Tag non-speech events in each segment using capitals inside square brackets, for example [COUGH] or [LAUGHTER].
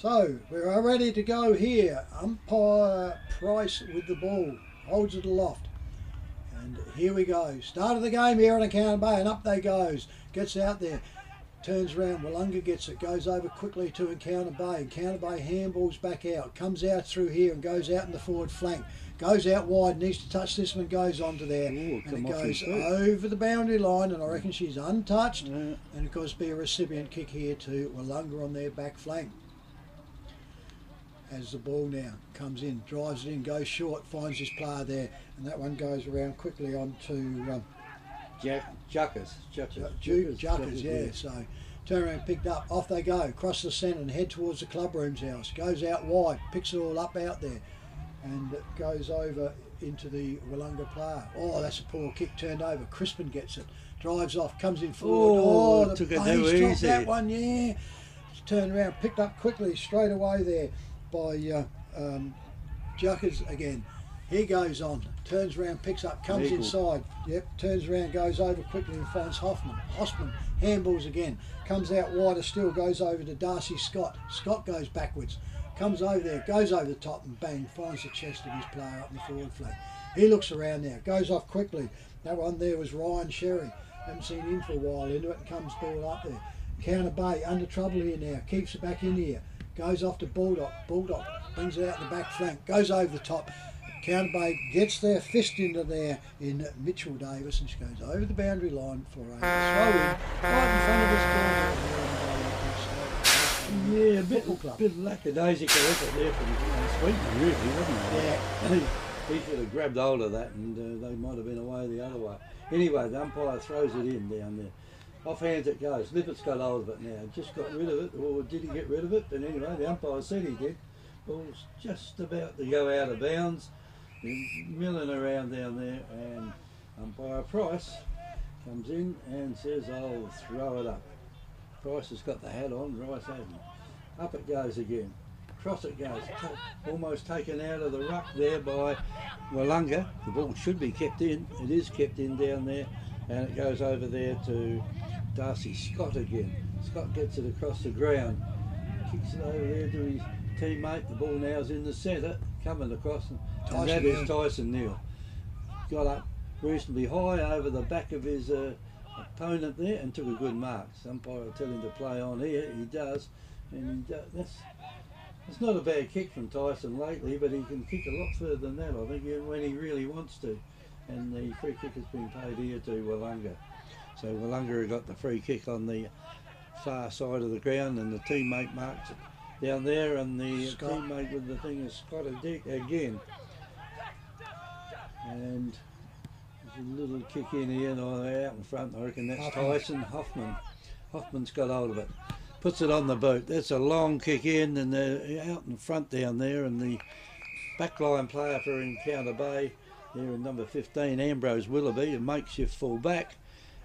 So we're ready to go here. Umpire Price with the ball. Holds it aloft. And here we go. Start of the game here on Encounter Bay and up they goes. Gets out there. Turns around, Willunga gets it, goes over quickly to Encounter Bay. Encounter Bay handballs back out, comes out through here and goes out in the forward flank. Goes out wide, needs to touch this one, goes onto there. Ooh, and it goes over the boundary line, and I reckon she's untouched. Yeah. And of course, be a recipient kick here to Willunga on their back flank. As the ball now comes in, drives it in, goes short, finds his player there, and that one goes around quickly onto um, Jack, Juckers. Juckers. Ju- Juckers, yeah. So turn around, picked up, off they go, cross the centre and head towards the clubroom's house. Goes out wide, picks it all up out there, and goes over into the Willunga player. Oh, that's a poor kick turned over. Crispin gets it, drives off, comes in forward. Oh, Oh, the took it dropped that one, yeah. Turned around, picked up quickly straight away there by uh, um, Juckers again. He goes on, turns around, picks up, comes Eagle. inside. Yep, turns around, goes over quickly and finds Hoffman. Hoffman handballs again, comes out wider still, goes over to Darcy Scott. Scott goes backwards, comes over there, goes over the top and bang, finds the chest of his player up in the forward flank. He looks around now, goes off quickly. That one there was Ryan Sherry. Haven't seen him for a while into it and comes ball up there. Counter Bay under trouble here now, keeps it back in here. Goes off to Bulldog. Bulldog brings it out the back flank, goes over the top. Counter Bay gets their fist into there in Mitchell Davis and she goes over the boundary line for a throw in right in front of his goal. Yeah, a bit, club. bit lackadaisical effort there from Sweeten, really, wasn't it? Yeah. He, [LAUGHS] he should have grabbed hold of that and uh, they might have been away the other way. Anyway, the umpire throws it in down there. Off hands it goes. Lippett's got hold of it now. Just got rid of it, or did he get rid of it? But anyway, the umpire said he did. Ball's just about to go out of bounds. Milling around down there, and umpire Price comes in and says, "I'll throw it up." Price has got the hat on, Rice hasn't. Up it goes again. Cross it goes. Almost taken out of the ruck there by Willunga. The ball should be kept in. It is kept in down there. And it goes over there to Darcy Scott again. Scott gets it across the ground. Kicks it over there to his teammate. The ball now is in the centre. Coming across. And, and that is Tyson Neal. Got up reasonably high over the back of his uh, opponent there and took a good mark. Some umpire will tell him to play on here. He does. And he does. that's it's not a bad kick from Tyson lately, but he can kick a lot further than that, I think, when he really wants to. And the free kick has been paid here to Willunga. So Willunga got the free kick on the far side of the ground, and the teammate marks it down there, and the Scott. teammate with the thing is Scott adi- again. And there's a little kick in here, and out in front, I reckon that's Hoffman. Tyson Hoffman. Hoffman's got hold of it puts it on the boot. That's a long kick in, and they're out in front down there, and the backline player for Encounter Bay, there in number 15, Ambrose Willoughby, a makeshift full back,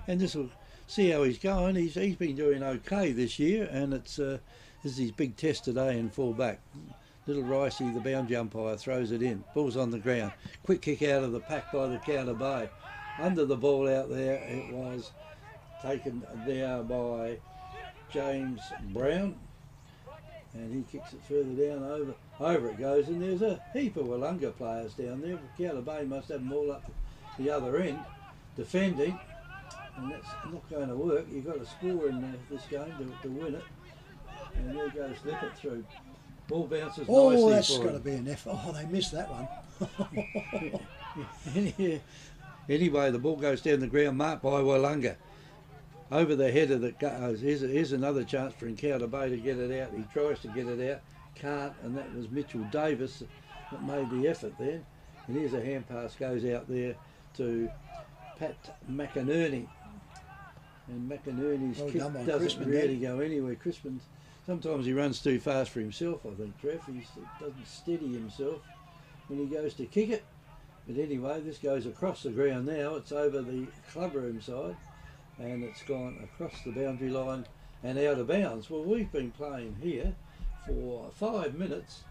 and this will see how he's going. He's he's been doing okay this year, and it's uh, this is his big test today in full back. Little Ricey, the boundary umpire, throws it in. Ball's on the ground. Quick kick out of the pack by the Counter Bay. Under the ball out there, it was taken there by James Brown, and he kicks it further down over over it goes, and there's a heap of Willunga players down there. Counter Bay must have them all up the other end defending, and that's not going to work. You've got to score in uh, this game to, to win it, and there goes Lippert through. Ball bounces Oh, nicely that's for got to be an F. Oh, they missed that one. [LAUGHS] Anyway, the ball goes down the ground, marked by Willunga. Over the head of the goes. Here's, here's another chance for Encounter Bay to get it out. He tries to get it out, and that was Mitchell Davis that made the effort there. And here's a hand pass goes out there to Pat McInerney. And McInerney's Well kick doesn't Crispin really go anywhere. Crispin, sometimes he runs too fast for himself, I think, Trev. He doesn't steady himself when he goes to kick it. But anyway, this goes across the ground now. It's over the clubroom side, and it's gone across the boundary line and out of bounds. Well, we've been playing here for five minutes,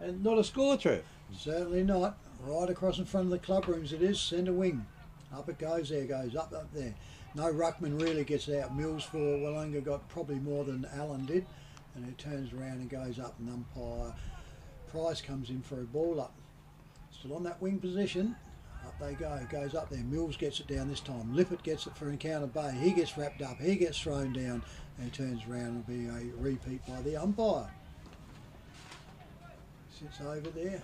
and not a score, Trev. Certainly not. Right across in front of the club rooms it is, centre wing. Up it goes, there goes, up, up there. No ruckman really gets out. Mills for Willunga got probably more than Allen did. and he turns around and goes up and umpire Price comes in for a ball up. Still on that wing position. Up they go. Goes up there. Mills gets it down this time. Lippert gets it for Encounter Bay. He gets wrapped up. He gets thrown down and turns around and be a repeat by the umpire. Sits over there.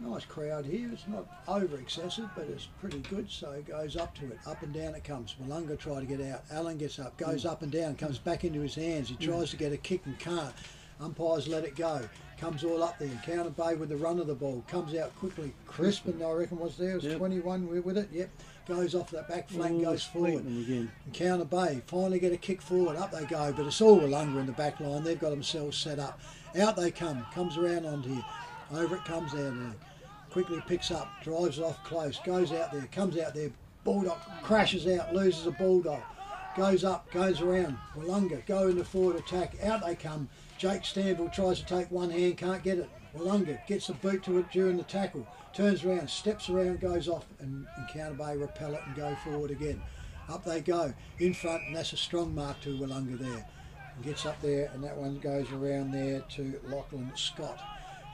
Nice crowd here. It's not over excessive, but it's pretty good. So it goes up to it. Up and down it comes. Willunga try to get out. Allen gets up. Goes mm. up and down. Comes back into his hands. He mm. tries to get a kick and can't. Umpires let it go. Comes all up there. Counter Bay with the run of the ball. Comes out quickly. Crispin, I reckon, was there. Was Yep. 21 with with it. Yep. Goes off that back flank. Oh, goes forward. Again. And Counter Bay finally get a kick forward. Up they go, but it's all Willunga in the back line. They've got themselves set up. Out they come. Comes around onto you. Over it comes out there. Uh, quickly picks up. Drives off close. Goes out there. Comes out there. Bulldog crashes out. Loses a bulldog. Goes up. Goes around. Willunga go into forward attack. Out they come. Jake Stanfield tries to take one hand. Can't get it. Willunga gets a boot to it during the tackle. Turns around. Steps around. Goes off. And, and Bay repel it and go forward again. Up they go in front, and that's a strong mark to Willunga there. And gets up there, and that one goes around there to Lachlan Scott.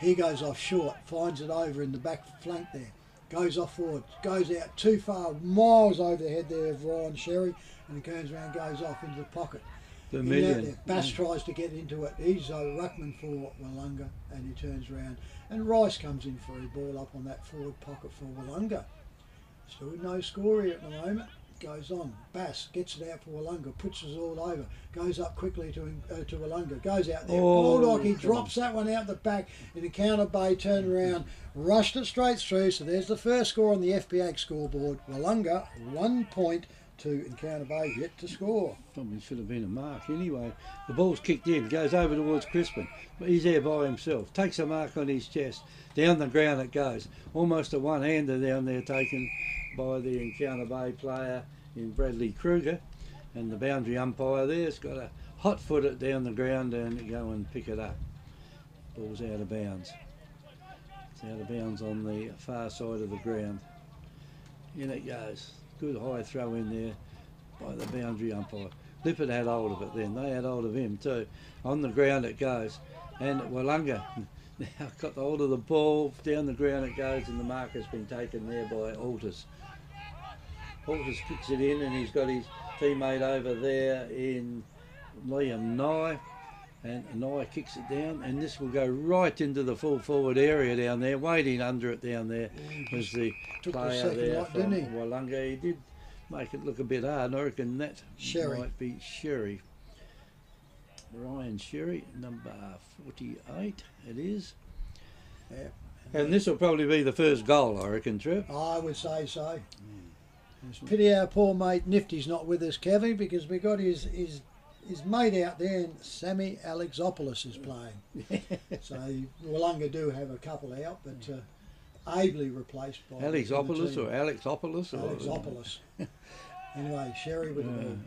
He goes off short, finds it over in the back flank there. Goes off forward, goes out too far, miles over the head there of Ryan Sherry, and he turns around, goes off into the pocket. Vermilion. there. Bass tries to get into it. He's a ruckman for Willunga, and he turns around. And Rice comes in for a ball up on that forward pocket for Willunga. Still no score here at the moment. Goes on. Bass gets it out for Willunga, puts us all over. Goes up quickly to uh, to Willunga. Goes out there. Oh, Bulldog, he drops that one out the back in the counter bay, turned around, rushed it straight through. So there's the first score on the FPH scoreboard. Willunga, one point to Encounter Bay, yet to score. Probably should have been a mark anyway. The ball's kicked in, goes over towards Crispin, but he's there by himself. Takes a mark on his chest. Down the ground it goes. Almost a one-hander down there taken by the Encounter Bay player in Bradley Kruger. And the boundary umpire there's got a hot foot it down the ground and go and pick it up. Ball's out of bounds. It's out of bounds on the far side of the ground. In it goes. Good high throw in there by the boundary umpire. Lippert had hold of it then. They had hold of him too. On the ground it goes. And Willunga [LAUGHS] now got hold of the ball. Down the ground it goes and the mark has been taken there by Aldous. Aldous kicks it in and he's got his teammate over there in Liam Nye. And Nye kicks it down and this will go right into the full forward area down there. Waiting under it down there was the Took player second there lot, from didn't he? Willunga. He did make it look a bit hard. I reckon that Sherry. might be Sherry. Ryan Sherry, number 48 it is. Yeah. And this will probably be the first goal, I reckon, Trev. I would say so. A pity our poor mate Nifty's not with us, Kevin, because we got his his his mate out there, and Sammy Alexopoulos is playing. [LAUGHS] so Willunga do have a couple out, but uh, ably replaced by Alexopoulos or. Alexopoulos? Or, Alexopoulos. [LAUGHS] anyway, Sherry with the ball.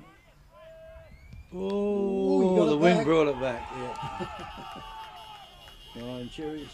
Oh, got the wind back. brought it back. Yeah. [LAUGHS] Ryan Sherry's.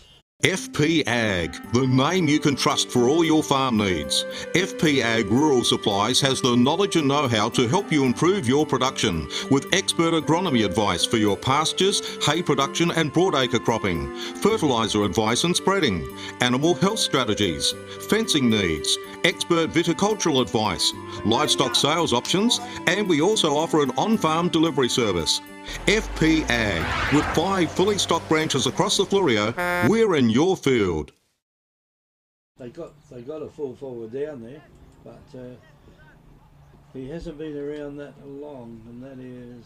FP Ag, the name you can trust for all your farm needs. FP Ag Rural Supplies has the knowledge and know how to help you improve your production with expert agronomy advice for your pastures, hay production, and broadacre cropping, fertiliser advice and spreading, animal health strategies, fencing needs, expert viticultural advice, livestock sales options, and we also offer an on farm delivery service. FP Ag. With five fully stocked branches across the Fleurieu, we're in your field. They got they got a full forward down there, but uh, he hasn't been around that long, and that is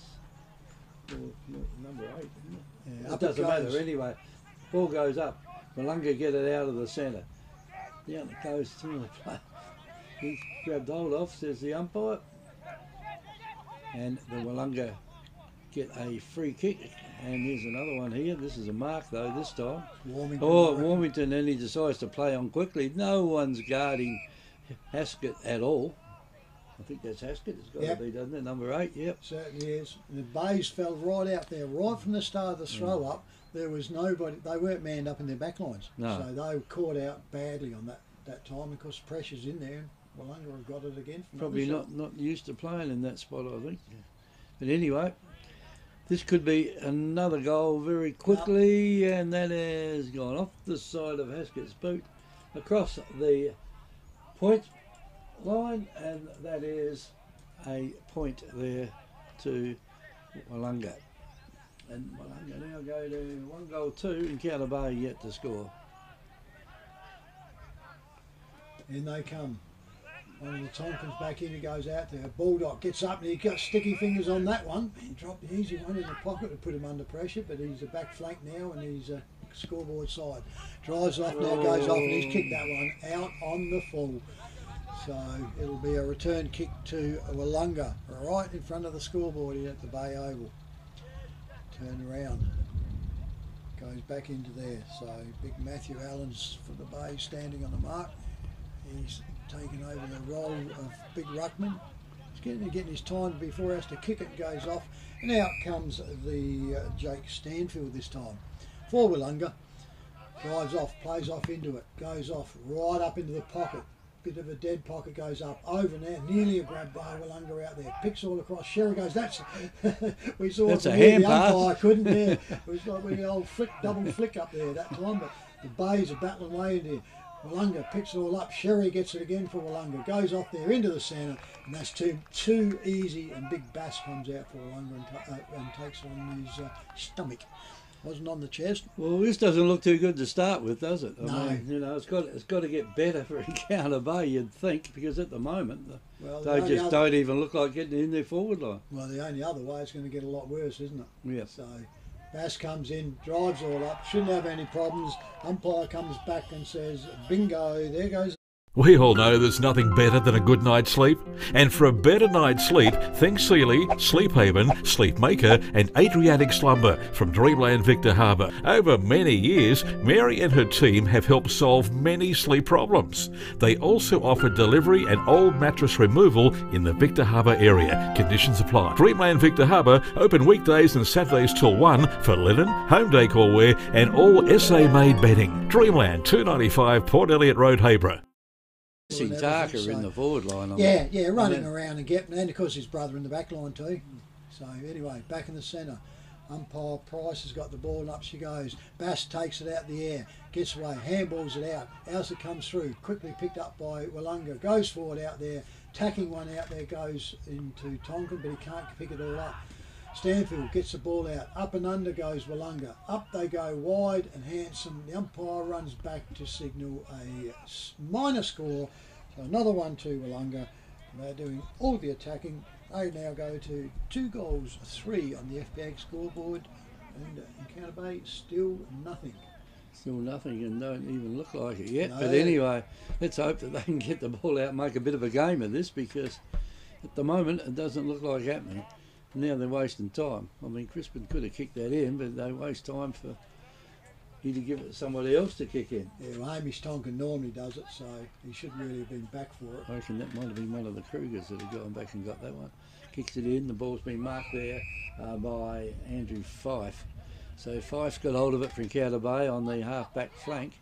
well, number eight. Isn't it? Yeah, it doesn't goes. matter anyway. Ball goes up. Willunga get it out of the centre. Down it goes to the [LAUGHS] play. He's grabbed hold of, says the umpire. And the Willunga get a free kick. And here's another one here. This is a mark though this time. Warmington, Oh. Warmington, and he decides to play on quickly. No one's guarding Haskett at all. I think that's Haskett. It's got Yep. to be, doesn't it? Number eight. Yep. Certainly is. And the bays fell right out there, right from the start of the mm. throw up. There was nobody. They weren't manned up in their back lines, No. so they were caught out badly on that that time because pressure's in there. Willunga have got it again. From Probably not, not used to playing in that spot, I think. But anyway, This could be another goal very quickly, and that has gone off the side of Haskett's boot across the point line, and that is a point there to Willunga. And Willunga now go to one goal two, Encounter Bay yet to score. In they come. Of the Tompkins back in, he goes out there. Bulldog gets up and he got sticky fingers on that one. He dropped the easy one in the pocket to put him under pressure, but he's a back flank now and he's a scoreboard side. Drives off now, goes off, and he's kicked that one out on the full. So it'll be a return kick to Willunga, right in front of the scoreboard here at the Bay Oval. Turn around. Goes back into there. So big Matthew Allen's for the Bay standing on the mark. He's taken over the role of big ruckman. He's getting, getting his time before he has to kick it goes off. And out comes the uh, Jake Stanfield this time. For Willunga. Drives off, plays off into it, goes off right up into the pocket. Bit of a dead pocket goes up over now, nearly a grab by Willunga out there. Picks all across. Sherry goes, that's [LAUGHS] we saw That's it a hand the pass. umpire couldn't there. [LAUGHS] It was like the old flick double flick up there that time, but the Bays are battling away in there. Willunga picks it all up. Sherry gets it again for Willunga. Goes off there into the centre, and that's too too easy. And Big Bass comes out for Willunga and, uh, and takes on his uh, stomach. Wasn't on the chest. Well, this doesn't look too good to start with, does it? I No. mean, you know, it's got it's got to get better for [LAUGHS] Encounter Bay, you'd think, because at the moment the- Well, the they just other, don't even look like getting in their forward line. well, the only other way it's going to get a lot worse, isn't it? Yeah. So Bass comes in, drives all up, shouldn't have any problems. Umpire comes back and says, "Bingo! There goes We all know there's nothing better than a good night's sleep. And for a better night's sleep, think Sealy, Sleep Haven, Sleep Maker, and Adriatic Slumber from Dreamland Victor Harbour. Over many years, Mary and her team have helped solve many sleep problems. They also offer delivery and old mattress removal in the Victor Harbour area. Conditions apply. Dreamland Victor Harbour open weekdays and Saturdays till 1 for linen, home decor wear, and all SA made bedding. Dreamland 295 Port Elliot Road, Hayborough. See Well, Tarka everything, in the forward line. on Yeah, yeah, running And then- around and getting, and of course his brother in the back line too. So anyway, back in the centre. Umpire Price has got the ball and up she goes. Bass takes it out the air, gets away, handballs it out. Elsa comes through, quickly picked up by Willunga, goes forward out there, tacking one out there, goes into Tonkin, but he can't pick it all up. Stanfield gets the ball out, up and under goes Willunga. Up they go wide and handsome. The umpire runs back to signal a minor score. So another one to Willunga. They're doing all the attacking. They now go to two goals, three on the FPAG scoreboard. And uh, Encounter Bay still nothing. Still nothing and don't even look like it yet. No. But anyway, let's hope that they can get the ball out and make a bit of a game of this because at the moment it doesn't look like happening. Now they're wasting time. I mean, Crispin could have kicked that in, but they waste time for you to give it to somebody else to kick in. Yeah, well, Hamish Tonkin normally does it, so he should really have been back for it. I reckon that might have been one of the Krugers that have gone back and got that one. Kicks it in, the ball's been marked there uh, by Andrew Fife. So Fife's got hold of it from Encounter Bay on the half back flank.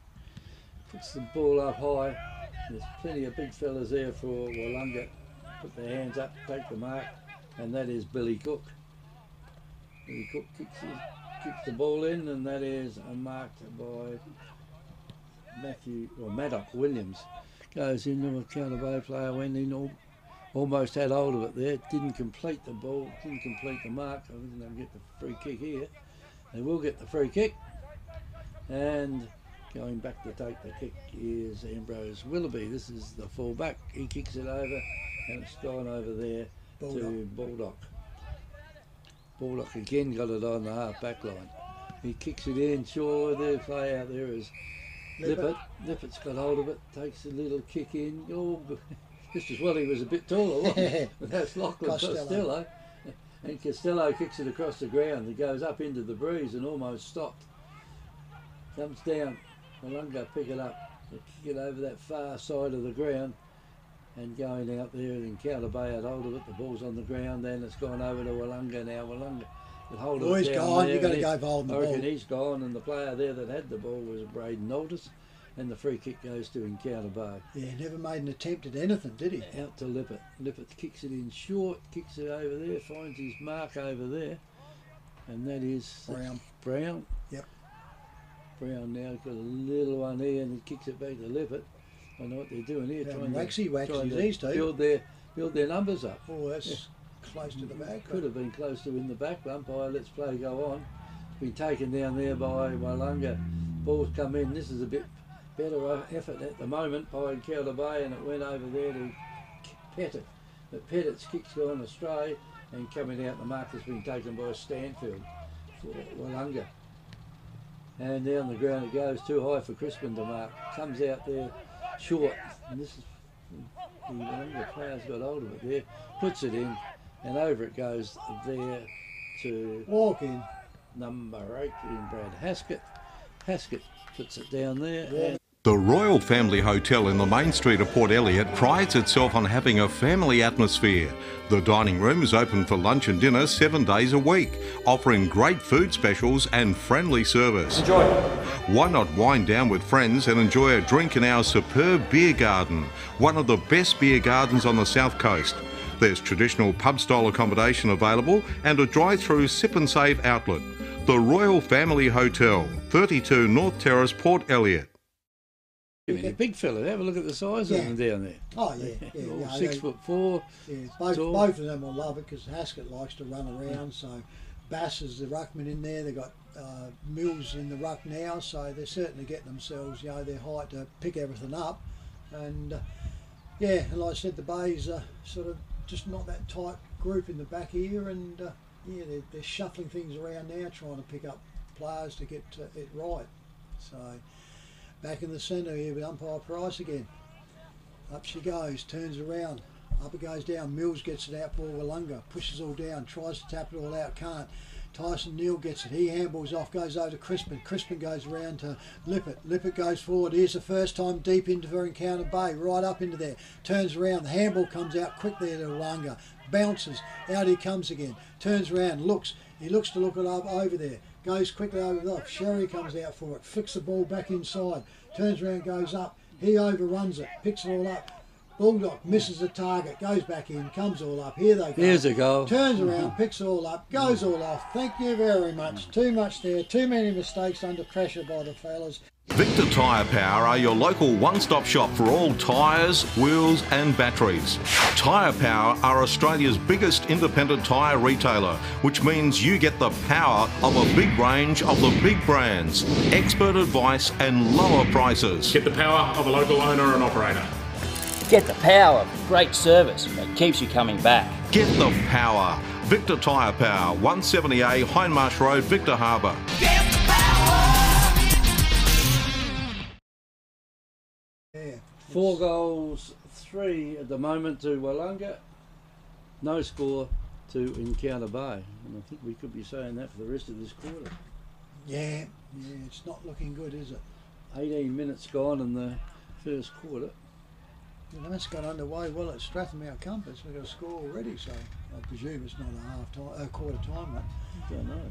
Puts the ball up high. There's plenty of big fellas there for Willunga. Put their hands up, take the mark, and that is Billy Cook. Billy Cook kicks, his, kicks the ball in, and that is marked by Matthew or Maddock Williams. Goes into a counter bay player in al- almost had hold of it there. Didn't complete the ball didn't complete the mark. I think they'll get the free kick here. They will get the free kick. And going back to take the kick is Ambrose Willoughby. This is the full back he kicks it over and it's gone over there to Bulldog. Baldock Baldock again got it on the half back line he kicks it in sure the play out there is. Lippert. Lippert's got hold of it, takes a little kick in. Oh, [LAUGHS] just as well he was a bit taller, wasn't he? [LAUGHS] That's Lachlan Costello. Costello. And Costello kicks it across the ground. It goes up into the breeze and almost stopped. Comes down. Willunga pick it up. They kick it over that far side of the ground. And going out there and Encounter Bay hold of it. The ball's on the ground. Then it's gone over to Willunga now. Willunga with hold of Oh, it he's gone. you've got to go for holding I the reckon ball. he's gone, and the player there that had the ball was Braden Aldous, and the free kick goes to Encounter Bay. Yeah, never made an attempt at anything, did he? Out to Lippert. Lippert kicks it in short, kicks it over there, finds his mark over there, and that is Brown. Brown. Yep. Brown now got a little one here, and he kicks it back to Lippert. I know what they're doing here, Yeah, trying waxy to, waxy trying to these two. build their build their numbers up. Oh, that's close to the back. Could have been close to in the back by Let's Play Go On. Been taken down there by Willunga. Ball's come in. This is a bit better effort at the moment by Encounter Bay and it went over there to Pettit. But Pettit's kick's gone astray and coming out the mark has been taken by Stanfield for Willunga. And down the ground it goes too high for Crispin to mark. Comes out there short. And this is the Willunga player's got hold of it there. Puts it in and over it goes there to Walk in. number eight in Brad Haskett. Haskett puts it down there. And The Royal Family Hotel in the main street of Port Elliot prides itself on having a family atmosphere. The dining room is open for lunch and dinner seven days a week, offering great food specials and friendly service. Enjoy. Why not wind down with friends and enjoy a drink in our superb beer garden, one of the best beer gardens on the south coast? There's traditional pub style accommodation available and a drive through sip and save outlet. The Royal Family Hotel, 32 North Terrace, Port Elliot. Big fella. Have a look at the size Yeah. of them down there. Oh yeah, yeah. [LAUGHS] All yeah, six they- foot four. Yeah, both, tall. both of them will love it because Haskett likes to run around. So Bass is the ruckman in there. They've got uh, Mills in the ruck now, so they're certainly getting themselves, you know, their height to pick everything up. And uh, yeah, and like I said, the Bays are sort of just not that tight group in the back here, and uh, yeah, they're, they're shuffling things around now, trying to pick up players to get it right. So back in the centre here with umpire Price again. Up she goes, turns around, up it goes down. Mills gets it out for Willunga, pushes all down, tries to tap it all out, can't. Tyson Neal gets it. He handballs off, goes over to Crispin. Crispin goes around to Lippert. Lippert goes forward. Here's the first time deep into her encounter bay, right up into there. Turns around. The handball comes out quickly to Willunga. Bounces. Out he comes again. Turns around, looks. He looks to look it up over there. Goes quickly over the top. Sherry comes out for it. Flicks the ball back inside. Turns around, goes up. He overruns it. Picks it all up. Bulldog misses the target, goes back in, comes all up. Here they go. Here's a goal. Turns [LAUGHS] around, picks all up, goes all off. Thank you very much. Too much there. Too many mistakes under pressure by the fellas. Victor Tyre Power are your local one stop shop for all tyres, wheels, and batteries. Tyre Power are Australia's biggest independent tyre retailer, which means you get the power of a big range of the big brands, expert advice, and lower prices. Get the power of a local owner and operator. Get the power of great service that keeps you coming back. Get the power. Victor Tyre Power, 170A Hindmarsh Road, Victor Harbour. Get the Yeah. Four goals, three at the moment to Willunga. No score to Encounter Bay. And I think we could be saying that for the rest of this quarter. Yeah, yeah, it's not looking good, is it? 18 minutes gone in the first quarter. Know, that's got underway well at Strathmount Compass. We've got a score already, so I presume it's not a half time, a quarter time. Mate. Don't know.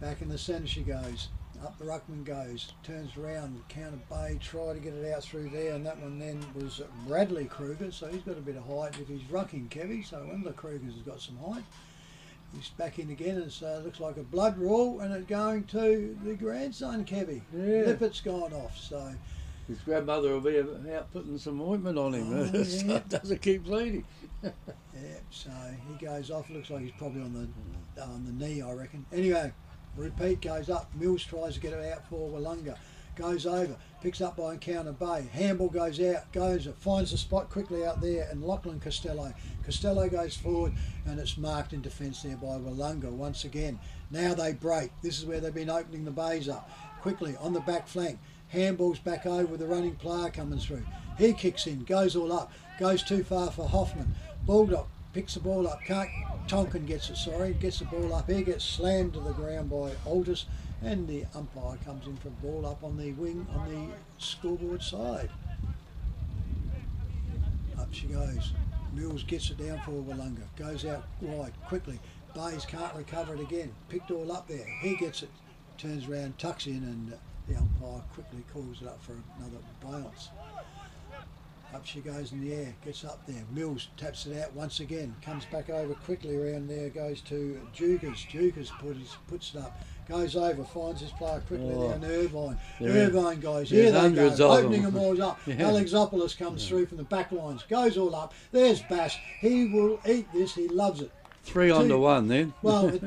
Back in the centre she goes. Up the ruckman goes. Turns around. Counter Bay. Try to get it out through there. And that one then was Bradley Kruger. So he's got a bit of height if he's rucking Kevy. So one of the Krugers has got some height. He's back in again and so it uh, looks like a blood rule and it's going to the grandson Kevy. Yeah. Lippett's gone off. So His grandmother will be out putting some ointment on him Oh, [LAUGHS] so it doesn't keep bleeding. [LAUGHS] yeah, so he goes off. Looks like he's probably on the uh, on the knee, I reckon. Anyway, repeat goes up. Mills tries to get it out for Willunga. Goes over, picks up by Encounter Bay. Handball goes out, goes, finds the spot quickly out there, and Lachlan Costello. Costello goes forward, and it's marked in defence there by Willunga once again. Now they break. This is where they've been opening the bays up. Quickly on the back flank. Handball's back over the running player coming through. He kicks in, goes all up, goes too far for Hoffman. Bulldog picks the ball up. Can't, Tonkin gets it, sorry, gets the ball up. He gets slammed to the ground by Aldous, and the umpire comes in for a ball up on the wing on the scoreboard side. Up she goes. Mills gets it down for Willunga. Goes out wide quickly. Bays can't recover it again. Picked all up there. He gets it. Turns around, tucks in, and the umpire quickly calls it up for another bounce. Up she goes in the air, gets up there. Mills taps it out once again, comes back over quickly around there, goes to Jukas. Jukas puts, puts it up, goes over, finds his player quickly Oh. down Irvine. There- Irvine goes, here they go, opening them. them all up. [LAUGHS] Yeah. Alexopoulos comes through from the back lines, goes all up. There's Bass. He will eat this, he loves it. Three on Two- to one then. [LAUGHS] Well, it,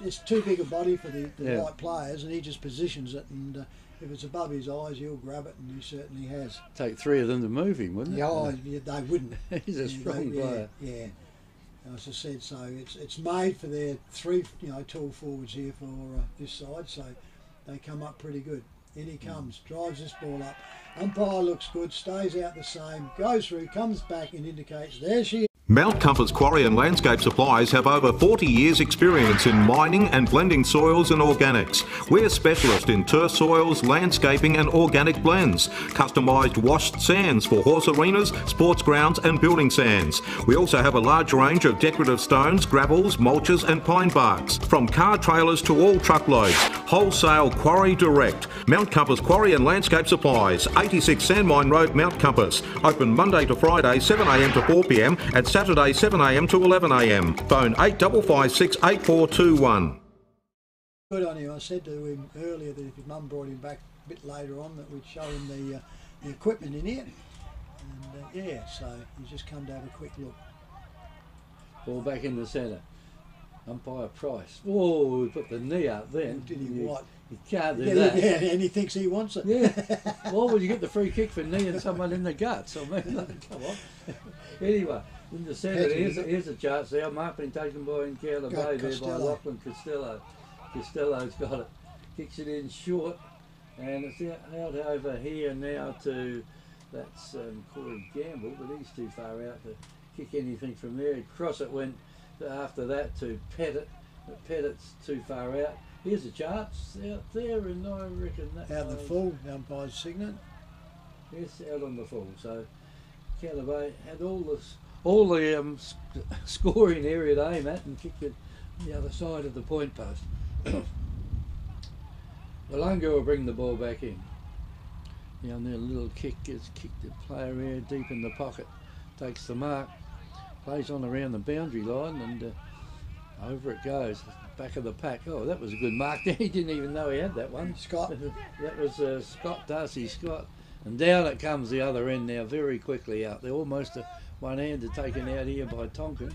it's too big a body for the, the Yeah. right players, and he just positions it. And uh, if it's above his eyes, he'll grab it, and he certainly has. Take three of them to move him, wouldn't it? Yeah, oh, yeah, they wouldn't. [LAUGHS] He's a strong they- player. Yeah, yeah. As I said, so it's it's made for their three, you know, tall forwards here for uh, this side. So they come up pretty good. In he comes, drives this ball up. Umpire looks good, stays out the same, goes through, comes back, and indicates there she is. Mount Compass Quarry and Landscape Supplies have over 40 years' experience in mining and blending soils and organics. We're specialist in turf soils, landscaping and organic blends. Customised washed sands for horse arenas, sports grounds and building sands. We also have a large range of decorative stones, gravels, mulches and pine barks. From car trailers to all truckloads. Wholesale Quarry Direct. Mount Compass Quarry and Landscape Supplies. 86 Sandmine Road, Mount Compass. Open Monday to Friday 7am to 4pm and Saturday 7am to 11am. Phone 8556 8421. Good on you. I said to him earlier that if his mum brought him back a bit later on, that we'd show him the, uh, the equipment in here. And uh, yeah, so he's just come to have a quick look. Ball back in the centre. Umpire Price. Oh, we put the knee up then. Did he You- what? You can't do Yeah, that. yeah, and he thinks he wants it. Yeah. [LAUGHS] Why would you get the free kick for kneeing someone in the guts? I mean, like, [LAUGHS] come on. anyway, in the centre, Petty, here's, is it? here's a chance there. Mark been taken by Encounter Go- Bay there by Costello. Lachlan Costello. Costello's got it. Kicks it in short. And it's out, over here now to, that's um, Corey Gamble, but he's too far out to kick anything from there. Across it went after that to Pettit. But Pettit's too far out. Here's a chance out there, and I reckon that Out the full, umpire's signet. Yes, out on the full. So Callaway had all the s- all the um, sc- scoring area to aim at and kicked it the other side of the point post. [COUGHS] Willunga will bring the ball back in. Down there, a little kick gets kicked the player here deep in the pocket, takes the mark, plays on around the boundary line, and uh, over it goes. Back of the pack. Oh, that was a good mark. [LAUGHS] he didn't even know he had that one. Scott. [LAUGHS] that was uh, Scott, Darcy Scott. And down it comes the other end now, very quickly out. They're almost a one-hander taken out here by Tonkin.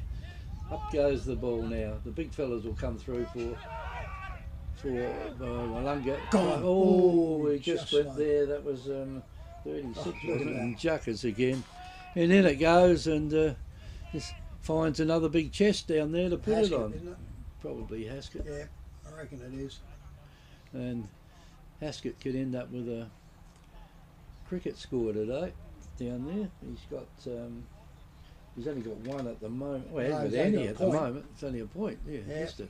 Up goes the ball now. The big fellas will come through for for uh, Willunga. Gone. Oh, he just, just went like- there. That was um, 36, Oh, wasn't it? And Juckers again. And in it goes, and uh, this finds another big chest down there to put Haskett, it on. it? Probably Haskett. Yeah, I reckon it is. and Haskett could end up with a cricket score today down there. He's got um, he's only got one at the moment. Well, he No, hasn't he's got only any at the moment. It's only a point. Yeah, Yeah. just it.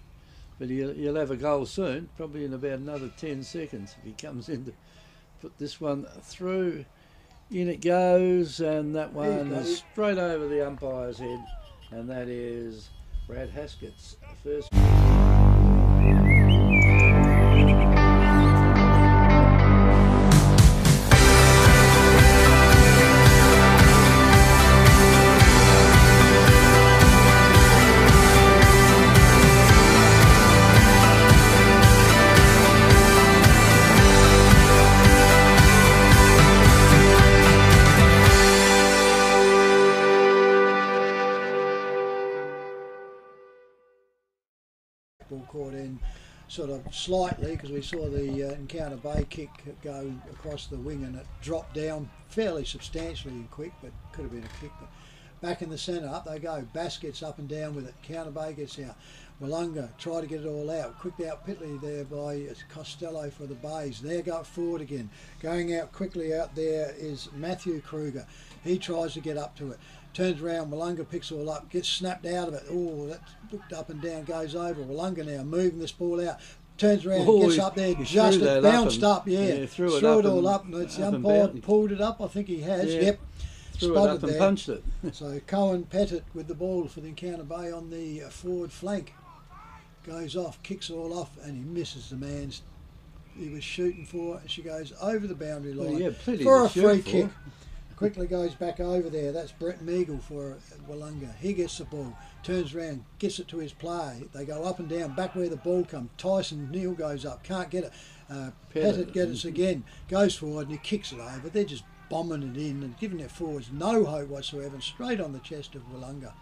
But he'll, he'll have a goal soon, probably in about another ten seconds if he comes in to put this one through. In it goes, and that one is straight over the umpire's head, and that is Brad Haskett's first. Sort of slightly because we saw the uh, Encounter Bay kick go across the wing and it dropped down fairly substantially and quick, but could have been a kick. But back in the centre, up they go. Bass gets up and down with it. Counter Bay gets out. Willunga try to get it all out. Quick out Pitley there by Costello for the Bays. There go forward again. Going out quickly out there is Matthew Kruger. He tries to get up to it. Turns around, Willunga picks it all up, gets snapped out of it. Oh, that's looked up and down, goes over. Willunga now moving this ball out. Turns around, Oh, gets he- up there, he just threw it that up bounced and- up, yeah. yeah, threw it up all and- up, and it's the umpire pulled it up. I think he has. Yeah. Yep. Threw it up and there. punched it. [LAUGHS] So Cohen Pettit with the ball for the Encounter Bay on the forward flank. Goes off, kicks it all off, and he misses the man's he was shooting for. And she goes over the boundary Well, line yeah, plenty for a free for. kick. Quickly goes back over there. That's Brett Meagle for Willunga. He gets the ball, turns around, gets it to his play. They go up and down, back where the ball comes. Tyson Neal goes up, can't get it. Uh, Pettit gets it again, goes forward and he kicks it over. They're just bombing it in and giving their forwards no hope whatsoever, and straight on the chest of Willunga.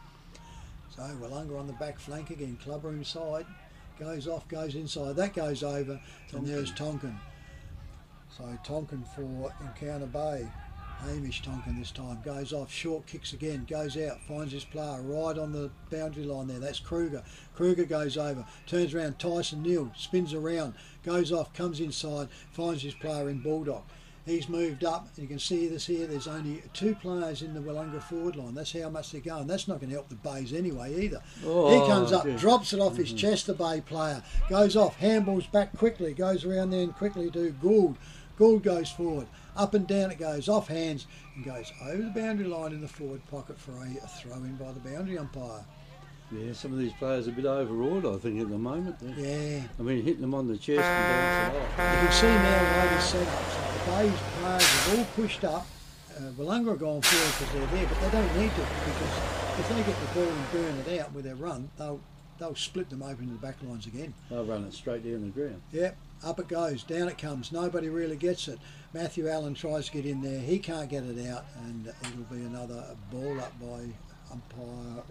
So Willunga on the back flank again, clubroom side, goes off, goes inside. That goes over, and there's Tonkin. So Tonkin for Encounter Bay. Hamish Tonkin this time goes off, short kicks again, goes out, finds his player right on the boundary line there. That's Kruger. Kruger goes over, turns around. Tyson Neal spins around, goes off, comes inside, finds his player in Bulldog. He's moved up, you can see this here. There's only two players in the Willunga forward line. That's how much they're going. That's not going to help the Bays anyway either. Oh, he comes up, dear. drops it off his mm-hmm. chest, the Bay player, goes off, handballs back quickly, goes around there and quickly to Gould. Gould goes forward, up and down it goes, off hands, and goes over the boundary line in the forward pocket for a, a throw in by the boundary umpire. Yeah, some of these players are a bit overawed, I think, at the moment. Yeah. I mean, hitting them on the chest and bouncing off. You can see now the way this set up. So the Bays players have all pushed up. Uh, Willunga are going forward because they're there, but they don't need to because if they get the ball and burn it out with their run, they'll they'll split them open to the back lines again. They'll run it straight down the ground. Yep, up it goes, down it comes. Nobody really gets it. Matthew Allen tries to get in there. He can't get it out, and it'll be another ball up by umpire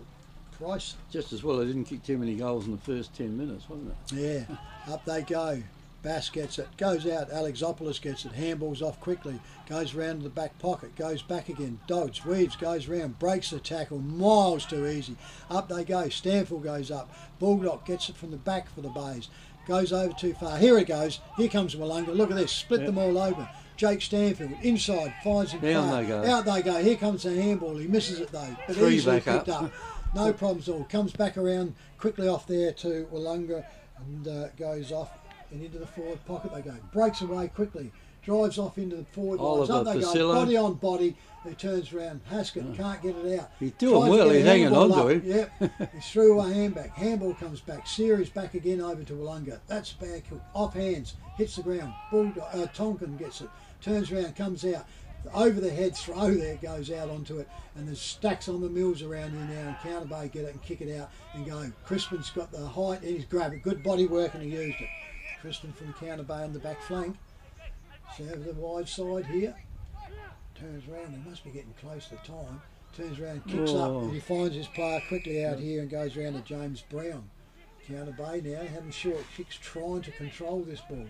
Price. Just as well, they didn't kick too many goals in the first 10 minutes, wasn't it? Yeah, up they go. Bass gets it, goes out. Alexopoulos gets it, handballs off quickly, goes round to the back pocket, goes back again. Dodge, weaves, goes round, breaks the tackle, miles too easy. Up they go. Stanfield goes up. Bulldog gets it from the back for the Bays. Goes over too far. Here it goes. Here comes Willunga. Look at this. Split them all open. Jake Stanfield inside finds him. Down far. they go. Out they go. Here comes the handball. He misses it though, but Three easily back picked up. up. No problems at all. Comes back around quickly off there to Willunga and uh, goes off and into the forward pocket they go. Breaks away quickly. Drives off into the forward lines. Oliver Up they go. Body on body. He turns around. Haskett can't get it out. He's doing well, he's hanging on to up. Yep. [LAUGHS] He's threw a handback. Handball comes back. Series back again over to Willunga. That's a bad kill. Off hands. Hits the ground. Bulldog, uh, Tonkin gets it. Turns around. Comes out. Over the head throw there goes out onto it, and there's stacks on the mills around here now. And Counter Bay get it and kick it out and go. Crispin's got the height and he's grabbed it. Good body work and he used it. Crispin from Counter Bay on the back flank. So over the wide side here. Turns around, they must be getting close to time. Turns around, kicks up, Oh. and he finds his player quickly out here and goes around to James Brown. Counter Bay now having short kicks, trying to control this ball.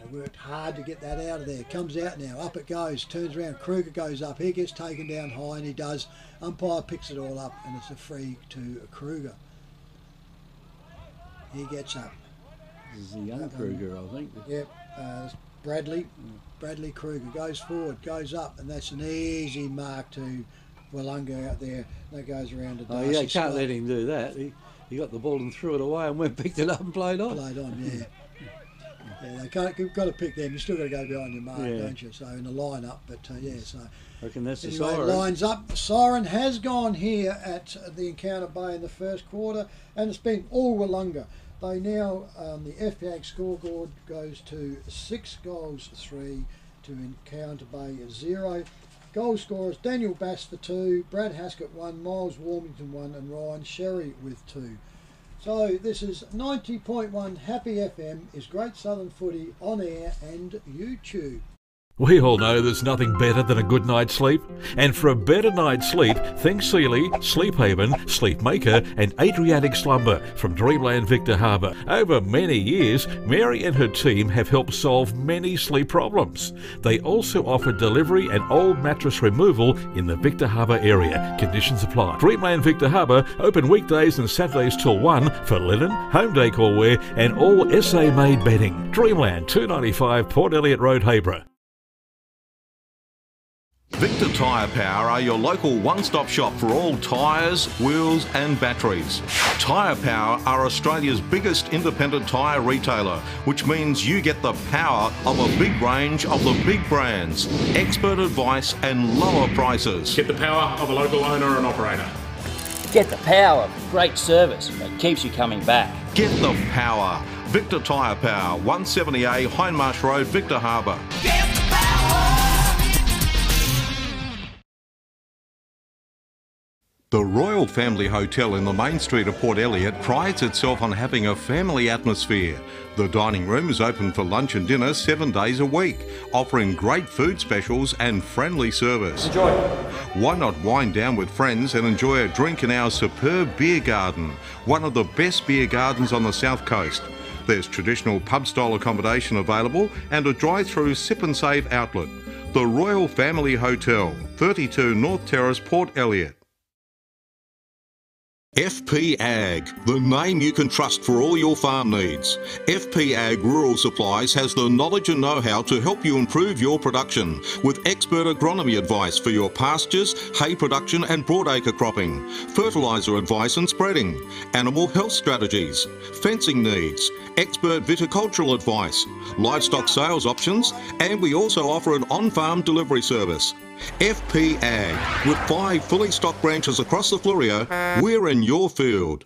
They worked hard to get that out of there. Comes out now, up it goes, turns around. Kruger goes up, he gets taken down high, and he does. Umpire picks it all up, and it's a free to Kruger. He gets up. This is the young Kruger, I think. Yep, uh, Bradley. Bradley Kruger goes forward, goes up, and that's an easy mark to Willunga out there. That goes around to Oh, Darcy yeah, can't Scott. let him do that. He, he got the ball and threw it away and went [LAUGHS] picked it up and played on. Played on, yeah. Yeah, they can't, you've got to pick them. You still got to go behind your mark, Yeah. don't you? So in the line-up, but uh, yeah. So I reckon that's the siren. lines up. The siren has gone here at the Encounter Bay in the first quarter, and it's been all Willunga. They now um, the FPAG scoreboard goes to six goals, three to Encounter Bay zero. Goal scorers Daniel Bass for two, Brad Haskett one, Miles Warmington one, and Ryan Sherry with two. So this is 90.1 Happy FM is Great Southern Footy on air and YouTube. We all know there's nothing better than a good night's sleep. And for a better night's sleep, think Sealy, Sleep Haven, Sleep Maker, and Adriatic Slumber from Dreamland Victor Harbour. Over many years, Mary and her team have helped solve many sleep problems. They also offer delivery and old mattress removal in the Victor Harbour area. Conditions apply. Dreamland Victor Harbour open weekdays and Saturdays till 1 for linen, home decor wear, and all SA made bedding. Dreamland 295 Port Elliot Road, Hayborough. Victor Tyre Power are your local one stop shop for all tyres, wheels, and batteries. Tyre Power are Australia's biggest independent tyre retailer, which means you get the power of a big range of the big brands, expert advice, and lower prices. Get the power of a local owner and operator. Get the power of great service that keeps you coming back. Get the power. Victor Tyre Power, 170A Hindmarsh Road, Victor Harbour. The Royal Family Hotel in the main street of Port Elliot prides itself on having a family atmosphere. The dining room is open for lunch and dinner seven days a week, offering great food specials and friendly service. Enjoy. Why not wind down with friends and enjoy a drink in our superb beer garden, one of the best beer gardens on the south coast? There's traditional pub style accommodation available and a drive through sip and save outlet. The Royal Family Hotel, 32 North Terrace, Port Elliot. FP Ag, the name you can trust for all your farm needs. FP Ag Rural Supplies has the knowledge and know how to help you improve your production with expert agronomy advice for your pastures, hay production, and broadacre cropping, fertiliser advice and spreading, animal health strategies, fencing needs, expert viticultural advice, livestock sales options, and we also offer an on farm delivery service. FP Ag. With five fully stocked branches across the Fleurieu, we're in your field.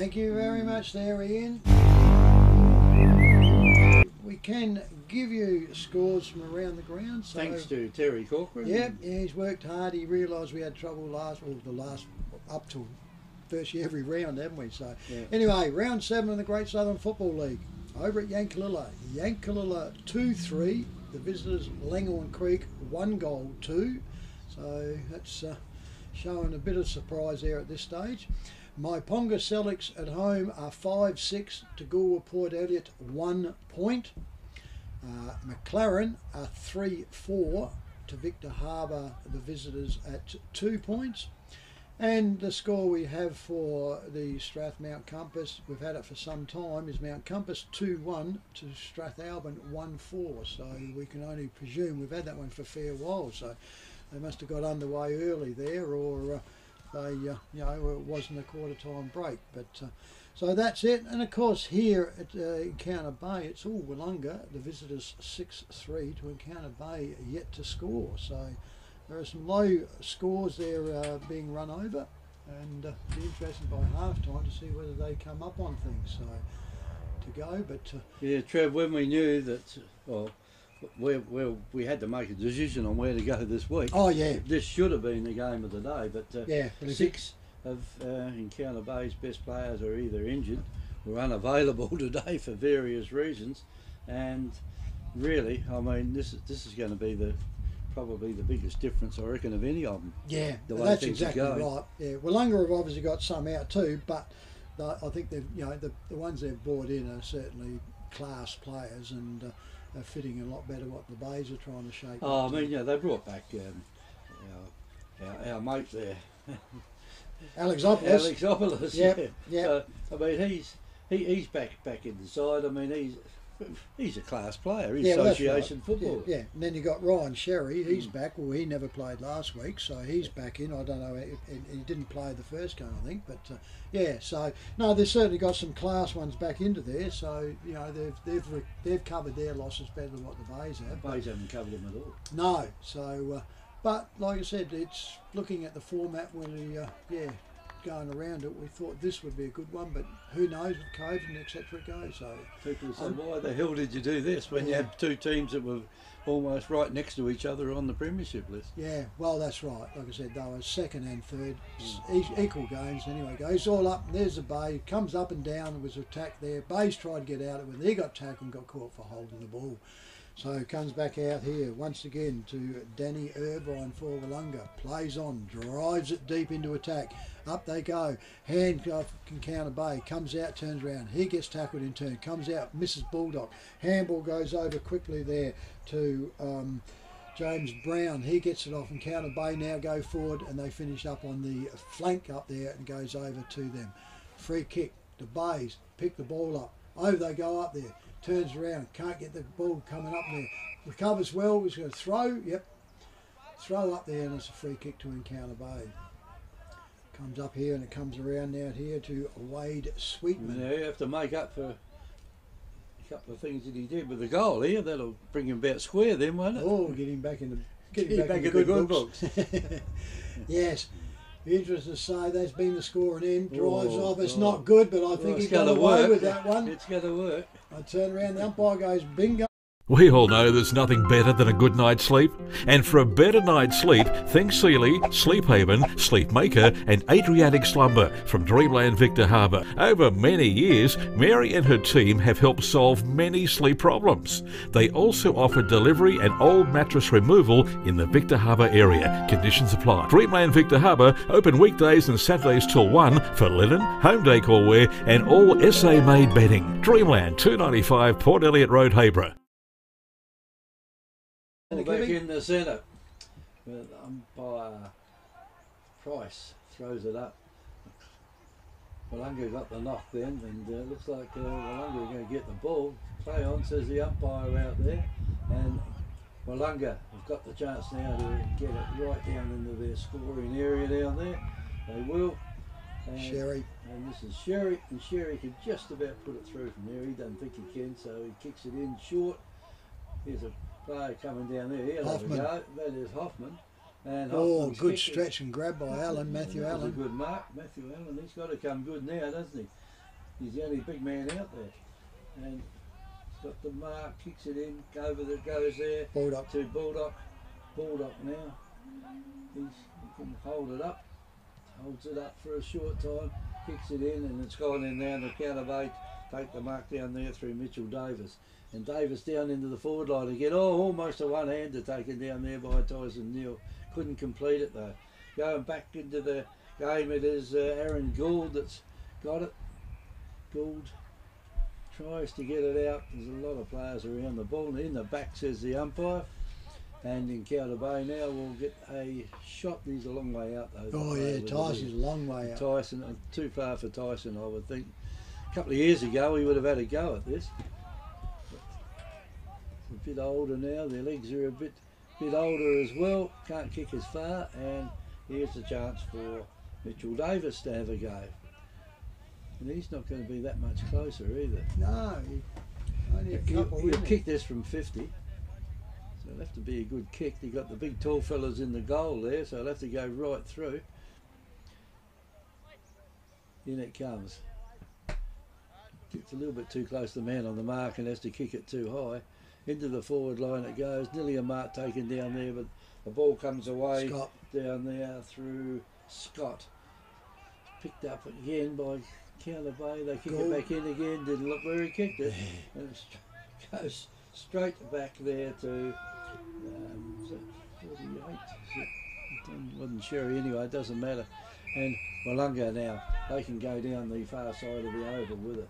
Thank you very much there, Ian. We can give you scores from around the ground. So Thanks to Terry Corcoran. Yep, yeah, he's worked hard. He realised we had trouble last, well, the last up till virtually every round, haven't we? So Yeah. anyway, round seven of the Great Southern Football League over at Yankalilla. Yankalilla two three. The visitors Langhorne Creek one goal two. So that's uh, showing a bit of surprise there at this stage. Myponga Sellicks at home are 5 6 to Goolwa Port Elliot, 1 point. Uh, McLaren are 3 4 to Victor Harbour, the visitors, at 2 points. And the score we have for the Strath Mount Compass, we've had it for some time, is Mount Compass 2 1 to Strathalbyn 1 4. So we can only presume we've had that one for a fair while. So they must have got underway early there, or uh, they, uh, you know, it wasn't a quarter time break. But uh, so that's it. And of course, here at uh, Encounter Bay, it's all Willunga. The visitors 6 3 to Encounter Bay, yet to score. So there are some low scores there uh, being run over, and uh, be interesting by half time to see whether they come up on things. So to go, but uh, Yeah, Trev, when we knew that, well, we, we, we had to make a decision on where to go this week. oh yeah, This should have been the game of the day, but uh, yeah. Six of uh, Encounter Bay's best players are either injured or unavailable [LAUGHS] today for various reasons, and really, I mean, this is this is going to be the probably the biggest difference I reckon of any of them. Yeah, the well, that's exactly right. Yeah, Willunga have obviously got some out too, but the, I think they've you know the, the ones they've brought in are certainly class players and uh, are fitting a lot better what the Bays are trying to shape. Oh, I up to. mean, yeah, they brought back um, our, our, our mate there, [LAUGHS] Alexopoulos. Alexopoulos. Yep, yeah. yep. So, I mean, he's he, he's back back in the side. I mean, he's he's a class player. He's Yeah, well, association right. football. Yeah, yeah, and then you got Ryan Sherry. He's Mm. back. Well, he never played last week, so he's back in. I don't know. He, he didn't play the first game, I think, but uh, yeah. So no, they've certainly got some class ones back into there. So you know they've they've re- they've covered their losses better than what the Bays have. Bays haven't covered him at all. No, so uh, but like I said, it's looking at the format when uh, yeah going around it. We thought this would be a good one, but who knows with COVID and etc. goes. So People say, Um, why the hell did you do this when you Yeah. have two teams that were almost right next to each other on the premiership list? Yeah, well, that's right. Like I said, they were second and third, e- equal games. Anyway, goes all up. And there's the Bay. Comes up and down. There was attacked there. Bay's tried to get out of it. When he got tackled and got caught for holding the ball. So comes back out here once again to Danny Irvine for Willunga. Plays on, drives it deep into attack. Up they go. Handcuff can counter Bay. Comes out, turns around. He gets tackled in turn. Comes out, misses Bulldog. Handball goes over quickly there to um, James Brown. He gets it off and counter Bay now go forward and they finish up on the flank up there and goes over to them. Free kick. The Bays pick the ball up. Over they go up there, turns around, can't get the ball coming up there. Recovers well, he's going to throw, yep. Throw up there and it's a free kick to Encounter Bay. Comes up here and it comes around out here to Wade Sweetman. Now you have to make up for a couple of things that he did with the goal here. That'll bring him about square then, won't it? Oh, get him back in the get him back, in back the in the good good books. [LAUGHS] yes. Be interesting to say that's been the scoring end. Drives Oh, off. It's God. not good, but I Well, think he it's got gonna away work. with that one. It's going to work. I turn around, the umpire goes bingo. We all know there's nothing better than a good night's sleep. And for a better night's sleep, think Sealy, Sleep Haven, Sleep Maker, and Adriatic Slumber from Dreamland Victor Harbour. Over many years, Mary and her team have helped solve many sleep problems. They also offer delivery and old mattress removal in the Victor Harbour area. Conditions apply. Dreamland Victor Harbour open weekdays and Saturdays till 1 for linen, home decor wear, and all SA made bedding. Dreamland 295 Port Elliot Road, Hayborough. Back in the centre. But umpire Price throws it up. Willunga got the knock then, and uh, looks like uh, Willunga are going to get the ball. Play on, says the umpire out there, and Willunga have got the chance now to get it right down into their scoring area down there. They will. And, Sherry. And this is Sherry, and Sherry can just about put it through from there. He doesn't think he can, so he kicks it in short. Here's a player coming down there. A Hoffman. go. That is Hoffman. And Oh, Hoffman's good stretch and grab by Allen, Matthew Allen. a good mark, Matthew Allen. He's got to come good now, doesn't he? He's the only big man out there. And he's got the mark, kicks it in, over that goes there Bulldog. to Bulldog. Bulldog now. He's, he can hold it up, holds it up for a short time, kicks it in, and it's gone in down the count of eight Take the mark down there through Mitchell Davis. And Davis down into the forward line again. Oh, almost a one hander taken down there by Tyson Neal. Couldn't complete it though. Going back into the game, it is uh, Aaron Gould that's got it. Gould tries to get it out. There's a lot of players around the ball. In the back, says the umpire. And Encounter Bay now we'll get a shot. He's a long way out though. Oh yeah, Tyson's a long way out. Tyson, uh, too far for Tyson, I would think. A couple of years ago, he would have had a go at this. A bit older now. Their legs are a bit, bit older as well. Can't kick as far. And here's a chance for Mitchell Davis to have a go. And he's not going to be that much closer either. No, only a He'll, couple. he'll kick this from 50. So it'll have to be a good kick. You've got the big tall fellas in the goal there, so it'll have to go right through. In it comes. Gets a little bit too close to the man on the mark and has to kick it too high. Into the forward line it goes. Nearly a mark taken down there, but the ball comes away Scott. down there through Scott. Picked up again by Counter Bay. They kick it back in again. Didn't look where he kicked it. [LAUGHS] and it [LAUGHS] goes straight back there to um, 48? Is it- wasn't Sherry anyway. It doesn't matter. And Willunga now they can go down the far side of the oval with it.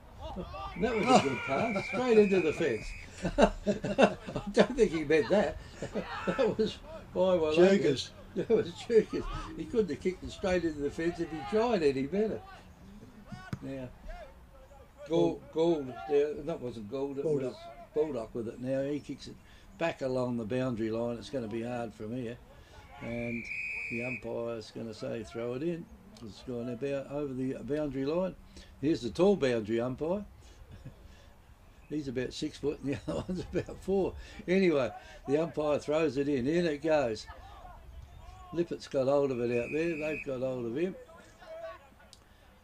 And that was a [LAUGHS] good pass, straight into the fence. [LAUGHS] I don't think he meant that. [LAUGHS] that was by Willunga. Jurgens. That was Jurgens. He couldn't have kicked it straight into the fence if he tried any better. Now, Gould, Gould, that wasn't Gould, it Baldock. was Baldock with it now. He kicks it back along the boundary line. It's going to be hard from here. And the umpire's going to say throw it in. It's gone about over the boundary line. Here's the tall boundary umpire. He's about six foot and the other [LAUGHS] one's about four. Anyway, the umpire throws it in. In it goes. Lippett's got hold of it out there. They've got hold of him.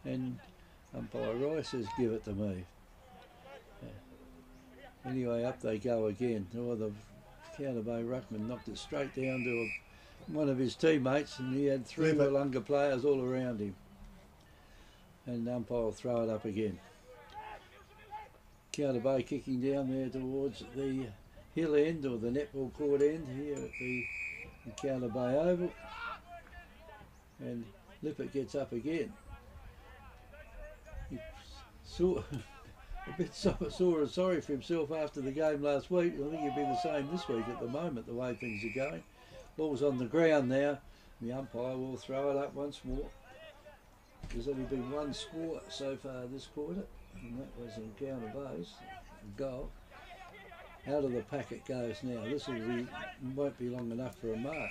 And umpire Rice says, give it to me. Anyway, up they go again. Oh, the Counter Bay Ruckman knocked it straight down to a, one of his teammates, and he had three. Willunga players all around him. And umpire will throw it up again. Counter Bay kicking down there towards the hill end or the netball court end here at the, Counter Bay Oval. And Lippett gets up again. He saw [LAUGHS] a bit so, sore and sorry for himself after the game last week. I think he'll be the same this week at the moment, the way things are going. Ball's on the ground now. The umpire will throw it up once more. There's only been one score so far this quarter. And that was in counter base, goal. Out of the pack it goes now. This will be won't be long enough for a mark.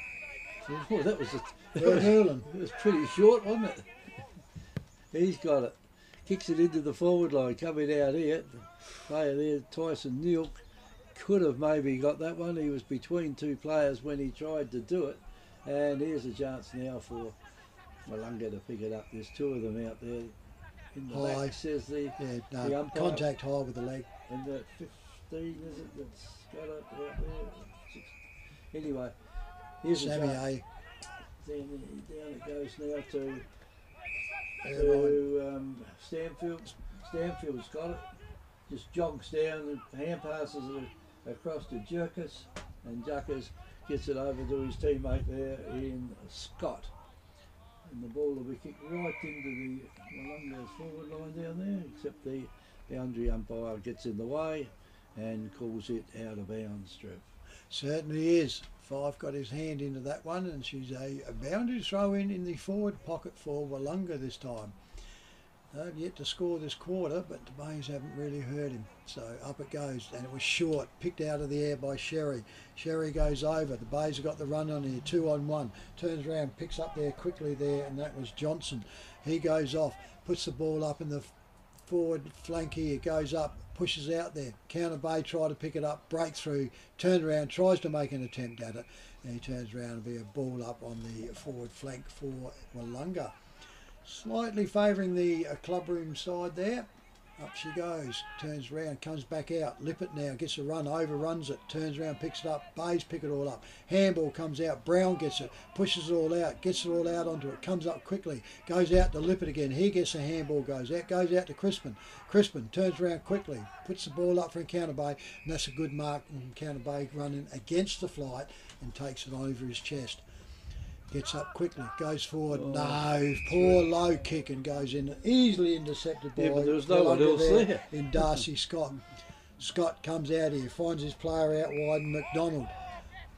[LAUGHS] Oh, that was a, that was, it was pretty short, wasn't it? He's got it. Kicks it into the forward line, coming out here. The player there, Tyson Neal, could have maybe got that one. He was between two players when he tried to do it. And here's a chance now for Willunga to pick it up. There's two of them out there. In the High. says the, Yeah, the umpire. contact high with the leg. And the 15, is it, that's got up out there? Six. Anyway, here's Sammy. A. Down, down it goes now to to um, Stanfield. Stanfield's got it. Just jogs down and hand passes it across to Jerkis, and Jerkis gets it over to his teammate there in Scott. And the ball will be kicked right into the Willunga's forward line down there, except the boundary umpire gets in the way and calls it out of bounds, Trev. Certainly is. Five got his hand into that one, and she's a, a boundary throw in in the forward pocket for Willunga this time. They've yet to score this quarter, but the Bays haven't really hurt him. So up it goes, and it was short, picked out of the air by Sherry. Sherry goes over. The Bays have got the run on here, two on one. Turns around, picks up there quickly there, and that was Johnson. He goes off, puts the ball up in the forward flank here, goes up, pushes out there. Counter Bay try to pick it up, breakthrough, turns around, tries to make an attempt at it, and he turns around and be a ball up on the forward flank for Willunga. Slightly favouring the uh, clubroom side there. Up she goes, turns around, comes back out. Lippert now gets a run, overruns it, turns around, picks it up. Bays pick it all up. Handball comes out. Brown gets it, pushes it all out, gets it all out onto it, comes up quickly, goes out to Lippert again. He gets a handball, goes out, goes out to Crispin. Crispin turns around quickly, puts the ball up for Encounter Bay, and that's a good mark. Encounter Bay running against the flight and takes it over his chest. Gets up quickly, goes forward. Oh, no, poor low kick and goes in, easily intercepted by Yeah, but there was no one else there. in Darcy [LAUGHS] Scott. Scott comes out here, finds his player out wide, and McDonald.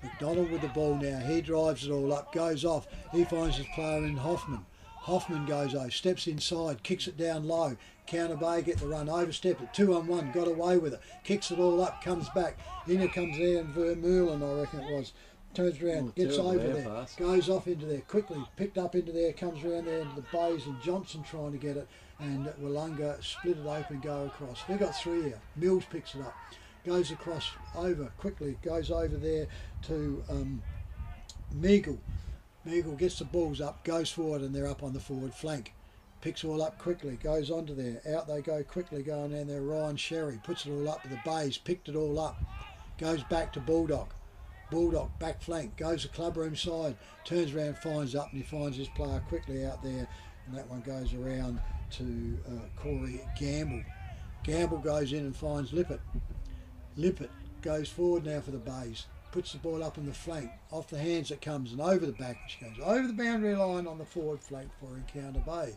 McDonald with the ball now. He drives it all up, goes off. He finds his player in Hoffman. Hoffman goes over, steps inside, kicks it down low. Counter Bay get the run, overstep it, two on one, got away with it, kicks it all up, comes back. In it comes there and Vermeulen, I reckon it was. Turns around, gets over there, goes off into there quickly, picked up into there, comes around there into the bays and Johnson trying to get it, and Willunga split it open, go across. They've got three here. Mills picks it up, goes across over quickly, goes over there to um, Meagle. Meagle gets the balls up, goes forward, and they're up on the forward flank. Picks all up quickly, goes onto there. Out they go quickly, going down there. Ryan Sherry puts it all up to the bays, picked it all up, goes back to Bulldog. Bulldog back flank, goes to clubroom side, turns around, finds up, and he finds his player quickly out there, and that one goes around to uh, Corey Gamble. Gamble goes in and finds Lippert. Lippert goes forward now for the bays, puts the ball up in the flank, off the hands it comes, and over the back she goes over the boundary line on the forward flank for Encounter Bay.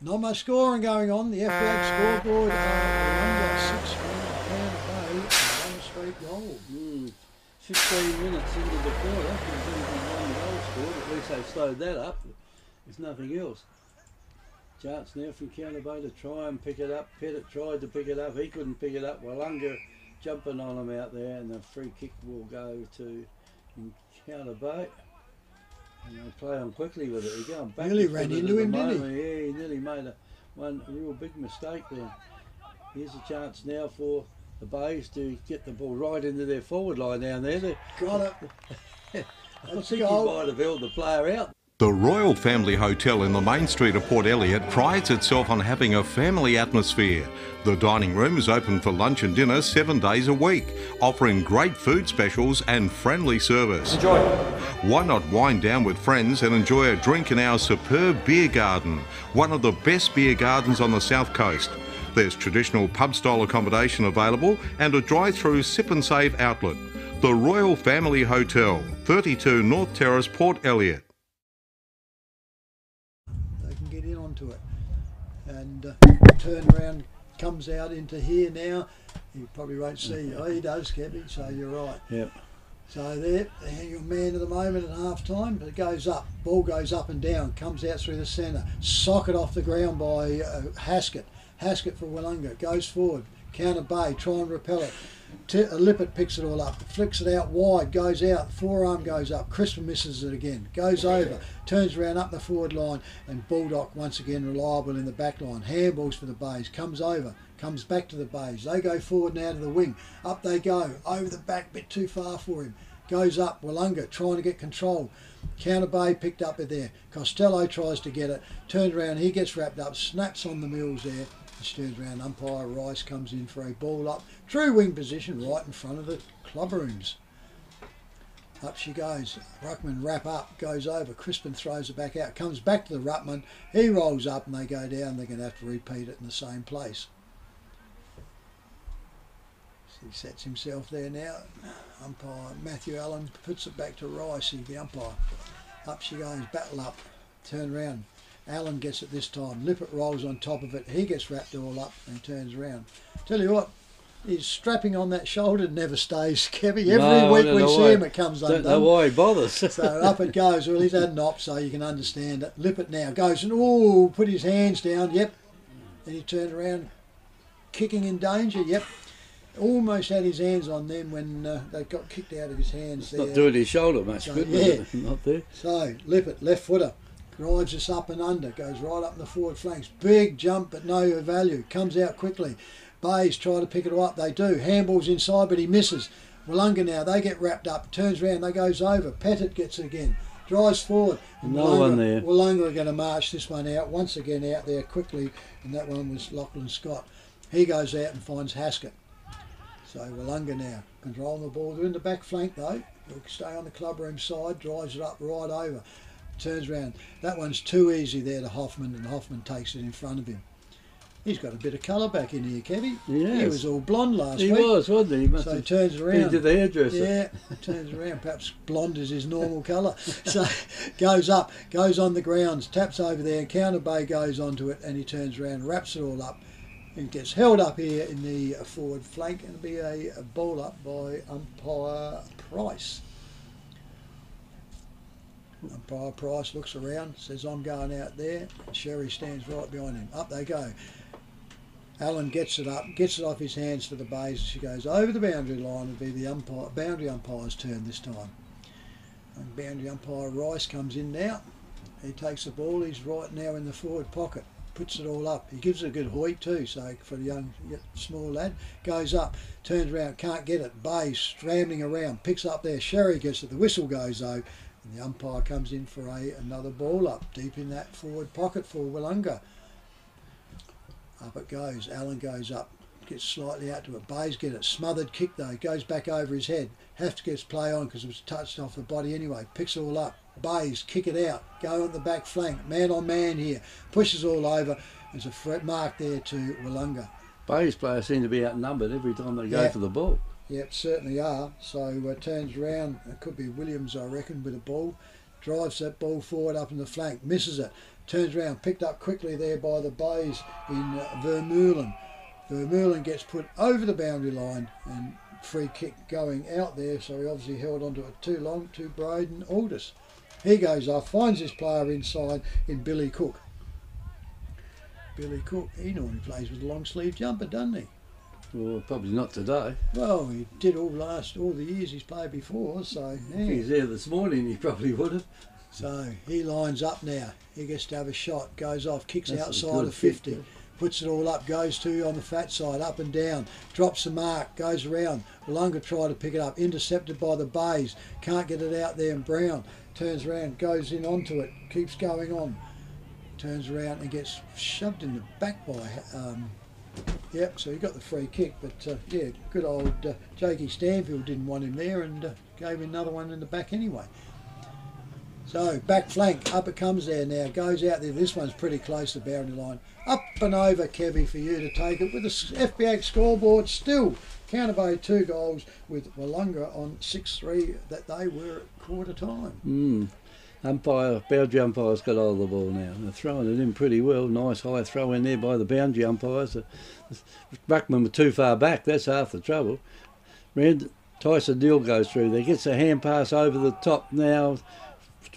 Not much scoring going on. The FP Ag scoreboard are six for Encounter Bay, one straight goal. Mm, 15 minutes into the quarter, there's only been one goal scored. At least they've slowed that up. There's nothing else. Chance now from Counter Bay to try and pick it up. Pettit tried to pick it up. He couldn't pick it up. Willunga jumping on him out there, and the free kick will go to Counter Bay. And they play on quickly with it. They're going back. Nearly ran into him, didn't he? Yeah, he nearly made a one real big mistake there. Here's a chance now for the Bays to get the ball right into their forward line down there. They, Got it. [LAUGHS] I Let's think he might have held the player out. The Royal Family Hotel in the main street of Port Elliot prides itself on having a family atmosphere. The dining room is open for lunch and dinner seven days a week, offering great food specials and friendly service. Enjoy. Why not wind down with friends and enjoy a drink in our superb beer garden, one of the best beer gardens on the south coast? There's traditional pub style accommodation available and a drive through sip and save outlet. The Royal Family Hotel, 32 North Terrace, Port Elliot. they can get in onto it. And uh, turn around, comes out into here now. You probably won't see. Oh, he does, Kevin, so you're right. Yep. So there, they're your man at the moment at half time, but it goes up. Ball goes up and down, comes out through the centre. Socket off the ground by uh, Haskett. Haskett for Willunga goes forward. Counter Bay, try and repel it. T- uh, Lippert picks it all up, flicks it out wide, goes out, forearm goes up. Crispin misses it again, goes over, turns around up the forward line, and Baldock once again reliable in the back line. Handballs for the Bays, comes over, comes back to the Bays. They go forward now to the wing. Up they go, over the back, bit too far for him. Goes up, Willunga trying to get control. Counter Bay picked up it there. Costello tries to get it, turns around, he gets wrapped up, snaps on the mills there. Turns around, umpire Rice comes in for a ball up, true wing position right in front of the club rooms. Up she goes. Ruckman wrap up, goes over. Crispin throws it back out, comes back to the Ruckman. He rolls up and they go down. They're going to have to repeat it in the same place. He sets himself there now. Umpire Matthew Allen puts it back to Rice, he, the umpire. Up she goes, battle up, turn round. Allen gets it this time. Lippert rolls on top of it. He gets wrapped all up and turns around. Tell you what, he's strapping on that shoulder never stays, [LAUGHS] Kevy. Every No, week don't we see why- him, it comes Don't undone. know why he bothers. So up it goes. Well, he's had an op, so you can understand it. Lippert now goes and oh, put his hands down. Yep. Then he turned around, kicking in danger. Yep. Almost had his hands on them when uh, they got kicked out of his hands. there. Not doing his shoulder much So, good. yeah. [LAUGHS] Not there. So Lippert, left footer, drives us up and under, goes right up in the forward flanks. Big jump, but no value. Comes out quickly. Bays try to pick it up. They do. Handballs inside, but he misses. Willunga now, they get wrapped up. Turns round, they goes over. Pettit gets it again. Drives forward. And Another one there. Willunga are going to march this one out. Once again out there quickly. And that one was Lachlan Scott. He goes out and finds Haskett. So Willunga now controlling the ball. They're in the back flank though. He'll stay on the clubroom side, drives it up right over, turns around. That one's too easy there to Hoffman, and Hoffman takes it in front of him. He's got a bit of colour back in here, Kevy. He was all blonde last He week. was, wasn't he? he So he have turns around. to the hairdresser. Yeah, turns around. Perhaps blonde is his normal colour. [LAUGHS] So goes up, goes on the grounds, taps over there, Counter Bay goes onto it, and he turns around, wraps it all up, and gets held up here in the forward flank, and it'll be a, a ball up by umpire Price. Umpire Price looks around, says, I'm going out there. Sherry stands right behind him. Up they go. Allen gets it up, gets it off his hands for the bays. She goes over the boundary line. It'll be the umpire, boundary umpire's turn this time. And boundary umpire Rice comes in now. He takes the ball. He's right now in the forward pocket. Puts it all up. He gives it a good hoik too. So for the young, small lad, goes up, turns around, can't get it. Bays scrambling around, picks up there. Sherry gets it. The whistle goes though, and the umpire comes in for a another ball up deep in that forward pocket for Willunga. Up it goes. Allen goes up. Gets slightly out to it. Bays get it. Smothered kick though. Goes back over his head. Have to get his play on because it was touched off the body anyway. Picks it all up. Bays kick it out. Go on the back flank. Man on man here. Pushes all over. There's a mark there to Willunga. Bayes players seem to be outnumbered every time they go for the ball. Yep, certainly are. So uh, turns around. It could be Williams, I reckon, with a ball. Drives that ball forward up in the flank. Misses it. Turns around. Picked up quickly there by the Bays in uh, Vermeulen. Vermeulen gets put over the boundary line and free kick going out there. So he obviously held onto it too long to Braden Aldous. He goes off, finds his player inside in Billy Cook. Billy Cook, he normally plays with a long sleeve jumper, doesn't he? Well, probably not today. Well, he did all last all the years he's played before, so If he was yeah. there this morning, he probably would have. So he lines up now. He gets to have a shot, goes off, kicks That's outside of fifty, kick, puts it all up, goes to on the fat side, up and down, drops the mark, goes around. Lunga try to pick it up, intercepted by the Bays, can't get it out there. And Brown turns around, goes in onto it, keeps going on, turns around and gets shoved in the back by. Um, Yep, so he got the free kick, but uh, yeah, good old uh, Jakey Stanfield didn't want him there and uh, gave him another one in the back anyway. So back flank, up it comes there now, goes out there. This one's pretty close to the boundary line. Up and over, Kevy, for you to take it with the FP Ag scoreboard still. Counterbay two goals with Willunga on 6 3 that they were at quarter time. Mm. Umpire, boundary umpire's got hold of the ball now. They're throwing it in pretty well. Nice high throw in there by the boundary umpires. The- the Ruckman were too far back. That's half the trouble. Red Tyson Neal goes through there. Gets a hand pass over the top now.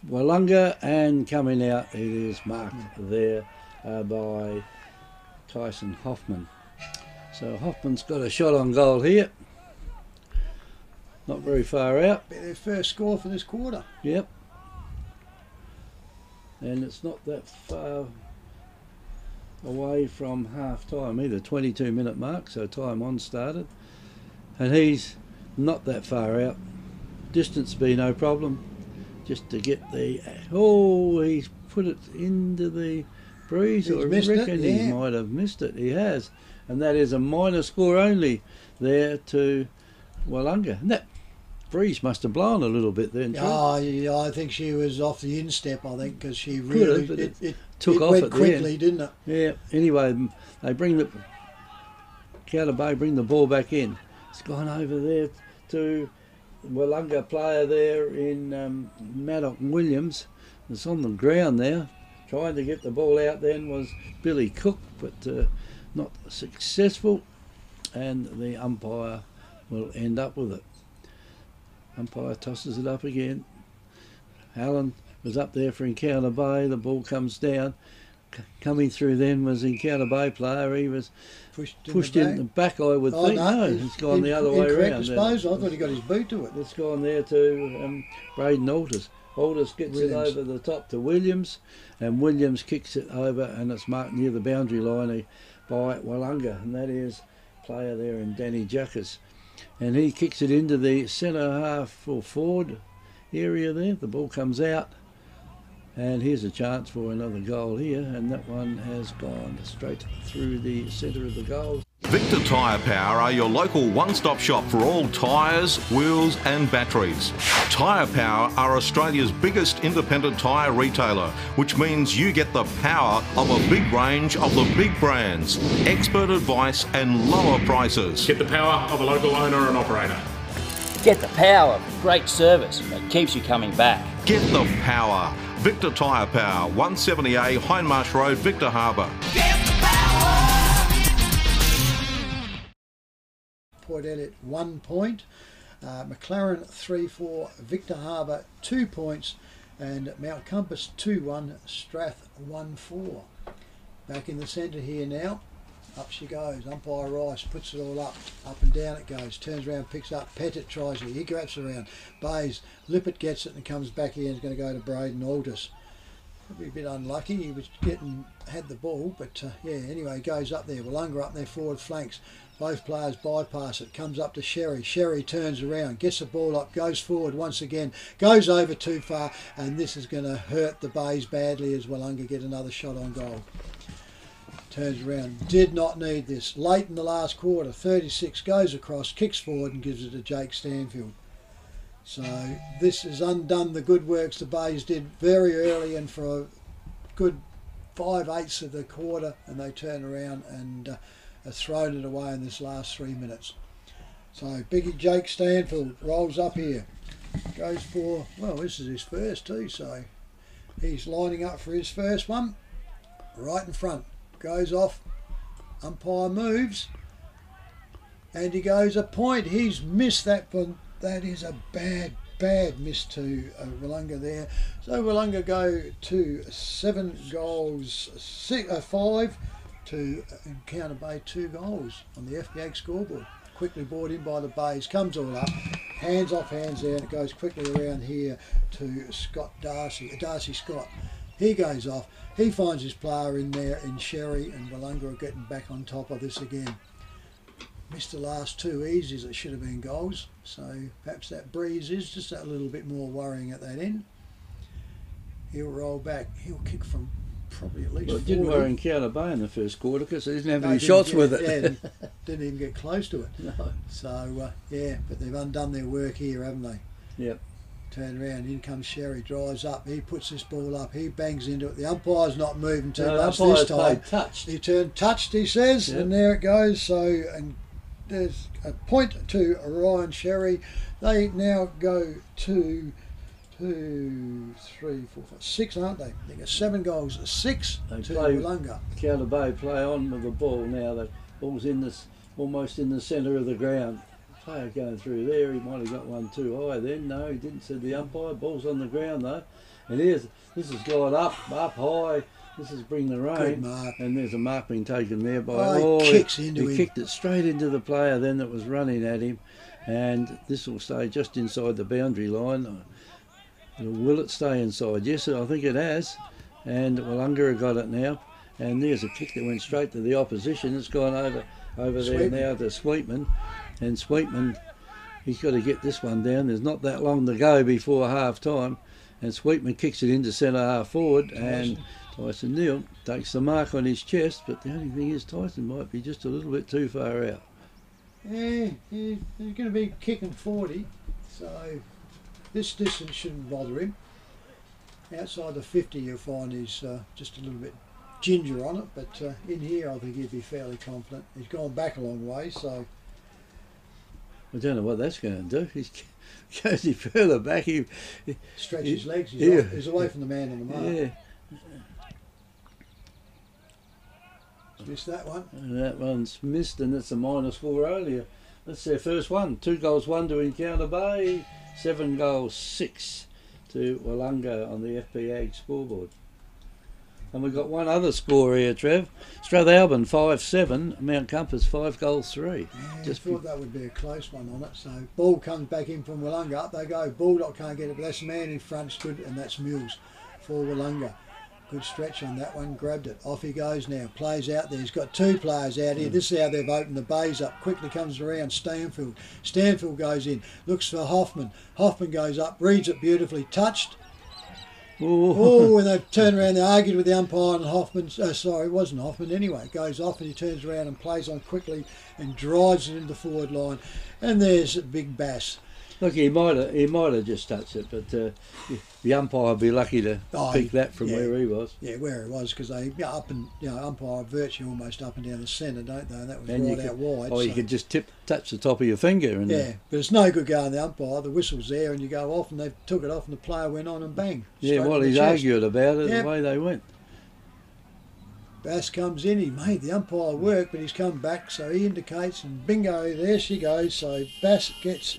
Willunga and coming out. It is marked there uh, by Tyson Hoffman. So Hoffman's got a shot on goal here. Not very far out. Be their first score for this quarter. Yep. And it's not that far away from half time either, 22 minute mark, so time on started. And he's not that far out. Distance be no problem. Just to get the. Oh, he's put it into the breeze. He's I missed it, reckon he might have missed it. He has. And that is a minor score only there to Willunga. And that breeze must have blown a little bit then. Oh, yeah, I think she was off the instep. I think because she really but it, it it, took it off went quickly, end. didn't it? Yeah. Anyway, they bring the Counter Bay bring the ball back in. It's gone over there to Willunga player there in um, Maddock Williams. It's on the ground now, trying to get the ball out. Then was Billy Cook, but uh, not successful, and the umpire will end up with it. Umpire tosses it up again. Allen was up there for Encounter Bay. The ball comes down. C- coming through then was Encounter Bay player. He was Pushed in pushed the in back. the back, I would Oh think. no, No, it's gone the other way around. disposal. I thought he got his boot to it. It's gone there to um, Braden Aldous. Aldous gets Williams. it over the top to Williams, and Williams kicks it over, and it's marked near the boundary line by Willunga, and that is player there in Danny Juckers. And he kicks it into the centre half or forward area there. The ball comes out, and here's a chance for another goal here, and that one has gone straight through the centre of the goal. Victor Tyre Power are your local one stop shop for all tyres, wheels, and batteries. Tyre Power are Australia's biggest independent tyre retailer, which means you get the power of a big range of the big brands, expert advice, and lower prices. Get the power of a local owner and operator. Get the power of great service that keeps you coming back. Get the power. Victor Tyre Power, 170A Hindmarsh Road, Victor Harbour. Port Elliot one point, uh, McLaren three four, Victor Harbour two points, and Mount Compass two one, Strath one four. Back in the centre here now. Up she goes. Umpire Rice puts it all up. Up and down it goes. Turns around, picks up. Pettit tries it. He grabs around. Bays. Lippert gets it and comes back here and is going to go to Braden Aldous. Probably a bit unlucky. He was getting had the ball, but uh, yeah. Anyway, goes up there. Willunga up there, forward flanks. Both players bypass it. Comes up to Sherry. Sherry turns around, gets the ball up, goes forward once again, goes over too far, and this is going to hurt the Bays badly as Willunga get another shot on goal. Turns around, did not need this. Late in the last quarter, 36 goes across, kicks forward, and gives it to Jake Stanfield. So this has undone the good works the Bays did very early and for a good five eighths of the quarter, and they turn around and uh, have thrown it away in this last three minutes. So Biggie Jake Stanfield rolls up here, goes for well, this is his first too, so he's lining up for his first one, right in front, goes off, umpire moves, and he goes a point. He's missed that one. That is a bad, bad miss to uh, there. So Willunga go to seven goals, six, uh, five to Encounter Bay two goals on the FP Ag scoreboard. Quickly brought in by the Bays, comes all up, hands off hands and it goes quickly around here to Scott Darcy, uh, Darcy Scott. He goes off. He finds his player in there in Sherry, and Willunga are getting back on top of this again. Missed the last two easies that should have been goals, so perhaps that breeze is just a little bit more worrying at that end. He'll roll back. He'll kick from probably at least. Well, it didn't 40. worry Encounter Bay in the first quarter because they didn't have No, any didn't shots get- with it. Yeah, didn't, [LAUGHS] didn't even get close to it. no. So uh, yeah, but they've undone their work here, haven't they? Yep. Turn around, in comes Sherry, drives up, he puts this ball up, he bangs into it. The umpire's not moving too No, much umpire's this time. touched. He turned touched, he says, Yep. and there it goes. So, and there's a point to Ryan Sherry. They now go to two, three, four, five, six, aren't they? They got seven goals, six They to play- Willunga. Counter Bay play on with the ball now. The ball's in this almost in the centre of the ground. Player going through there. He might have got one too high then. No, he didn't. Said the umpire. Ball's on the ground though. And here's this has gone up, up high. This is Bring the Rain. Good mark. And there's a mark being taken there by. Oh, he kicks into he him. kicked it straight into the player then that was running at him. And this will stay just inside the boundary line. Will it stay inside? Yes, I think it has. And Willunga got it now. And there's a kick that went straight to the opposition. It's gone over over there now to Sweetman. And Sweetman, he's got to get this one down. There's not that long to go before half time. And Sweetman kicks it into centre half forward. And Tyson Neal takes the mark on his chest. But the only thing is, Tyson might be just a little bit too far out. Yeah, he's going to be kicking 40, so this distance shouldn't bother him. Outside the 50, you'll find he's uh, just a little bit ginger on it, but uh, in here, I think he'd be fairly confident. He's gone back a long way, so I don't know what that's going to do. He [LAUGHS] goes he further back. He, stretches his legs. He's, Yeah. off, he's away from the man on the mark. yeah, Missed that one. and that one's missed, and it's a minus four earlier. That's their first one. Two goals, one to Encounter Bay. Seven goals, six to Willunga on the FP Ag scoreboard. And we've got one other score here, Trev. Strathalbyn five seven, Mount Compass five goals three. Yeah, Just I thought that would be a close one on it. So ball comes back in from Willunga. Up they go. Bulldog can't get it, but that's man in front's good, and that's Mills for Willunga. Good stretch on that one. Grabbed it. Off he goes now. Plays out there. He's got two players out here. This is how they've opened the bays up. Quickly comes around Stanfield. Stanfield goes in. Looks for Hoffman. Hoffman goes up. Reads it beautifully. Touched. Ooh. Oh, and they've [LAUGHS] turned around. They argued with the umpire, and Hoffman, uh, sorry, it wasn't Hoffman anyway, goes off and he turns around and plays on quickly and drives it into the forward line. And there's a big bass. Look, he might have he might have just touched it, but uh, the umpire would be lucky to Oh, pick that from yeah. where he was. Yeah, where he was, because they yeah, up and you know umpire virtually almost up and down the centre, don't they? And that was And you right could, out wide. oh, you could just tip touch the top of your finger, and uh, yeah, but it's no good going the umpire. The whistle's there, and you go off, and they took it off, and the player went on and bang. yeah. Well, he's chest. argued about it Yep. the way they went. Bass comes in, he made the umpire work, but he's come back, so he indicates, and bingo, there she goes. So Bass gets.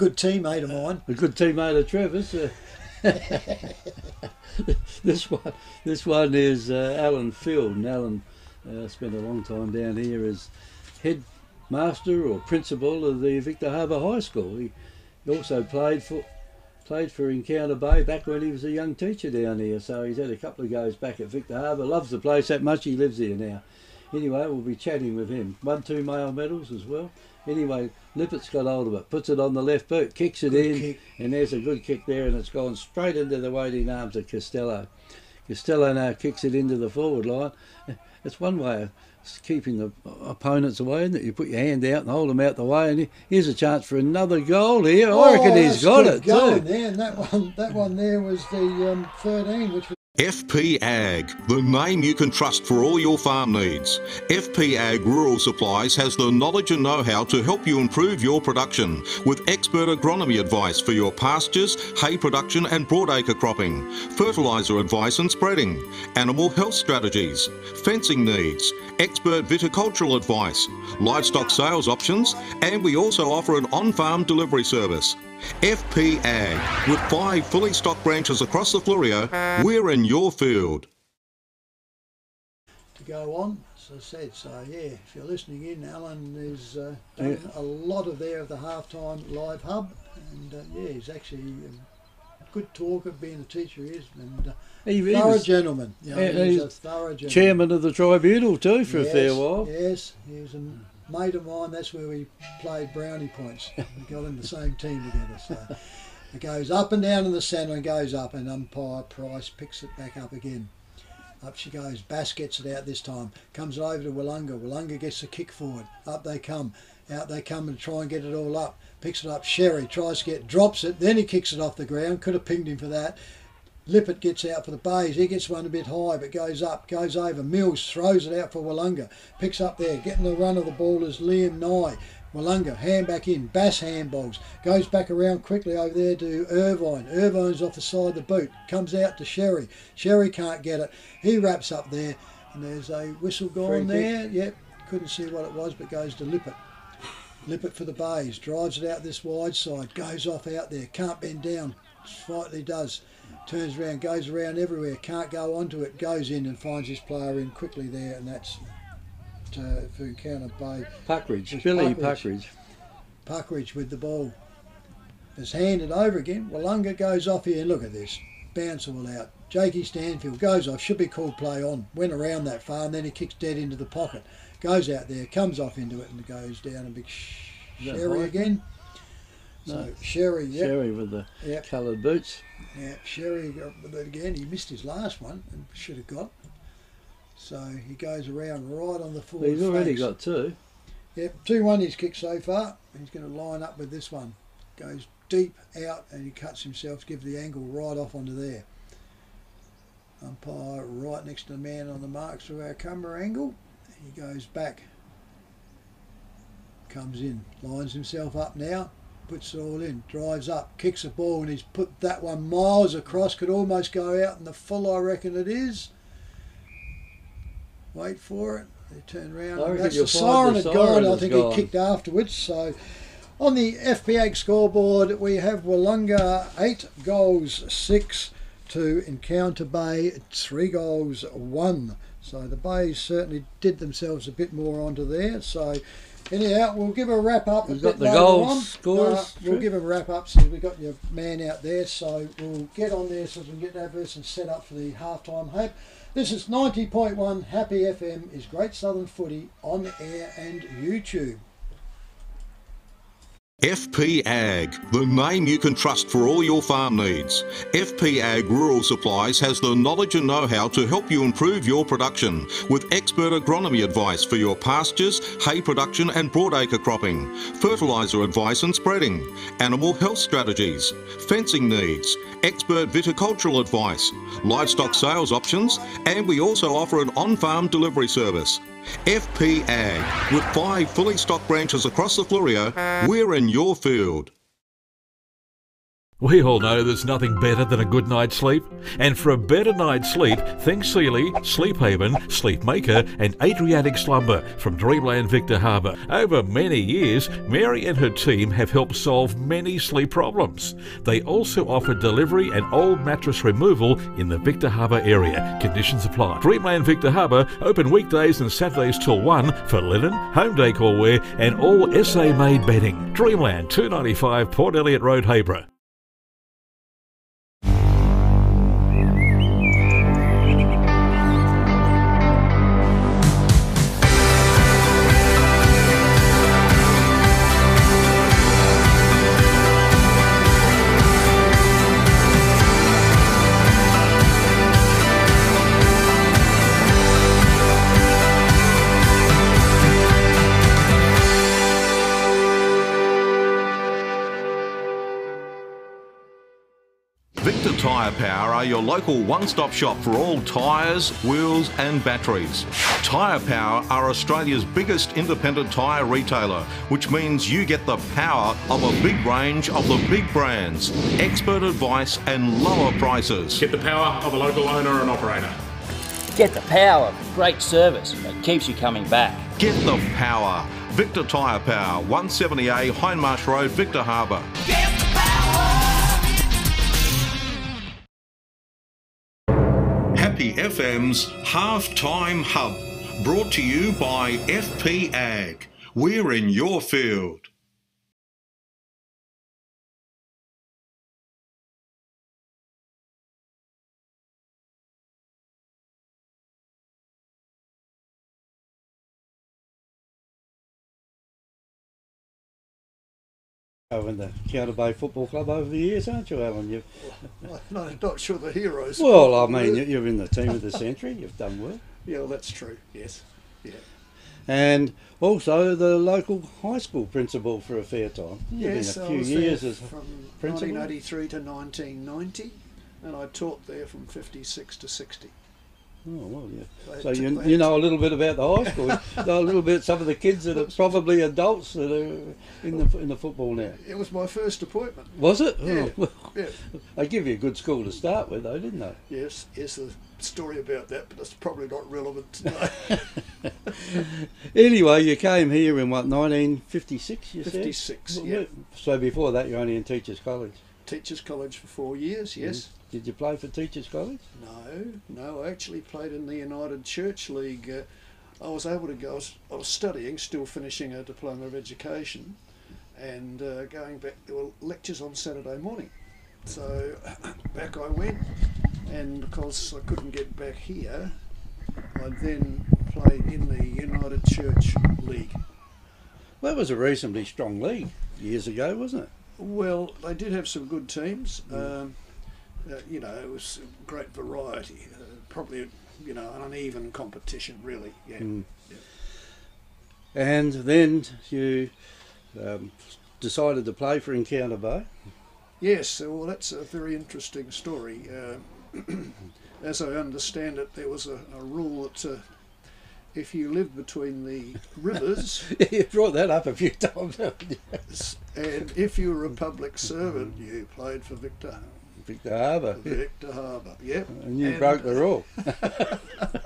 Good teammate of mine. A good teammate of Trevor's. Uh, [LAUGHS] this one, this one is uh, Alan Field, and Alan uh, spent a long time down here as headmaster or principal of the Victor Harbour High School. He, also played for played for Encounter Bay back when he was a young teacher down here. So he's had a couple of goes back at Victor Harbour. Loves the place that much. He lives here now. Anyway, we'll be chatting with him. Won two male medals as well. Anyway, Lippett's got hold of it, puts it on the left boot, kicks it Good in, kick. and there's a good kick there, and it's gone straight into the waiting arms of Costello. Costello now kicks it into the forward line. [LAUGHS] It's one way of keeping the opponents away, isn't it? You put your hand out and hold them out the way, and here's a chance for another goal here. I reckon he's Oh, that's got it going too. There, and that one, that one there was the um, 13, which was FP Ag, the name you can trust for all your farm needs. FP Ag Rural Supplies has the knowledge and know how to help you improve your production with expert agronomy advice for your pastures, hay production, and broadacre cropping, fertiliser advice and spreading, animal health strategies, fencing needs, expert viticultural advice, livestock sales options, and we also offer an on farm delivery service. FP Ag. With five fully stocked branches across the Fleurieu, we're in your field. to go on. As I said, so yeah, if you're listening in, Alan is uh, done a lot of there of the halftime live hub, and uh, yeah, he's actually a good talker, being a teacher he is, and uh, He, he thorough was gentleman. You know, Yeah, he's, he's a thorough gentleman. chairman of the tribunal too for a fair while. Yes, he was a mate of mine. That's where we played brownie points. We got in the same team together. So it goes up and down in the centre and goes up, and umpire Price picks it back up again. Up she goes. Bass gets it out this time. Comes over to Willunga. Willunga gets the kick forward. Up they come. Out they come and try and get it all up. Picks it up. Sherry tries to get, drops it. Then he kicks it off the ground. Could have pinged him for that. Lippert gets out for the Bays. He gets one a bit high, but goes up, goes over. Mills throws it out for Willunga. Picks up there. Getting the run of the ball is Liam Nye. Willunga, hand back in. Bass handballs. Goes back around quickly over there to Irvine. Irvine's off the side of the boot. Comes out to Sherry. Sherry can't get it. He wraps up there. And there's a whistle gone there. Yep. Couldn't see what it was, but goes to Lippert. Lippert for the Bays. Drives it out this wide side. Goes off out there. Can't bend down. Slightly does. Turns around. Goes around everywhere. Can't go onto it. Goes in and finds his player in quickly there. And that's uh, for Encounter Bay. Puckridge, Billy Puckridge. Puckridge. With the ball. It's handed over again. Willunga goes off here. Look at this. Bounce all out. Jakey Stanfield goes off. Should be called play on. Went around that far and then he kicks dead into the pocket. Goes out there, comes off into it and goes down a big sh- Sherry again. So No. Sherry, yep, Sherry with the yep, coloured boots. yep. Sherry got with it again. He missed his last one and should have got. So he goes around right on the full. He's already got two. Yep, 2 1 he's kicked so far. He's going to line up with this one. Goes deep out and he cuts himself, gives the angle right off onto there. Umpire right next to the man on the marks through our camera angle. He goes back, comes in, lines himself up now, puts it all in, drives up, kicks the ball, and he's put that one miles across. Could almost go out in the full, I reckon it is. Wait for it. They turn around. I and that's the siren had gone. I think gone. he kicked afterwards. So on the FP Ag scoreboard, we have Willunga eight goals, six to Encounter Bay, three goals, one. So the Bays certainly did themselves a bit more onto there. So anyhow, we'll give a wrap up. We've got the goals scores, Uh, we'll give a wrap up since we've got your man out there. So we'll get on there so we can get that person set up for the halftime hope. This is 90.1 Happy FM is Great Southern Footy on air and YouTube. FP Ag, the name you can trust for all your farm needs. FP Ag Rural Supplies has the knowledge and know how to help you improve your production with expert agronomy advice for your pastures, hay production, and broadacre cropping, fertiliser advice and spreading, animal health strategies, fencing needs, expert viticultural advice, livestock sales options, and we also offer an on farm delivery service. FP Ag. With five fully stocked branches across the Fleurieu, we're in your field. We all know there's nothing better than a good night's sleep. And for a better night's sleep, think Sealy, Sleep Haven, Sleep Maker, and Adriatic Slumber from Dreamland Victor Harbour. Over many years, Mary and her team have helped solve many sleep problems. They also offer delivery and old mattress removal in the Victor Harbour area. Conditions apply. Dreamland Victor Harbour open weekdays and Saturdays till 1 for linen, home decor wear, and all SA made bedding. Dreamland 295 Port Elliot Road, Hayborough. Victor Tyre Power are your local one stop shop for all tyres, wheels, and batteries. Tyre Power are Australia's biggest independent tyre retailer, which means you get the power of a big range of the big brands, expert advice, and lower prices. Get the power of a local owner and operator. Get the power of great service that keeps you coming back. Get the power. Victor Tyre Power, 170A Hindmarsh Road, Victor Harbour. FM's Halftime Hub, brought to you by FP Ag. We're in your field. In the Counter Bay Football Club over the years, aren't you, Alan? You, No, not sure the heroes. well, I mean, you- you're in the team of the century. You've done well, Yeah, well, that's true. Yes. Yeah. and also the local high school principal for a fair time. You've Yes, been I a few was years there as from principal. 1983 to 1990. and I taught there from 56 to 60. Oh, well, yeah. So you, you know a little bit about the high school. you know a little bit some of the kids that are probably adults that are in the in the football now. It was my first appointment. Was it? Yeah. Oh, well, Yeah. they give you a good school to start with, though, didn't they? Yes, yes, The story about that, but it's probably not relevant today. [LAUGHS] Anyway, you came here in what 1956? You said. 56, Well, yeah. So before that, you're only in Teachers College. Teachers College for four years, yes. Mm. Did you play for Teachers College? No, no, I actually played in the United Church League. Uh, I was able to go, I was, I was studying, still finishing a Diploma of Education, and uh, going back, there were lectures on Saturday morning. So [COUGHS] back I went, and because I couldn't get back here, I then played in the United Church League. Well, that was a reasonably strong league years ago, wasn't it? Well, they did have some good teams. Um, uh, you know, it was great variety. Uh, probably, you know, an uneven competition, really. Yeah. Mm. And then you um, decided to play for Encounter Bay. Yes, well, that's a very interesting story. Uh, [CLEARS THROAT] as I understand it, there was a, a rule that uh, if you lived between the [LAUGHS] rivers you brought that up a few [LAUGHS] times, haven't you? and if you were a public servant, you played for Victor Victor Harbour. Victor Harbour. Yep. And you broke the rule. [LAUGHS]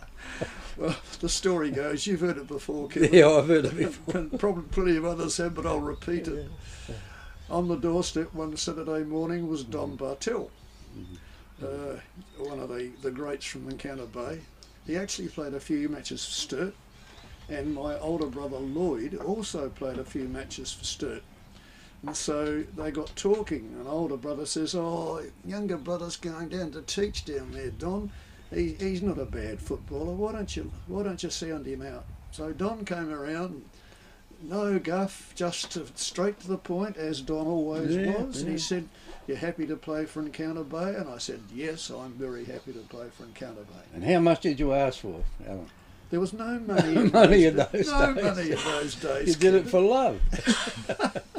Well, the story goes, you've heard it before, Kevin. yeah, I've heard it before. and probably plenty of others have, but I'll repeat it. On the doorstep one Saturday morning was Don Bartel, uh, one of the, the greats from Encounter Bay. He actually played a few matches for Sturt, and my older brother Lloyd also played a few matches for Sturt. And so they got talking, and older brother says, "Oh, younger brother's going down to teach down there, Don. He, he's not a bad footballer. Why don't you Why don't you sound him out?" So Don came around, no guff, just to, straight to the point, as Don always Yeah, was. And yeah. he said, "You're happy to play for Encounter Bay?" And I said, "Yes, I'm very happy to play for Encounter Bay." And how much did you ask for, Alan? There was no [LAUGHS] money. In Money in those, those no days. money in those days. You did it for love. [LAUGHS]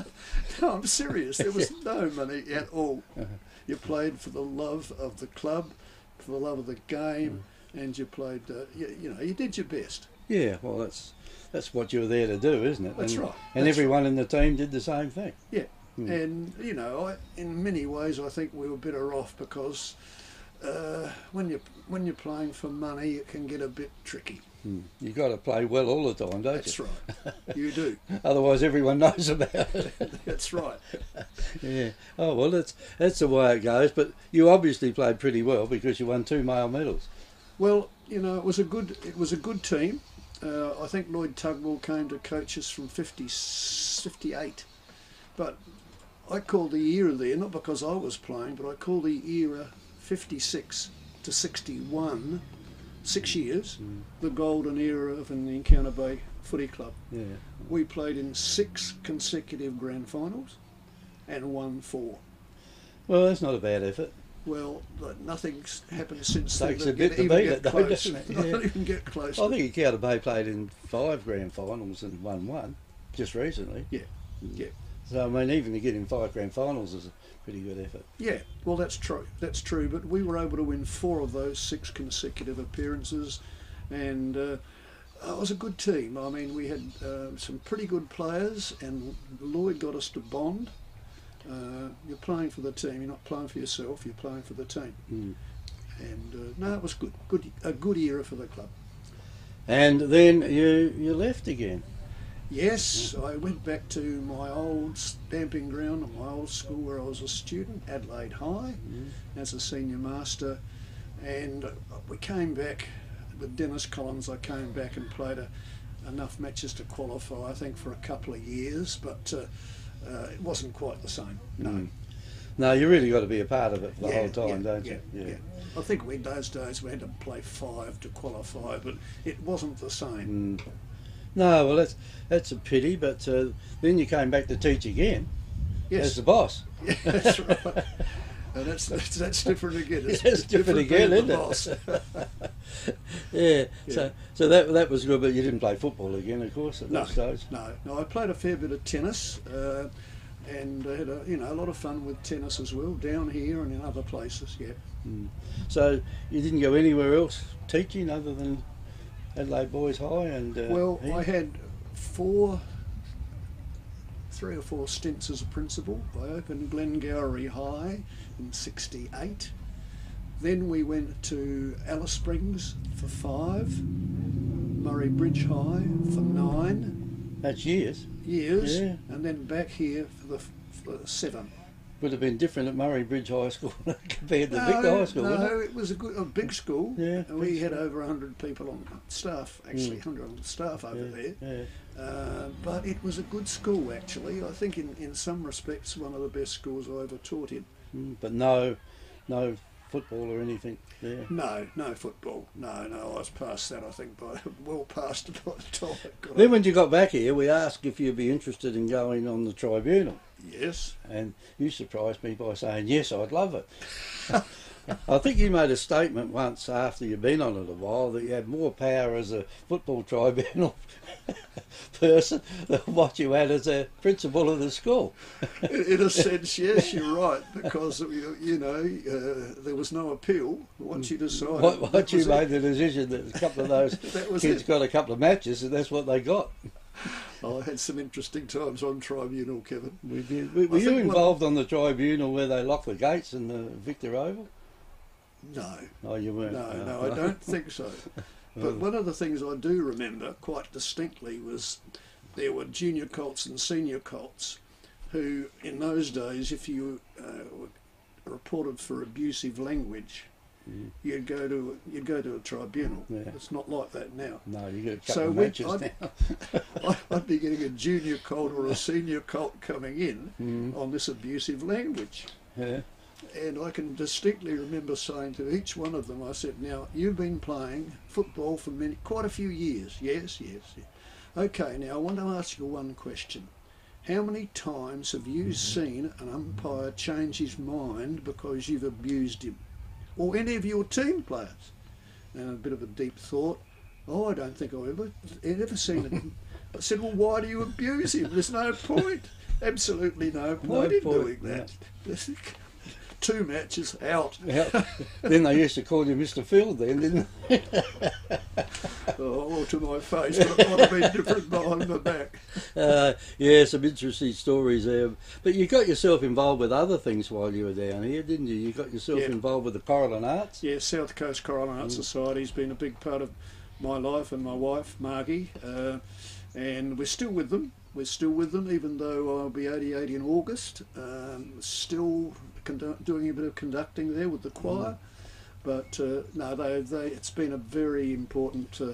[LAUGHS] No, I'm serious. There was no money [LAUGHS] at all. Uh-huh. You played for the love of the club, for the love of the game, Mm. and you played. Uh, you, you know, you did your best. Yeah, well, that's that's what you were there to do, isn't it? That's and, right, And that's everyone in the team did the same thing. Yeah, Hmm. and you know, I, in many ways, I think we were better off because uh, when you when you're playing for money, it can get a bit tricky. Hmm. You got to play well all the time, don't That's you? That's right. You do. [LAUGHS] Otherwise, everyone knows about it. [LAUGHS] That's right. [LAUGHS] yeah. Oh well, that's that's the way it goes. But you obviously played pretty well because you won two male medals. Well, you know, it was a good it was a good team. Uh, I think Lloyd Tugwell came to coach us from 50, 58. But I called the era there, not because I was playing, but I called the era 56 to 61, six years, mm. the golden era of an Encounter Bay Footy Club. Yeah. We played in six consecutive grand finals and won four. Well, that's not a bad effort. Well, but nothing's happened since Takes then. a bit to beat get it, though, close. doesn't it? [LAUGHS] Not even get close. I think Encounter Bay played in five grand finals and won one just recently. Yeah, yeah, So I mean, even to get in five grand finals is a pretty good effort. yeah. Well, that's true. That's true. But we were able to win four of those six consecutive appearances, and uh, it was a good team. I mean, we had uh, some pretty good players, and Lloyd got us to bond. Uh, you're playing for the team. You're not playing for yourself. You're playing for the team. Mm. And uh, no, it was good. Good, a good era for the club. And then you you left again. Yes, I went back to my old stamping ground at my old school where I was a student, Adelaide High, as a senior master. And we came back with Dennis Collins. I came back and played a, enough matches to qualify, I think, for a couple of years, but uh, uh, it wasn't quite the same. No. Mm. No, you really got to be a part of it for the Yeah, whole time, yeah, don't yeah, you? yeah. I think we, those days we had to play five to qualify, but it wasn't the same. Mm. [LAUGHS] No, well, that's that's a pity. But uh, then you came back to teach again Yes. as the boss. [LAUGHS] Yeah, that's right. And that's, that's that's different again. [LAUGHS] It's, Yeah, it's different again, isn't it? boss. Yeah. Yeah. So so that that was good, but you didn't play football again, of course, at no, that stage. no, no. I played a fair bit of tennis, uh, and I had a, you know a lot of fun with tennis as well down here and in other places. Yeah. So you didn't go anywhere else teaching other than Adelaide Boys High and uh, Well? I had four, three or four stints as a principal. I opened Glengowrie High in '68. Then we went to Alice Springs for five, Murray Bridge High for nine that's years. years, Yeah. and then back here for the, for the seven. Would have been different at Murray Bridge High School [LAUGHS] compared to Victor High School, no, wouldn't it? it was a, good, a big school. Yeah, and we had over 100 people on staff, actually, 100 on staff over there. Yeah. Uh, but it was a good school, actually. I think, in, in some respects, one of the best schools I ever taught in. Mm, But no, no football or anything there. No, no football. No, no, I was past that, I think, by [LAUGHS] well past [LAUGHS] by the time Then when you got back here, we asked if you'd be interested in going on the tribunal. Yes. And you surprised me by saying, yes, I'd love it. [LAUGHS] I think you made a statement once after you'd been on it a while that you had more power as a football [LAUGHS] tribunal person than what you had as a principal of the school. in, a [LAUGHS] sense, yes, you're right, because, you, you know, uh, there was no appeal once you decided. What, what you was it. made the decision that a couple of those kids it. got a couple of matches and that's what they got. I had some interesting times on tribunal, Kevin. Were you, were I you one- involved on the tribunal where they locked the gates in the Victor Oval? No, No, you weren't. no, Uh, no, I don't think so. [LAUGHS] But one of the things I do remember quite distinctly was there were junior colts and senior colts who, in those days, if you uh, were reported for abusive language, you'd go to you'd go to a tribunal. Yeah. It's not like that now. No, you get a couple So of matches I'd- now. [LAUGHS] I'd be getting a junior colt or a senior colt coming in mm. on this abusive language. Yeah. And I can distinctly remember saying to each one of them, I said, Now, you've been playing football for many, quite a few years. Yes, yes, yes. Okay, now I want to ask you one question. How many times have you mm-hmm. seen an umpire change his mind because you've abused him? Or any of your team players? And a bit of a deep thought. Oh, I don't think I've ever, ever seen it. I said, Well, why do you abuse him? There's no point. Absolutely no point in point, doing that. Two matches out. Yeah. then they used to call you Mr. Field then, didn't they? [LAUGHS] Oh, to my face, but it might have been different behind my back. [LAUGHS] Uh, yeah, some interesting stories there. But you got yourself involved with other things while you were down here, didn't you? You got yourself Yeah. involved with the Coralline Arts. Yeah, South Coast Choral Art Society's been a big part of my life and my wife, Margie, uh, and we're still with them. We're still with them, even though I'll be 88 in August. Um, still doing a bit of conducting there with the choir. But uh, no, they, they, it's been a very important uh,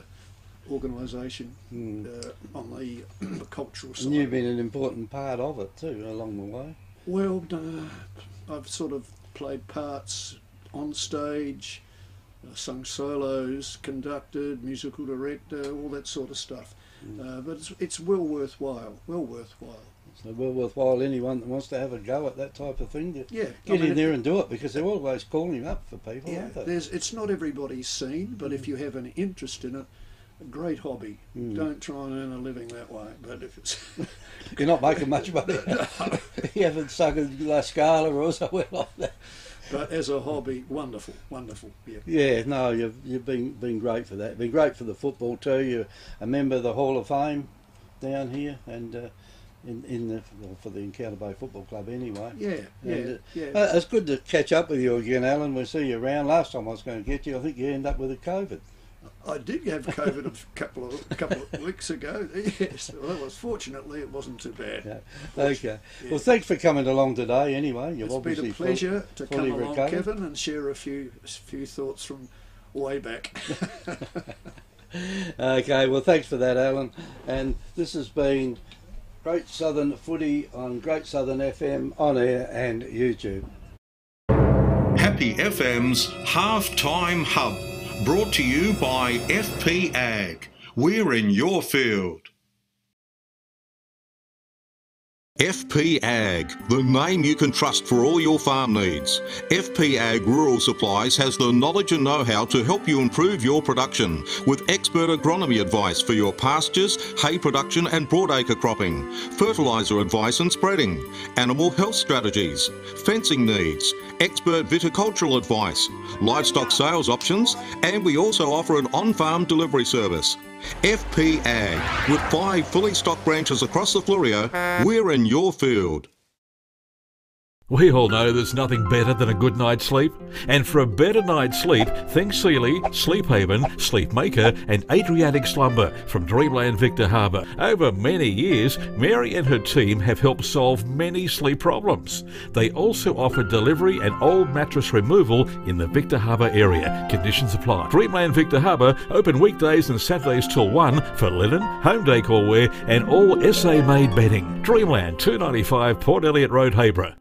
organisation uh, on the, the cultural side. And you've been an important part of it too, along the way. Well, I've sort of played parts on stage, uh, sung solos, conducted, musical director, all that sort of stuff. Uh, but it's, it's well worthwhile, well worthwhile. So well worthwhile anyone that wants to have a go at that type of thing to Yeah, I get mean, in there and do it because they're always calling up for people, Yeah, aren't they? there's, it's not everybody's scene, but if you have an interest in it, a great hobby. Don't try and earn a living that way. But if it's [LAUGHS] You're not making much [LAUGHS] money. [LAUGHS] you haven't sung in La Scala or somewhere like that. but as a hobby, wonderful, wonderful. Yeah. Yeah, no, you've you've been been great for that. Been great for the football too. You're a member of the Hall of Fame down here, and uh, in in the well, for the Encounter Bay Football Club anyway. Yeah, yeah, And, uh, yeah. uh, it's good to catch up with you again, Alan. We'll see you around. Last time I was going to get you, I think you end up with a COVID. I did have COVID a couple of a couple of weeks ago. [LAUGHS] Yes, well, it was fortunately it wasn't too bad. Yeah. Okay. Well, thanks for coming along today. Anyway, you've It's been a pleasure full- to come fully along. Kevin, and share a few a few thoughts from way back. [LAUGHS] [LAUGHS] Okay, well, thanks for that, Alan. And this has been Great Southern Footy on Great Southern FM on air and YouTube. Happy FM's Halftime Hub, brought to you by FP Ag. We're in your field. FP Ag, the name you can trust for all your farm needs. FP Ag Rural Supplies has the knowledge and know how to help you improve your production with expert agronomy advice for your pastures, hay production, and broadacre cropping, fertiliser advice and spreading, animal health strategies, fencing needs, expert viticultural advice, livestock sales options, and we also offer an on farm delivery service. FP Ag. With five fully stocked branches across the Fleurieu, we're in your field. We all know there's nothing better than a good night's sleep. And for a better night's sleep, think Sealy, Sleep Haven, Sleep Maker, and Adriatic Slumber from Dreamland Victor Harbour. Over many years, Mary and her team have helped solve many sleep problems. They also offer delivery and old mattress removal in the Victor Harbour area. Conditions apply. Dreamland Victor Harbour open weekdays and Saturdays till 1 for linen, home decor wear, and all SA made bedding. Dreamland 295 Port Elliot Road, Hayborough.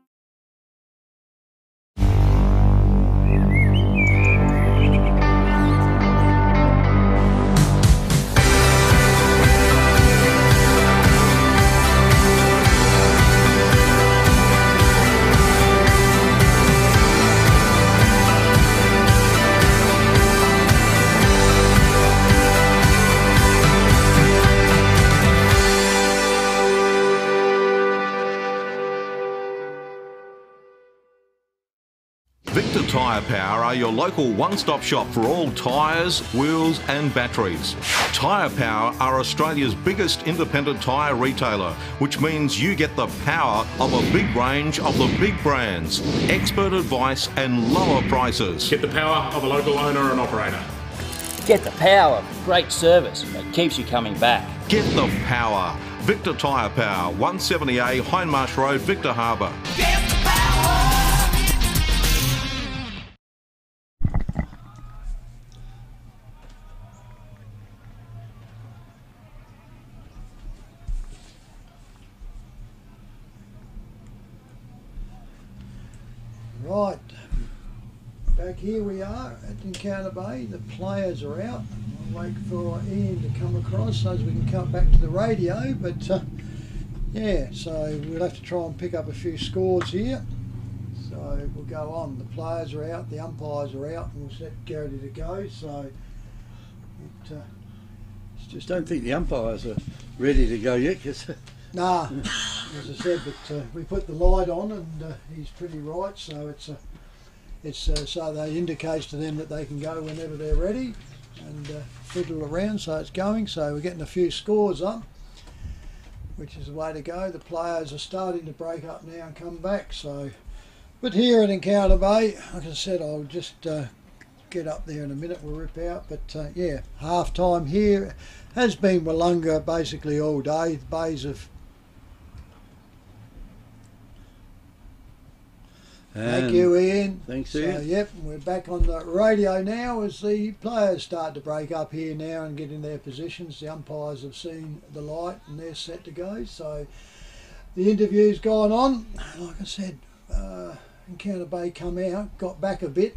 Power are your local one stop shop for all tyres, wheels, and batteries. Tyre Power are Australia's biggest independent tyre retailer, which means you get the power of a big range of the big brands, expert advice, and lower prices. Get the power of a local owner and operator. Get the power of great service that keeps you coming back. Get the power. Victor Tyre Power, 170A Hindmarsh Road, Victor Harbour. Right, back here we are at Encounter Bay. The players are out. I'll wait for Ian to come across so as we can come back to the radio. But uh, yeah, so we'll have to try and pick up a few scores here. So we'll go on. The players are out, the umpires are out, and we'll set Garrity to go. So it, uh, it's just don't think the umpires are ready to go yet. 'cause Nah, [LAUGHS] as I said, but uh, we put the light on and uh, he's pretty right, so it's uh, it's uh, so that indicates to them that they can go whenever they're ready and uh, fiddle around. So it's going. So we're getting a few scores up, which is the way to go. The players are starting to break up now and come back. So, but here at Encounter Bay, like I said, I'll just uh, get up there in a minute. We'll rip out, but uh, yeah, half time here has been Willunga basically all day. The bays have Thank you, Ian. Thanks, So, yep, we're back on the radio now as the players start to break up here now and get in their positions. The umpires have seen the light and they're set to go. So the interview's gone on. Like I said, uh, Encounter Bay come out, got back a bit.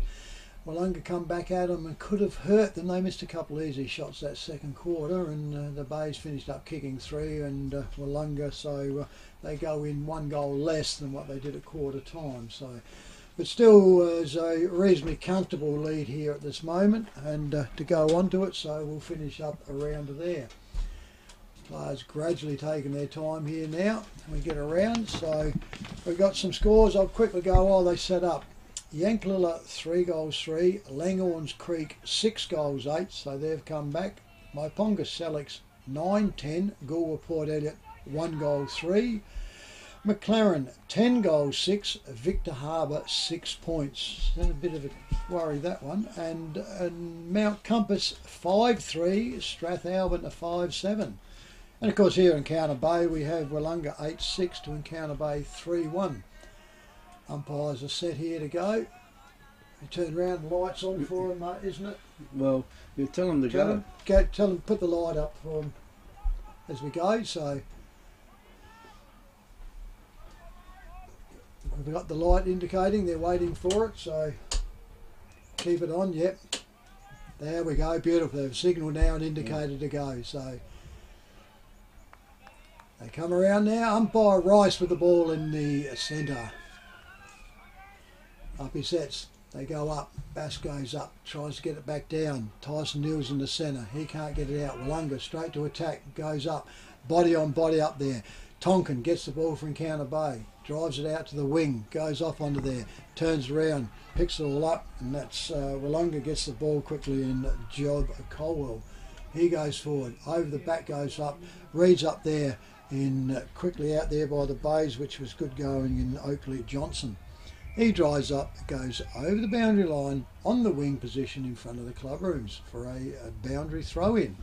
Willunga come back at them and could have hurt them. They missed a couple easy shots that second quarter, and uh, the Bays finished up kicking three, and uh, so uh, they go in one goal less than what they did at quarter time. So, but still, uh, a reasonably comfortable lead here at this moment, and uh, to go on to it. So we'll finish up around there. Players gradually taking their time here now. We get around, so we've got some scores. I'll quickly go while they set up. Yankalilla three goals three, Langhorne Creek six goals eight, so they've come back. Myponga Sellicks nine ten, Goolwa Port Elliot one goal three, McLaren ten goals six, Victor Harbour six points. Then a bit of a worry that one, and, and Mount Compass five three, Strathalbyn a five seven. And of course here in Encounter Bay we have Willunga 8-6 to Encounter Bay 3-1. Umpires are set here to go. We turn around, lights on for them, mate, isn't it? well, you tell them to Tell go. them, go, tell them put the light up for them as we go. So we've got the light indicating they're waiting for it. So keep it on. Yep. There we go. Beautiful. They've signalled now and indicated to go. So They come around now. Umpire Rice with the ball in the centre. Up he sets. They go up. Bass goes up. Tries to get it back down. Tyson Neal's in the centre. He can't get it out. Willunga straight to attack. Goes up. Body on body up there. Tonkin gets the ball from Encounter Bay. Drives it out to the wing. Goes off onto there. Turns around. Picks it all up. And that's uh, gets the ball quickly in Job Colwell. He goes forward. Over the back goes up. Reads up there in uh, quickly out there by the bays, which was good going in Oakley Johnson. He drives up, goes over the boundary line on the wing position in front of the club rooms for a, a boundary throw in.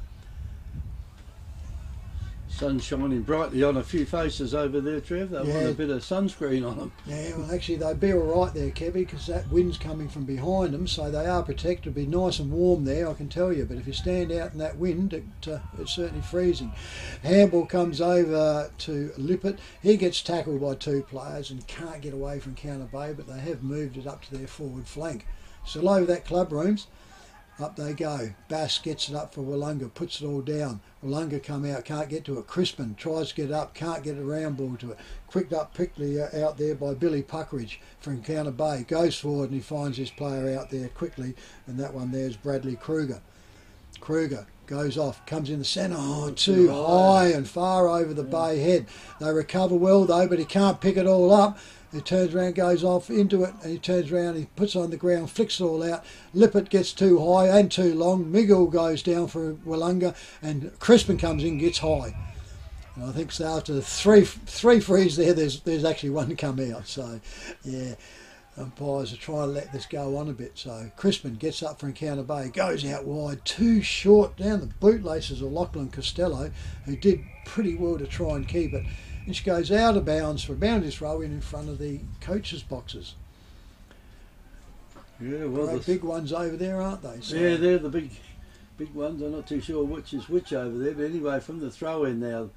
Sun shining brightly on a few faces over there, Trev. They want Yeah. a bit of sunscreen on them. Yeah, well, actually, they'd be all right there, Kevy, because that wind's coming from behind them, so they are protected. It'll be nice and warm there, I can tell you. But if you stand out in that wind, it, uh, it's certainly freezing. Hamble comes over to Lippert. He gets tackled by two players and can't get away from Counter Bay, but they have moved it up to their forward flank. So over that club rooms. Up they go. Bass gets it up for Willunga, puts it all down. Willunga come out, can't get to it. Crispin tries to get up, can't get a round ball to it. Quicked up quickly out there by Billy Puckeridge from Counter Bay. Goes forward and he finds his player out there quickly, and that one there is Bradley Kruger. Kruger goes off, comes in the centre, oh, too high and far over the bay head. They recover well though, but he can't pick it all up. He turns around, goes off into it, and he turns around, he puts on the ground, flicks it all out. Lippert gets too high and too long. Miguel goes down for Willunga, and Crispin comes in, gets high. And I think so after three three frees there, there's there's actually one to come out. So, yeah, umpires are trying to let this go on a bit. So Crispin gets up for Encounter Bay, goes out wide, too short down the bootlaces of Lachlan Costello, who did pretty well to try and keep it. And she goes out of bounds for a boundary throw in in front of the coaches' boxes. Yeah, well, the, big ones over there, aren't they? So, yeah, they're the big, big ones. I'm not too sure which is which over there, but anyway, from the throw in now,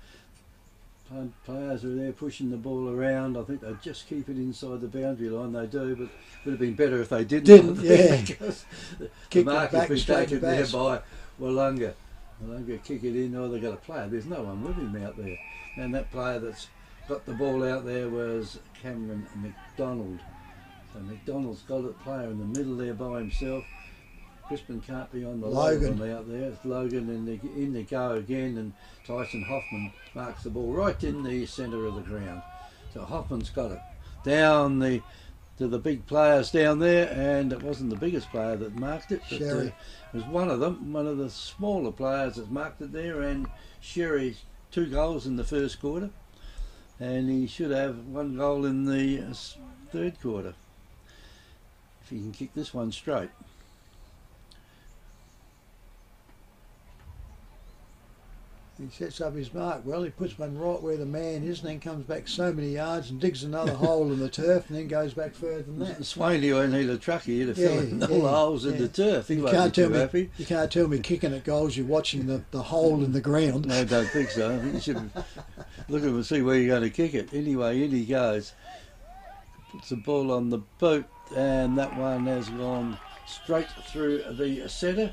players are there pushing the ball around. I think they just keep it inside the boundary line. They do, but it would have been better if they didn't. Didn't, [LAUGHS] yeah. the mark has been taken there Bass. By Willunga. Willunga kick it in, or they got a player. There's no one with him out there, and that player that's got the ball out there was Cameron McDonald. So McDonald's got a player in the middle there by himself. Crispin can't be on the Logan. Logan out there. It's Logan in the in the go again, and Tyson Hoffman marks the ball right in the centre of the ground. So Hoffman's got it down the to the big players down there, and it wasn't the biggest player that marked it. But, uh, Sherry. it was one of them, one of the smaller players that marked it there, and Sherry two goals in the first quarter, and he should have one goal in the uh, third quarter if he can kick this one straight. He sets up his mark well. He puts one right where the man is, and then comes back so many yards and digs another [LAUGHS] hole in the turf, and then goes back further than that. Swaney will need a truckie here to fill Yeah, in all yeah, the holes in the turf. He You can't tell me. happy. You can't tell me kicking at goals. You're watching the, the hole in the ground. No, I don't think so. I think you should look at him and see where you're going to kick it. Anyway, in he goes. Puts the ball on the boot, and that one has gone straight through the centre.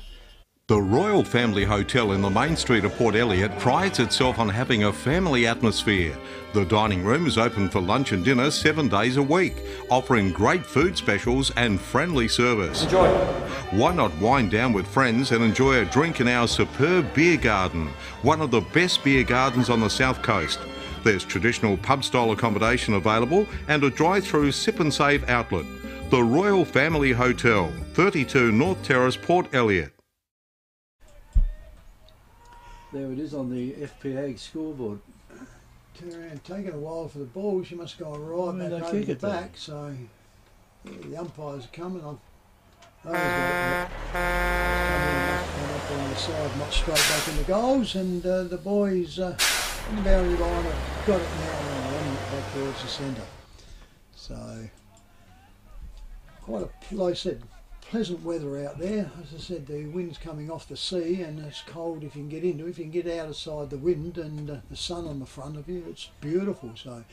The Royal Family Hotel in the main street of Port Elliot prides itself on having a family atmosphere. The dining room is open for lunch and dinner seven days a week, offering great food specials and friendly service. Enjoy. Why not wind down with friends and enjoy a drink in our superb beer garden, one of the best beer gardens on the south coast? There's traditional pub style accommodation available and a drive through sip and save outlet. The Royal Family Hotel, 32 North Terrace, Port Elliot. There it is on the FP Ag scoreboard. Turn around, taking a while for the ball. She must go right Well, back over the back. So yeah, the umpires are coming. I've got it. Coming up on the side, not straight back in the goals, and uh, the boys uh, in the boundary line have got it now and running it back towards the centre. So quite a, like I said, pleasant weather out there. As I said, the wind's coming off the sea and it's cold if you can get into it. If you can get out outside the wind and uh, the sun on the front of you, it's beautiful. So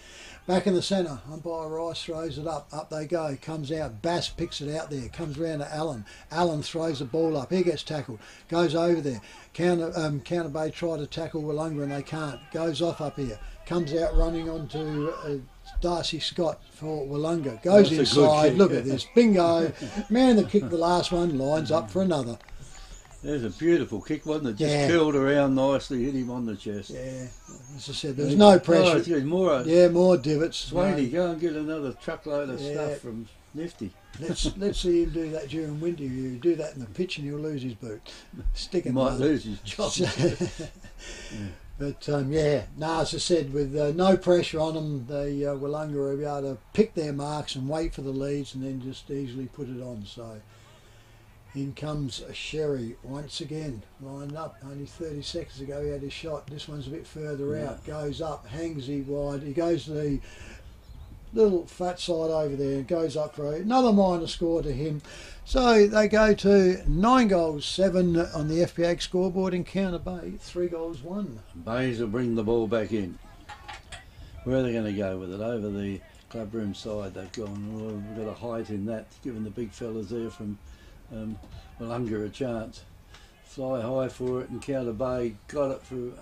back in the centre, umpire Rice throws it up. Up they go. Comes out. Bass picks it out there. Comes round to Allen. Allen throws the ball up. He gets tackled. Goes over there. Counter, um, Counter Bay try to tackle Willunga and they can't. Goes off up here. comes out running onto uh, Darcy Scott for Willunga. Goes That's inside. Look at this. Bingo. [LAUGHS] Man that kicked the last one lines up for another. There's a beautiful kick, wasn't it? Just Yeah. curled around nicely, hit him on the chest. Yeah. As I said, there's no Oh, it's pressure. good. More uh, Yeah, more divots. Swaney, go and get another truckload of Yeah. stuff from Nifty. Let's [LAUGHS] let's see him do that during winter. You do that in the pitch and he'll lose his boot. Stick He it. might lose his job. [LAUGHS] But um, yeah, no, as I said, with uh, no pressure on them, the uh, Willunga will be able to pick their marks and wait for the leads and then just easily put it on. So in comes a Sherry once again, lined up. Only 30 seconds ago he had his shot. This one's a bit further out, goes up, hangs he wide. He goes to the little fat side over there and goes up for another minor score to him. So they go to nine goals, seven on the FP Ag scoreboard in Counter Bay, three goals, one. Bays will bring the ball back in. Where are they going to go with it? Over the clubroom side. They've gone, well, we've got a height in that, giving the big fellas there from um, Willunga a chance. Fly high for it and Counter Bay got it for a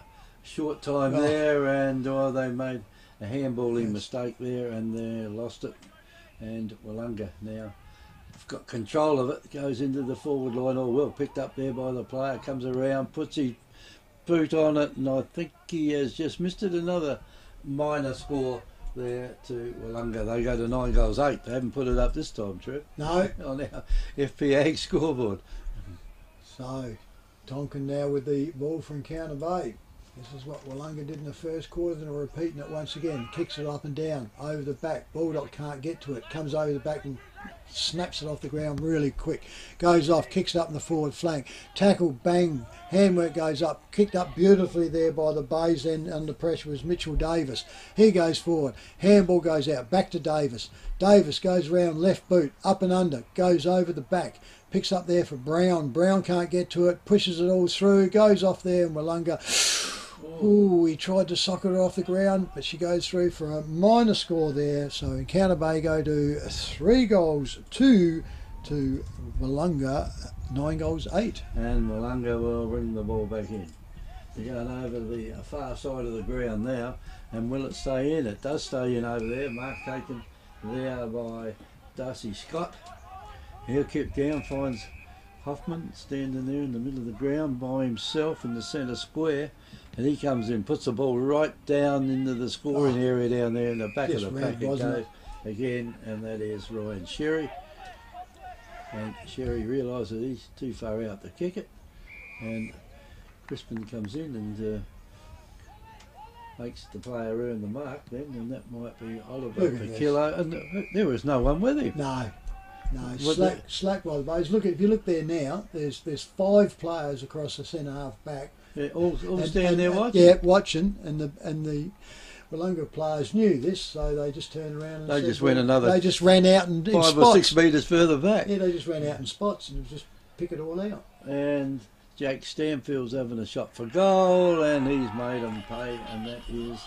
short time Oh. there and oh, they made a handballing Yes. mistake there and they lost it. And Willunga now got control of it, goes into the forward line all well, picked up there by the player, comes around, puts his boot on it, and I think he has just missed it. Another minor score there to Willunga. They go to nine goals eight. They haven't put it up this time, Trev, No, [LAUGHS] on our FP Ag scoreboard. so Tonkin now with the ball from Counter Bay. This is what Willunga did in the first quarter. And they're repeating it once again. Kicks it up and down over the back. Bulldog can't get to it. Comes over the back and snaps it off the ground really quick. Goes off, kicks it up in the forward flank. Tackle, bang. Handwork goes up. Kicked up beautifully there by the Bays. Then under pressure was Mitchell Davis. He goes forward. Handball goes out. Back to Davis. Davis goes round left boot. Up and under. Goes over the back. Picks up there for Brown. Brown can't get to it. Pushes it all through. Goes off there and Willunga. Ooh, he tried to socket her off the ground, but she goes through for a minor score there. So Encounter Bay go to three goals, two to Willunga, nine goals, eight. And Willunga will bring the ball back in. They're going over the far side of the ground now. And will it stay in? It does stay in over there. Mark taken there by Darcy Scott. He'll kick down, finds Hoffman standing there in the middle of the ground by himself in the centre square. And he comes in, puts the ball right down into the scoring area down there in the back of the pack. It goes again, and that is Ryan Sherry. And Sherry realises he's too far out to kick it. And Crispin comes in and uh, makes the player earn the mark then, and that might be Oliver Look at per this. And there was no one with him. No, no, Was slack, slack by the Bays. Look, if you look there now, there's there's five players across the centre half back. Yeah, all, all And- standing and- there watching. Yeah, watching, and the and the Willunga players knew this, so they just turned around and They said, just went another They just ran out and in Five spots. or six metres further back. Yeah, they just ran out in spots and just pick it all out. And Jake Stanfield's having a shot for goal, and he's made them pay, and that is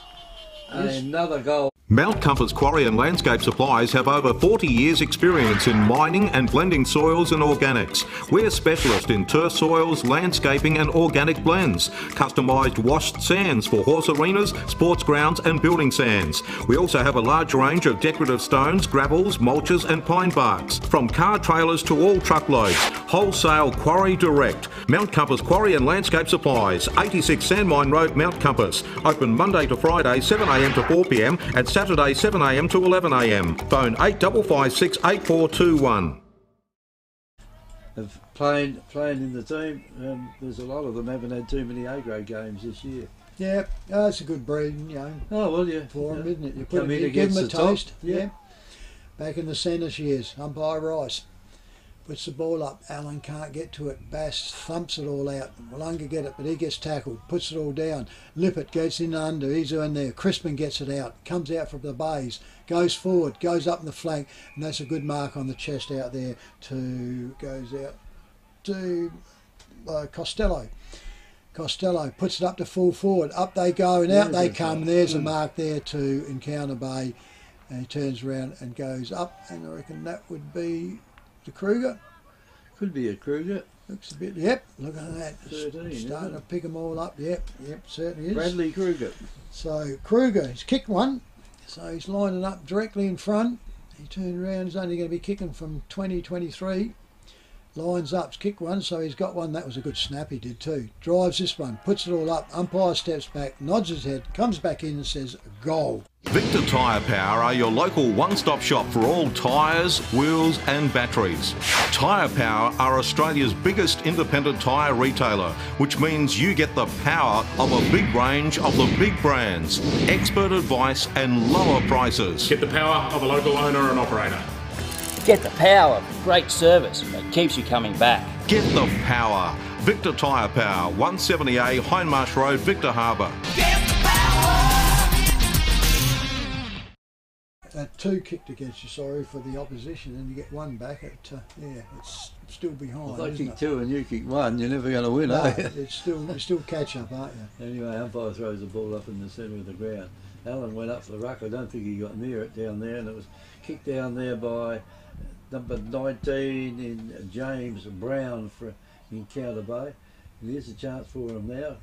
Yes. another goal. Mount Compass Quarry and Landscape Supplies have over 40 years' experience in mining and blending soils and organics. We're specialists in turf soils, landscaping and organic blends. Customised washed sands for horse arenas, sports grounds and building sands. We also have a large range of decorative stones, gravels, mulches and pine barks. From car trailers to all truckloads. Wholesale Quarry Direct. Mount Compass Quarry and Landscape Supplies. 86 Sandmine Road, Mount Compass. Open Monday to Friday 7am to 4pm and Saturday 7am to 11am. Phone 8556 8421. Of playing playing in the team, um, there's a lot of them haven't had too many A grade games this year. Yeah, oh, it's a good breeding, you know, Oh well, yeah. for them, yeah. isn't it? You Come put 'em in in, give them a the top, taste. yeah. Yeah. Back in the centre she is. Umpire Rice. Puts the ball up. Allen can't get to it. Bass thumps it all out. Willunga get it, but he gets tackled. Puts it all down. Lippert gets in under. He's in there. Crispin gets it out. Comes out from the bays. Goes forward. Goes up in the flank. And that's a good mark on the chest out there. To goes out to uh, Costello. Costello puts it up to full forward. Up they go and out Yeah, they come. right. There's a Mm. mark there to Encounter Bay. And he turns around and goes up. And I reckon that would be Kruger. Could be a Kruger. Looks a bit. Yep. Look at that. 13, Starting to pick them all up. Yep. Yep. Certainly is. Bradley Kruger. So Kruger, he's kicked one. So he's lining up directly in front. He turned around. He's only going to be kicking from 20, 23. Lines up, kick one. So he's got one. That was a good snap. He did too. Drives this one, puts it all up. Umpire steps back, nods his head, comes back in and says, "Goal." Victor Tyre Power are your local one stop shop for all tyres, wheels, and batteries. Tyre Power are Australia's biggest independent tyre retailer, which means you get the power of a big range of the big brands, expert advice, and lower prices. Get the power of a local owner and operator. Get the power of great service that keeps you coming back. Get the power. Victor Tyre Power, 170A Hindmarsh Road, Victor Harbour. Uh, two kicked against you, sorry, for the opposition, and you get one back. At, uh, yeah, it's still behind. If they isn't kick it? two and you kick one, you're never going to win, No, are you? it's still you still catch up, aren't you? Anyway, umpire throws the ball up in the centre of the ground. Allen went up for the ruck. I don't think he got near it down there, and it was kicked down there by number 19 in James Brown for Encounter Bay. And here's a chance for him now.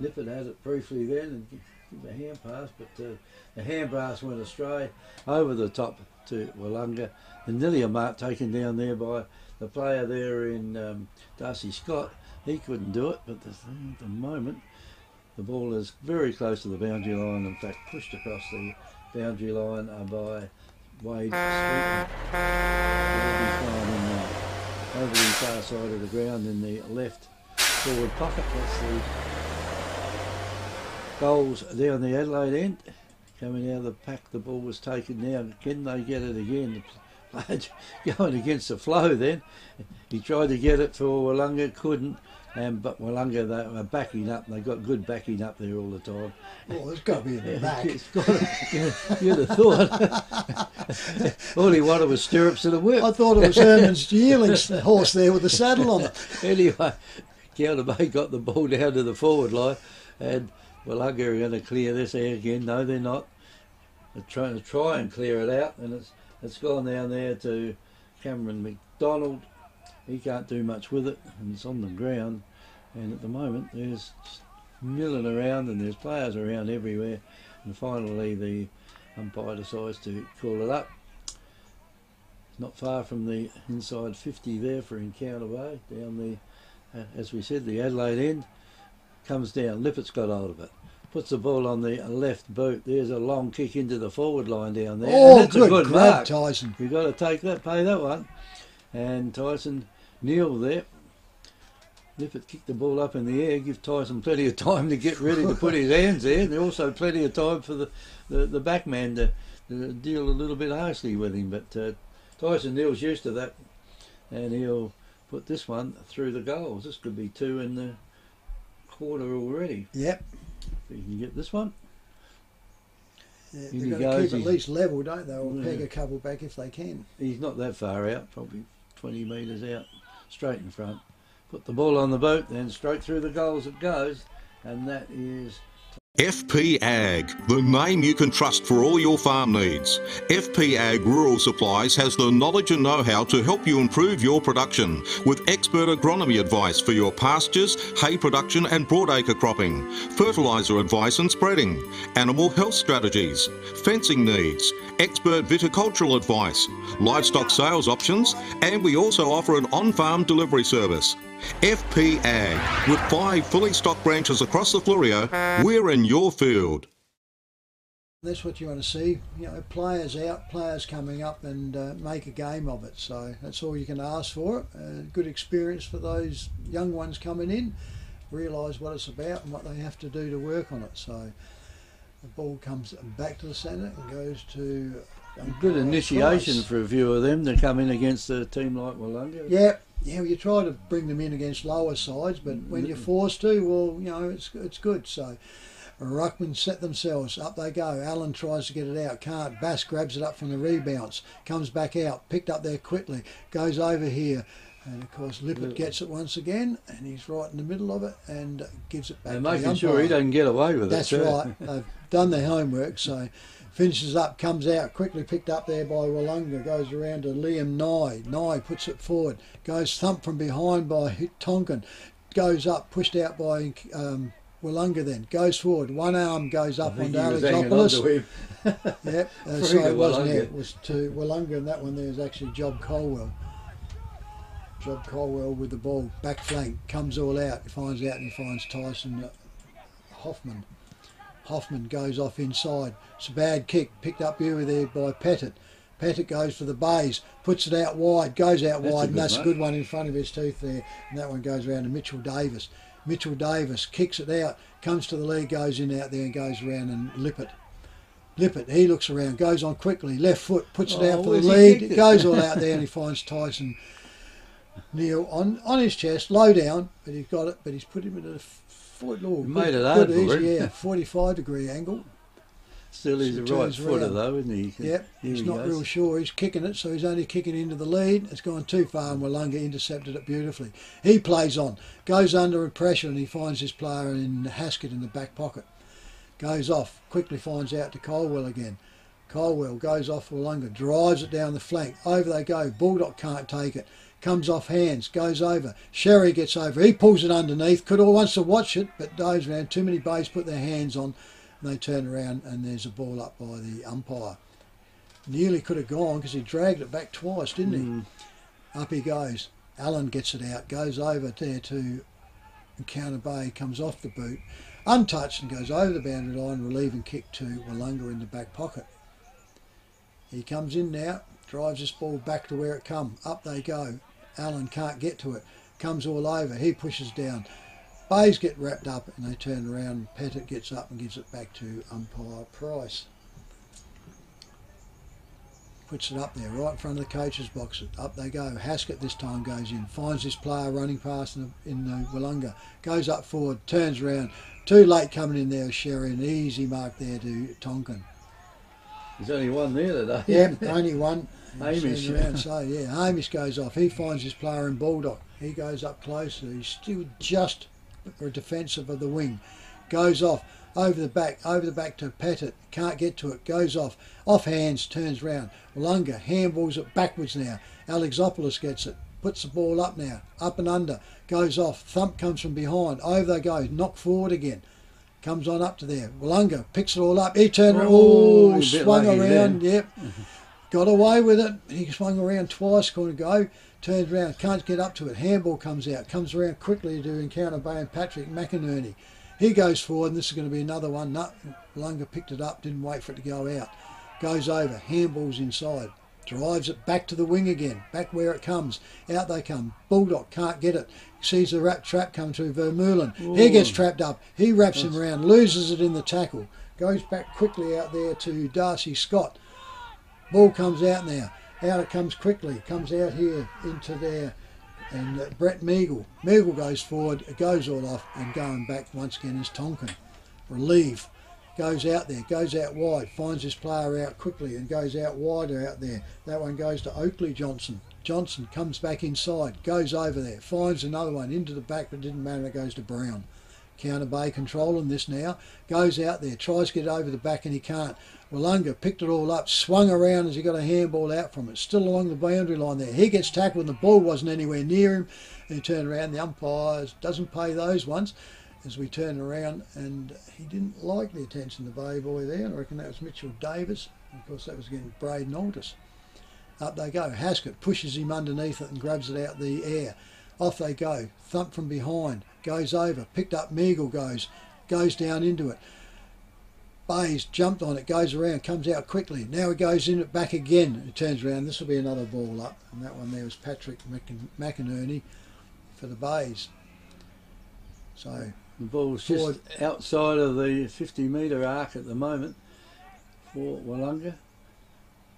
Lippert had it briefly then and give a hand pass, but uh, the hand pass went astray over the top to Willunga. And nearly a mark taken down there by the player there in um, Darcy Scott. He couldn't do it, but the, at the moment, the ball is very close to the boundary line. In fact, pushed across the boundary line uh, by In, uh, over the far side of the ground in the left forward pocket. That's the goals down the Adelaide end. Coming out of the pack, the ball was taken now. Can they get it again? [LAUGHS] Going against the flow then. He tried to get it for Willunga, couldn't. Um, but Willunga, they were backing up. They got good backing up there all the time. Well, it's got to be in the back. [LAUGHS] It's got it. You'd have thought. all he wanted was stirrups and a whip. I thought it was Herman's yearling's horse there with the saddle on it. [LAUGHS] anyway, Counter Bay got the ball down to the forward line, and Willunga are going to clear this out again. No, they're not. They're trying to try and clear it out, and it's it's gone down there to Cameron McDonald. He can't do much with it, and it's on the ground. And at the moment, there's milling around, and there's players around everywhere. And finally, the umpire decides to call it up. Not far from the inside 50 there for Encounter Bay, down the, uh, as we said, the Adelaide end. Comes down, Lippert's got hold of it. Puts the ball on the left boot. There's a long kick into the forward line down there. Oh, and that's good, a good grab, mark. Tyson. You've got to take that, pay that one. And Tyson Neal there. Lippert kicked the ball up in the air, give Tyson plenty of time to get ready to put his [LAUGHS] hands there. There's also plenty of time for the, the, the back man to, to deal a little bit harshly with him. But uh, Tyson Neal's used to that, and he'll put this one through the goals. This could be two in the quarter already. Yep. If you can get this one. Yeah, they've he got to goes, keep at least level, don't they? Or Yeah. peg a couple back if they can. He's not that far out, probably 20 metres out, straight in front. Put the ball on the boat, then straight through the goals it goes, and that is FP Ag, the name you can trust for all your farm needs. FP Ag Rural Supplies has the knowledge and know how to help you improve your production with expert agronomy advice for your pastures, hay production, and broadacre cropping, fertiliser advice and spreading, animal health strategies, fencing needs, expert viticultural advice, livestock sales options, and we also offer an on farm delivery service. FP Ag. With five fully stocked branches across the Fleurieu, we're in your field. That's what you want to see. You know, players out, players coming up and uh, make a game of it. So that's all you can ask for. Uh, good experience for those young ones coming in. Realise what it's about and what they have to do to work on it. So the ball comes back to the centre and goes to a good initiation Price. for a few of them to come in against a team like Willunga. Yeah, yeah. Well, you try to bring them in against lower sides, but when you're mm-hmm. forced to, well, you know, it's it's good. So. Ruckman set themselves up. They go. Allen tries to get it out. Can't. Bass grabs it up from the rebounds. Comes back out. Picked up there quickly. Goes over here. And of course, Lippert gets it once again, and he's right in the middle of it and gives it back And to the making sure he doesn't get away with That's it. too. right. [LAUGHS] They've done their homework, so finishes up, comes out, quickly picked up there by Willunga, goes around to Liam Nye. Nye puts it forward, goes thump from behind by Tonkin, goes up, pushed out by um, Willunga then, goes forward, one arm goes up onto on Alexopoulos. [LAUGHS] Yep, uh, so it wasn't it, it was to Willunga, and that one there was actually Job Colwell. Job Colwell with the ball, back flank, comes all out. He finds out and he finds Tyson uh, Hoffman. Hoffman goes off inside. It's a bad kick, picked up here there by Pettit. Pettit goes for the bays, puts it out wide, goes out That's wide, and that's a good one in front of his tooth there. And that one goes around to Mitchell Davis. Mitchell Davis kicks it out, comes to the lead, goes in out there and goes around and Lippert. Lippert, he looks around, goes on quickly, left foot, puts it Oh, out for the lead, it? goes all [LAUGHS] out there and he finds Tyson Neal on, on his chest, low down, but he's got it, but he's put him at a foot. He made it hard for him. Yeah, 45 degree angle. Still, he's So a right footer though, isn't he? Yep, Here he's he not goes. real sure. He's kicking it, so he's only kicking into the lead. It's gone too far, and Willunga intercepted it beautifully. He plays on, goes under pressure, and he finds his player in the Haskett in the back pocket. Goes off, quickly finds out to Colwell again. Colwell goes off Willunga, drives it down the flank. Over they go. Bulldog can't take it. Comes off hands, goes over. Sherry gets over. He pulls it underneath. Could all wants to watch it, but dives around. Too many bays put their hands on, and they turn around, and there's a ball up by the umpire. Nearly could have gone because he dragged it back twice, didn't he? Hmm. Up he goes. Allen gets it out, goes over there to Encounter Bay, comes off the boot, untouched, and goes over the boundary line, relieving kick to Willunga in the back pocket. He comes in now, drives this ball back to where it come. Up they go. Allen can't get to it. Comes all over. He pushes down. Bays get wrapped up and they turn around. Pettit gets up and gives it back to umpire Price. Puts it up there, right in front of the coach's box. Up they go. Haskett this time goes in, finds this player running past in the, in the Willunga, goes up forward, turns around. Too late coming in there, Sherry. An easy mark there to Tonkin. There's only one there today. Yep, [LAUGHS] only one. Hamish. Around, so yeah, Hamish goes off. He finds his player in Bulldog. He goes up closer. He's still just defensive of the wing. Goes off over the back, over the back to Pettit. Can't get to it. Goes off. Off hands, turns round. Lunga handballs it backwards now. Alexopoulos gets it. Puts the ball up now. Up and under. Goes off. Thump comes from behind. Over they go. Knock forward again. Comes on up to there. Willunga picks it all up. He turned. Oh, Oh, swung around. there. Yep. [LAUGHS] Got away with it. He swung around twice, going to go. Turns around, can't get up to it. Handball comes out, comes around quickly to encounter Bay and Patrick McInerney. He goes forward, and this is going to be another one. No, Lunga picked it up, didn't wait for it to go out. Goes over, handballs inside. Drives it back to the wing again, back where it comes. Out they come. Bulldog can't get it. Sees the rat trap come through Vermeulen. He gets trapped up. He wraps him around, loses it in the tackle. Goes back quickly out there to Darcy Scott. Ball comes out now. Out it comes quickly. Comes out here into there. And uh, Brett Meagle. Meagle goes forward. It goes all off. And going back once again is Tonkin. Relief. Goes out there. Goes out wide. Finds his player out quickly and goes out wider out there. That one goes to Oakley Johnson. Johnson comes back inside. Goes over there. Finds another one into the back, but it didn't matter. It goes to Brown. Counter Bay controlling this now. Goes out there, tries to get over the back and he can't. Willunga picked it all up, swung around as he got a handball out from it, still along the boundary line there. He gets tackled and the ball wasn't anywhere near him. And he turned around. The umpire doesn't pay those ones as we turn around and he didn't like the attention the Bay boy there. I reckon that was Mitchell Davis. Of course, that was against Braden Aldous. Up they go. Haskett pushes him underneath it and grabs it out the air. Off they go. Thump from behind. Goes over. Picked up. Meagle goes. Goes down into it. Bays jumped on it. Goes around. Comes out quickly. Now he goes in it back again. It turns around. This will be another ball up. And that one there was Patrick McIn- McInerney for the Bays. So The ball's Forward. just outside of the 50 metre arc at the moment for Willunga.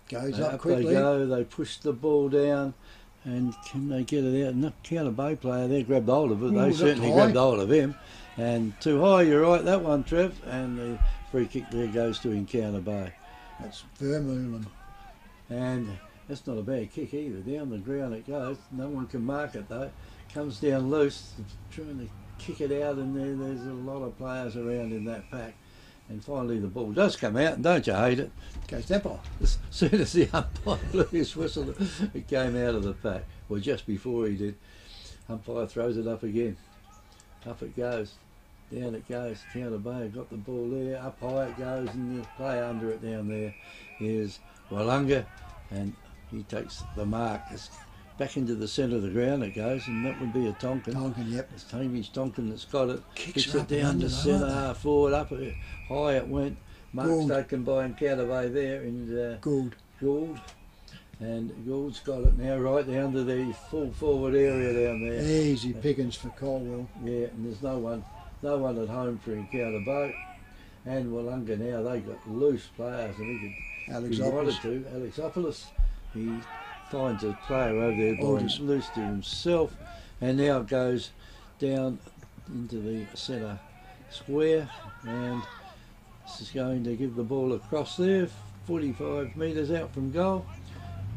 goes up up quickly. they go, they push the ball down, and can they get it out? And the Counter Bay player there grabbed hold of it. Ooh, they certainly grabbed hold of him. And too high, you're right, that one, Trev. And the free kick there goes to Encounter Bay. That's Vermeulen. And That's not a bad kick either. Down the ground it goes. No one can mark it though. Comes down loose, trying to kick it out, and there, there's a lot of players around in that pack. And finally, the ball does come out, and don't you hate it? Goes that by. As soon as the umpire [LAUGHS] blew his whistle, it came out of the pack. Well, just before he did, umpire throws it up again. Up it goes. Down it goes. Counter Bay got the ball there. Up high it goes, and the play under it down there. Here's Willunga, and he takes the mark. It's back into the centre of the ground it goes, and that would be a Tonkin. Tonkin, yep. It's Hamish Tonkin that's got it. Kicks Kicks it down to centre, half forward, up it, high it went. Mark's Gould. taken by Encounter Bay there, and uh, Gould. Gould. And Gould's got it now right down to the full forward area down there. Easy pickings for Colwell. Yeah, and there's no one, no one at home for Encounter Boat. And Willunga now they got loose players, and he could Alex he wanted to. Alexopoulos, he finds a player over there Aldous. loose to himself, and now it goes down into the centre square, and this is going to give the ball across there, 45 metres out from goal,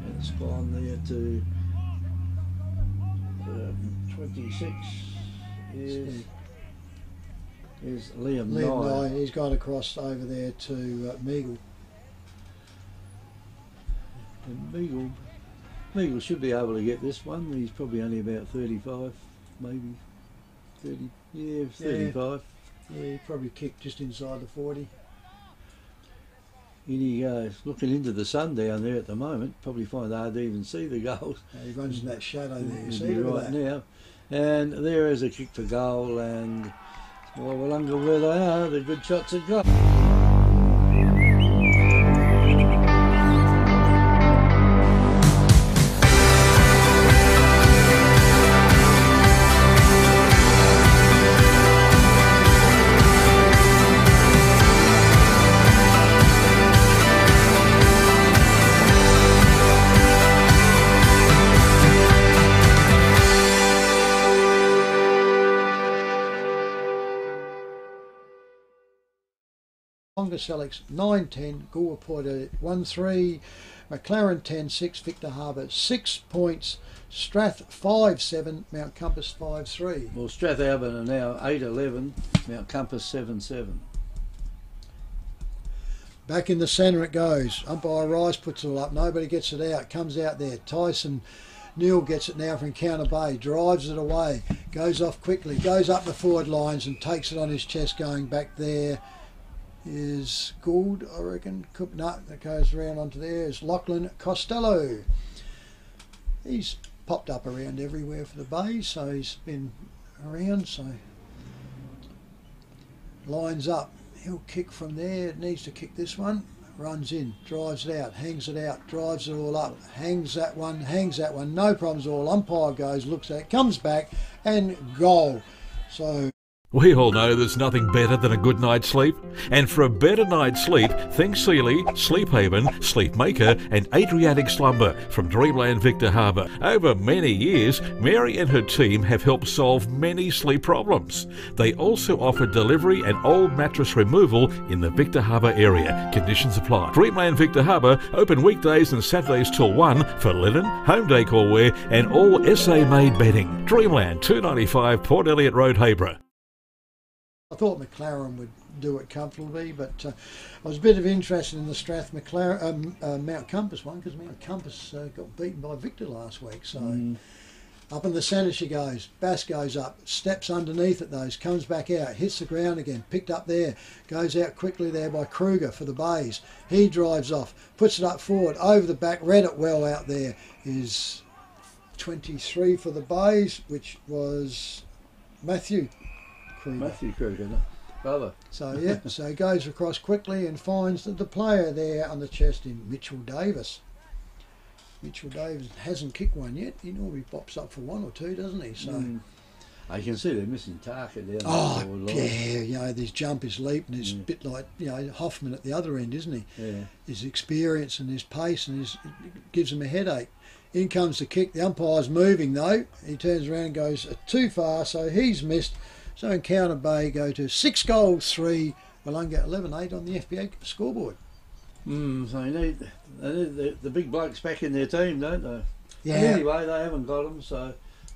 and it's gone there to um, 26 is is Liam, Liam Nye. Nye, he's gone across over there to uh, Meagle. And Meagle, Meagle should be able to get this one. He's probably only about 35, maybe 30, yeah, 35. Yeah, he probably kicked just inside the 40. In he goes, looking into the sun down there at the moment. Probably find hard to even see the goals. [LAUGHS] Uh, he runs in that shadow there. You see, be look at right that. now. And there is a kick for goal, and well, Willunga where they are, the good shots are got. Longa Sellicks 9 10, Gore Porter 1 3, McLaren 10 6, Victor Harbour 6 points, Strath 5 7, Mount Compass 5 3. Well, Strath Strathalbyn are now 8 11, Mount Compass 7 7. Back in the centre it goes. Umpire Rice puts it all up. Nobody gets it out. Comes out there. Tyson Neal gets it now from Counter Bay. Drives it away. Goes off quickly. Goes up the forward lines and takes it on his chest going back there. Is Gould, I reckon. Nut that goes around onto there is Lachlan Costello. He's popped up around everywhere for the Bay, so he's been around. So lines up. He'll kick from there. Needs to kick this one. Runs in, drives it out, hangs it out, drives it all up, hangs that one, hangs that one. No problems at all. Umpire goes, looks at it, comes back, and goal. So We all know there's nothing better than a good night's sleep. And for a better night's sleep, think Sealy, Sleep Haven, Sleep Maker, and Adriatic Slumber from Dreamland Victor Harbour. Over many years, Mary and her team have helped solve many sleep problems. They also offer delivery and old mattress removal in the Victor Harbour area. Conditions apply. Dreamland Victor Harbour open weekdays and Saturdays till 1 for linen, home decor wear, and all SA made bedding. Dreamland 295 Port Elliot Road, Hayborough. I thought McLaren would do it comfortably, but uh, I was a bit of interest in the Strath McLaren, um, uh, Mount Compass one because Mount Compass uh, got beaten by Victor last week. So up in the centre she goes. Bass goes up, steps underneath it those, comes back out, hits the ground again, picked up there, goes out quickly there by Kruger for the bays. He drives off, puts it up forward, over the back, read it well out there. Is 23 for the bays, which was Matthew Kruger. Matthew Kruger, brother. So yeah, [LAUGHS] so he goes across quickly and finds that the player there on the chest in Mitchell Davis. Mitchell Davis hasn't kicked one yet. He normally pops up for one or two, doesn't he? So Mm. I can see they're missing Tarka down oh the forward yeah, you know, his jump, his leap, and he's a Mm. bit like you know Hoffman at the other end, isn't he? Yeah. His experience and his pace and his it gives him a headache. In comes the kick. The umpire's moving though. He turns around and goes uh, too far, so he's missed. So Encounter Bay go to six goals, three. Willunga 11 8 on the FP Ag scoreboard. Mm, so they need, they need the, the big blokes back in their team, don't they? Yeah. Anyway, they haven't got them, so uh,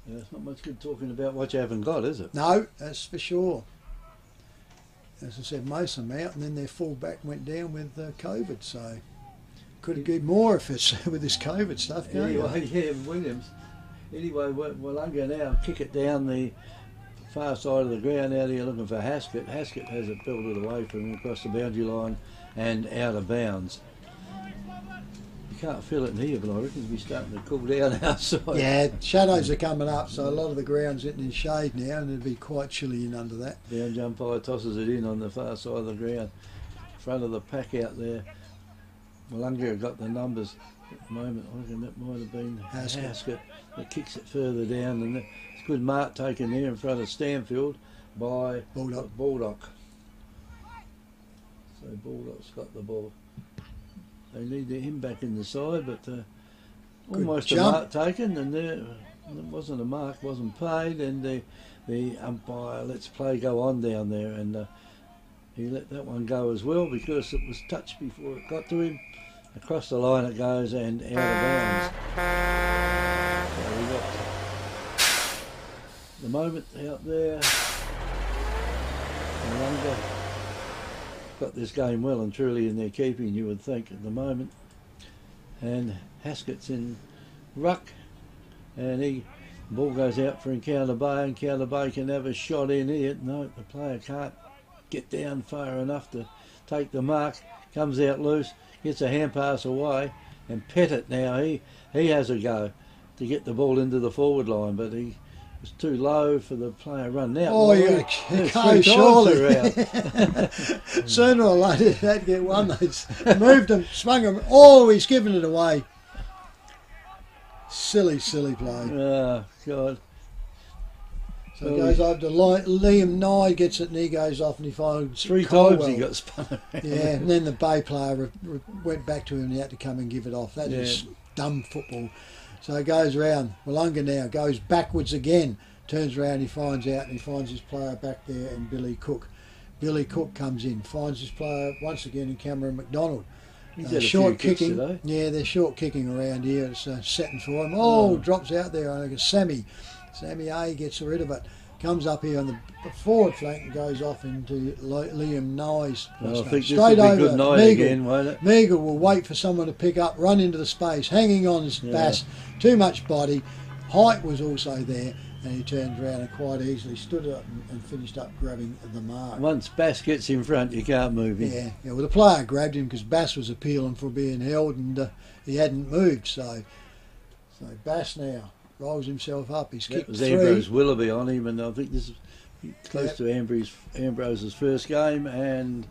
it's not much good talking about what you haven't got, is it? No, that's for sure. As I said, most of them out, and then their fullback went down with uh, COVID. So could have been more if it's [LAUGHS] with this COVID stuff. Anyway, [LAUGHS] yeah, Williams. Anyway, Willunga now kick it down the far side of the ground out here looking for Haskett. Haskett has it belted away from him across the boundary line and out of bounds. You can't feel it in here, but I reckon it's starting to cool down [LAUGHS] outside. Yeah, shadows are coming up, so a lot of the ground's getting in shade now, and it'll be quite chilly in under that. Down Jumpire tosses it in on the far side of the ground, front of the pack out there. Willunga got the numbers at the moment. I reckon that might have been Haskett. Haskett that kicks it further down, and good mark taken there in front of Stanfield by Baldock. Baldock. So Baldock's got the ball. They need him back in the side, but uh, almost a mark taken, and there it wasn't a mark, wasn't paid, and the the umpire lets play go on down there, and uh, he let that one go as well because it was touched before it got to him. Across the line it goes and out of bounds. The moment out there. Malunga got this game well and truly in their keeping, you would think, at the moment. And Haskett's in ruck, and he ball goes out for Encounter Bay. Encounter Bay can have a shot in here. No, the player can't get down far enough to take the mark. Comes out loose, gets a hand pass away, and Pettit now he he has a go to get the ball into the forward line, but he was too low for the player to run out. Oh, you Well, yeah, [LAUGHS] go surely. around. [LAUGHS] [LAUGHS] Sooner or later, they'd get one. They'd moved them, swung them. Oh, he's given it away. Silly, silly play. Oh, God. So Well, it goes over to Li- Liam Nye, gets it, and he goes off and he finds Three Colwell. times he got spun around. Yeah, and then the Bay player went back to him and he had to come and give it off. That is Yeah. dumb football. So it goes around. Willunga now goes backwards again. Turns around, he finds out and he finds his player back there and Billy Cook. Billy Cook comes in, finds his player once again in Cameron McDonald. He's Uh, short kicking. today. Yeah, they're short kicking around here. It's uh, setting for him. Oh, drops out there. I think it's Sammy. Sammy A gets rid of it. Comes up here on the forward flank and goes off into Liam Nye's. Well, I think this will be good Meagle. again, won't it? Meagle will wait for someone to pick up, run into the space, hanging on his Yeah. bass. Too much body. Height was also there, and he turned around and quite easily stood up and, and finished up grabbing the mark. Once Bass gets in front, you can't move him. Yeah, yeah. Well, the player grabbed him because Bass was appealing for being held, and uh, he hadn't moved. So, so Bass now rolls himself up. He's That kicked was three. Ambrose Willoughby on him, and I think this is close Yep. to Ambrose, Ambrose's first game, and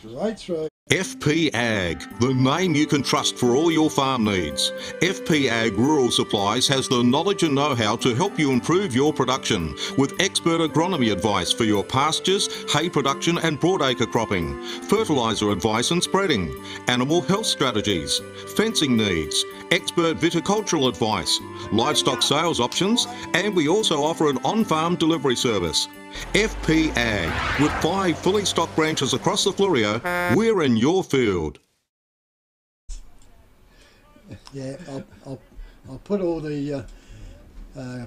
Straight through. FP Ag, the name you can trust for all your farm needs. FP Ag Rural Supplies has the knowledge and know how to help you improve your production with expert agronomy advice for your pastures, hay production, and broadacre cropping, fertiliser advice and spreading, animal health strategies, fencing needs, expert viticultural advice, livestock sales options, and we also offer an on farm delivery service. FP Ag. With five fully stocked branches across the Fleurieu, we're in your field. Yeah, I'll, I'll, I'll put all the uh, uh,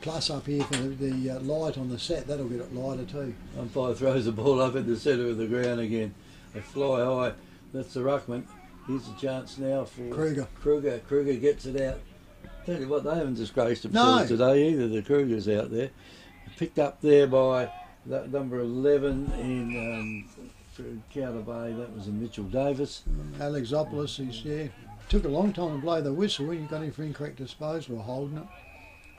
plus up here for the, the uh, light on the set. That'll get it lighter too. umpire throws the ball up in the centre of the ground again. They fly high. That's the ruckman. Here's a chance now for Kruger. Kruger. Kruger gets it out. Tell you what, they haven't disgraced themselves No. today either. The Krugers out there, picked up there by number 11 in um, for Counter Bay. That was in Mitchell Davis. Alexopoulos, he's yeah. Took a long time to blow the whistle. when You got him for incorrect disposal, holding it.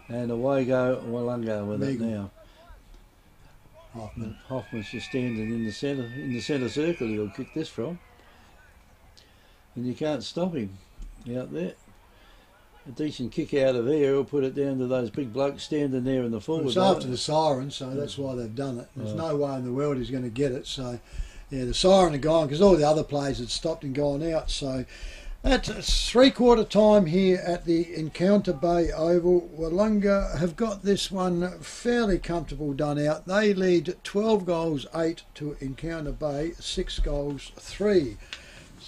And away go Willunga with it now. Hoffman. Hoffman's just standing in the centre in the centre circle. He'll kick this from, and you can't stop him out there. A decent kick out of here. He'll put it down to those big blokes standing there in the forward. It's line. after the siren, so that's why they've done it. There's no way in the world he's going to get it. So, yeah, the siren had gone because all the other players had stopped and gone out. So, that's three quarter time here at the Encounter Bay Oval. Willunga have got this one fairly comfortable done out. They lead 12 goals, 8 to Encounter Bay, 6 goals, 3.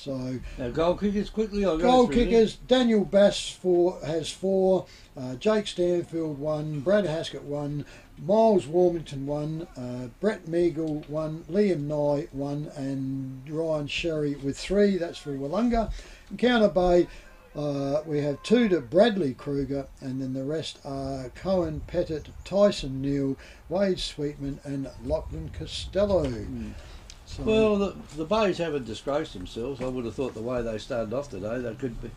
So Now goal kickers quickly. I'll goal them. kickers: Daniel Bass for has four, uh, Jake Stanfield one, Brad Haskett one, Miles Warmington one, uh, Brett Meagle one, Liam Nye one, and Ryan Sherry with three. That's for Willunga. In Counter Bay. Uh, we have two to Bradley Kruger, and then the rest are Cohen Pettit, Tyson Neal, Wade Sweetman, and Lachlan Costello. So, Well, the, the Bays haven't disgraced themselves. I would have thought the way they started off today, they could be,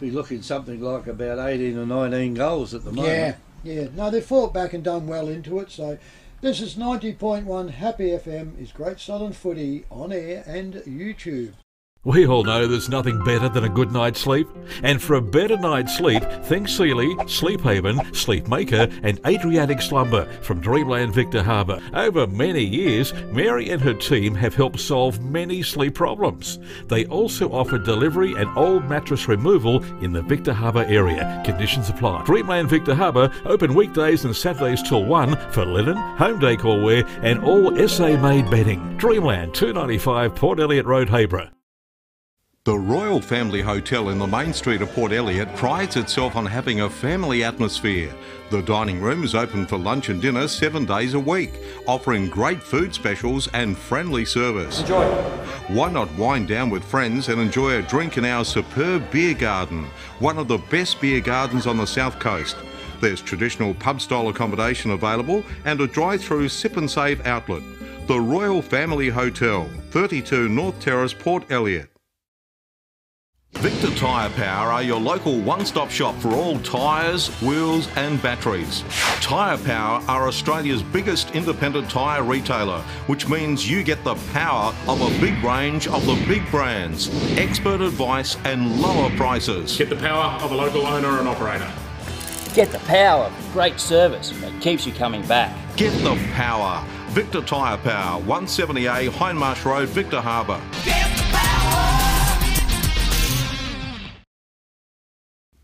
be looking something like about 18 or 19 goals at the moment. Yeah, yeah. No, they fought back and done well into it. So this is 90.1 Happy FM is Great Southern Footy on air and YouTube. We all know there's nothing better than a good night's sleep. And for a better night's sleep, think Sealy, Sleep Haven, Sleep Maker, and Adriatic Slumber from Dreamland Victor Harbour. Over many years, Mary and her team have helped solve many sleep problems. They also offer delivery and old mattress removal in the Victor Harbour area. Conditions apply. Dreamland Victor Harbour open weekdays and Saturdays till 1 for linen, home decor wear, and all SA made bedding. Dreamland 295 Port Elliot Road, Hayborough. The Royal Family Hotel in the main street of Port Elliot prides itself on having a family atmosphere. The dining room is open for lunch and dinner seven days a week, offering great food specials and friendly service. Enjoy. Why not wind down with friends and enjoy a drink in our superb beer garden, one of the best beer gardens on the south coast? There's traditional pub style accommodation available and a drive through sip and save outlet. The Royal Family Hotel, 32 North Terrace, Port Elliot. Victor Tyre Power are your local one stop shop for all tyres, wheels, and batteries. Tyre Power are Australia's biggest independent tyre retailer, which means you get the power of a big range of the big brands, expert advice, and lower prices. Get the power of a local owner and operator. Get the power of great service that keeps you coming back. Get the power. Victor Tyre Power, 170A Hindmarsh Road, Victor Harbour.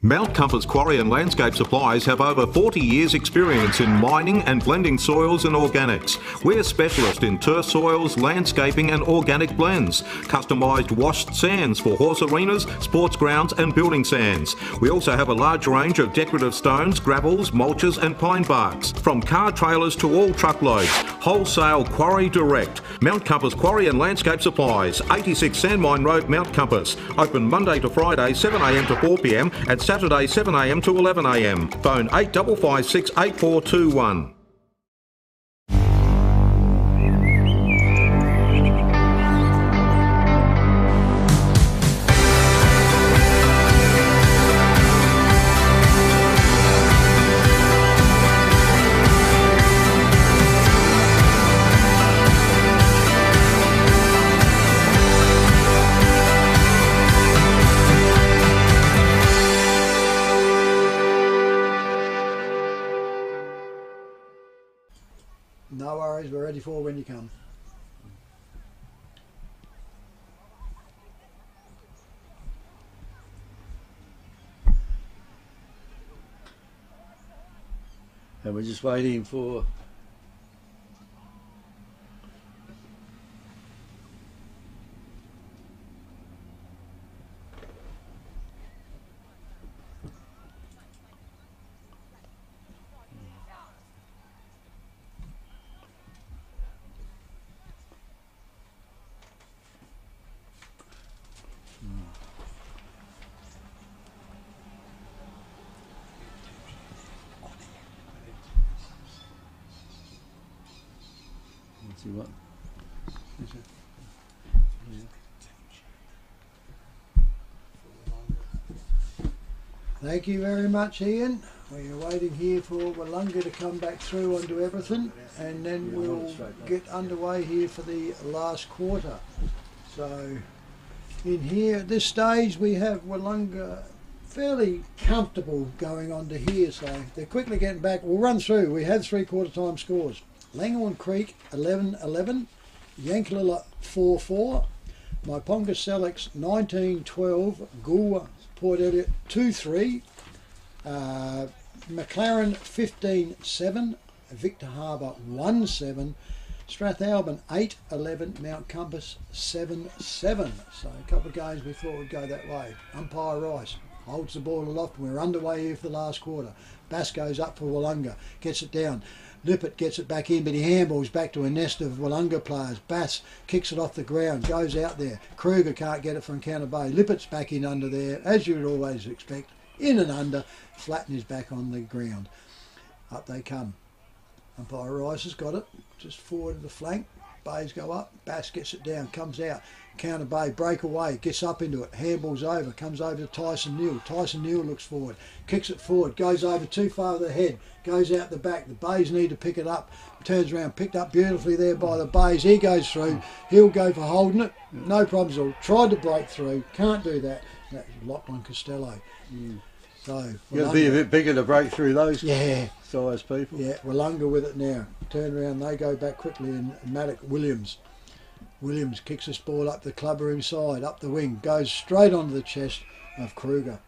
Mount Compass Quarry and Landscape Supplies have over 40 years' experience in mining and blending soils and organics. We're specialist in turf soils, landscaping and organic blends. Customised washed sands for horse arenas, sports grounds and building sands. We also have a large range of decorative stones, gravels, mulches and pine barks. From car trailers to all truckloads. Wholesale Quarry Direct. Mount Compass Quarry and Landscape Supplies. 86 Sandmine Road, Mount Compass. Open Monday to Friday 7am to 4pm and Saturday 7am to 11am. Phone 8556 8421. When you come. And we're just waiting for. Let's see what. Thank you very much, Ian. We are waiting here for Willunga to come back through and do everything, and then Yeah, hold it we'll get underway here for the last quarter. So, in here at this stage, we have Willunga fairly comfortable going on to here, so they're quickly getting back. We'll run through. We had three quarter time scores. Langhorne Creek 11 11, Yankalilla 4 4, Myponga Sellicks 19 12, Goolwa Port Elliot 2 3, uh, McLaren 15 7, Victor Harbour 1 7, Strathalbyn 8 11, Mount Compass 7 7. So a couple of games we thought would go that way. Umpire Rice holds the ball aloft. We're underway here for the last quarter. Bass goes up for Willunga, gets it down. Lippert gets it back in, but he handballs back to a nest of Willunga players. Bass kicks it off the ground, goes out there. Kruger can't get it from Counter Bay. Lippert's back in under there, as you would always expect. In and under, flatten his back on the ground. Up they come. Umpire Rice has got it, just forward of the flank. Bays go up, Bass gets it down, comes out. Counter Bay break away, gets up into it, handballs over, comes over to Tyson Neal. Tyson Neal looks forward, kicks it forward, goes over too far with the head, goes out the back. The Bays need to pick it up, turns around, picked up beautifully there by the Bays. He goes through, he'll go for holding it, no problems at all. Tried to break through, can't do that. That's on Costello. Mm. So, You've got to be a bit bigger to break through those yeah, size people. yeah, Willunga with it now. Turn around, they go back quickly, and Maddock Williams. Williams kicks this ball up the clubber inside, up the wing, goes straight onto the chest of Kruger.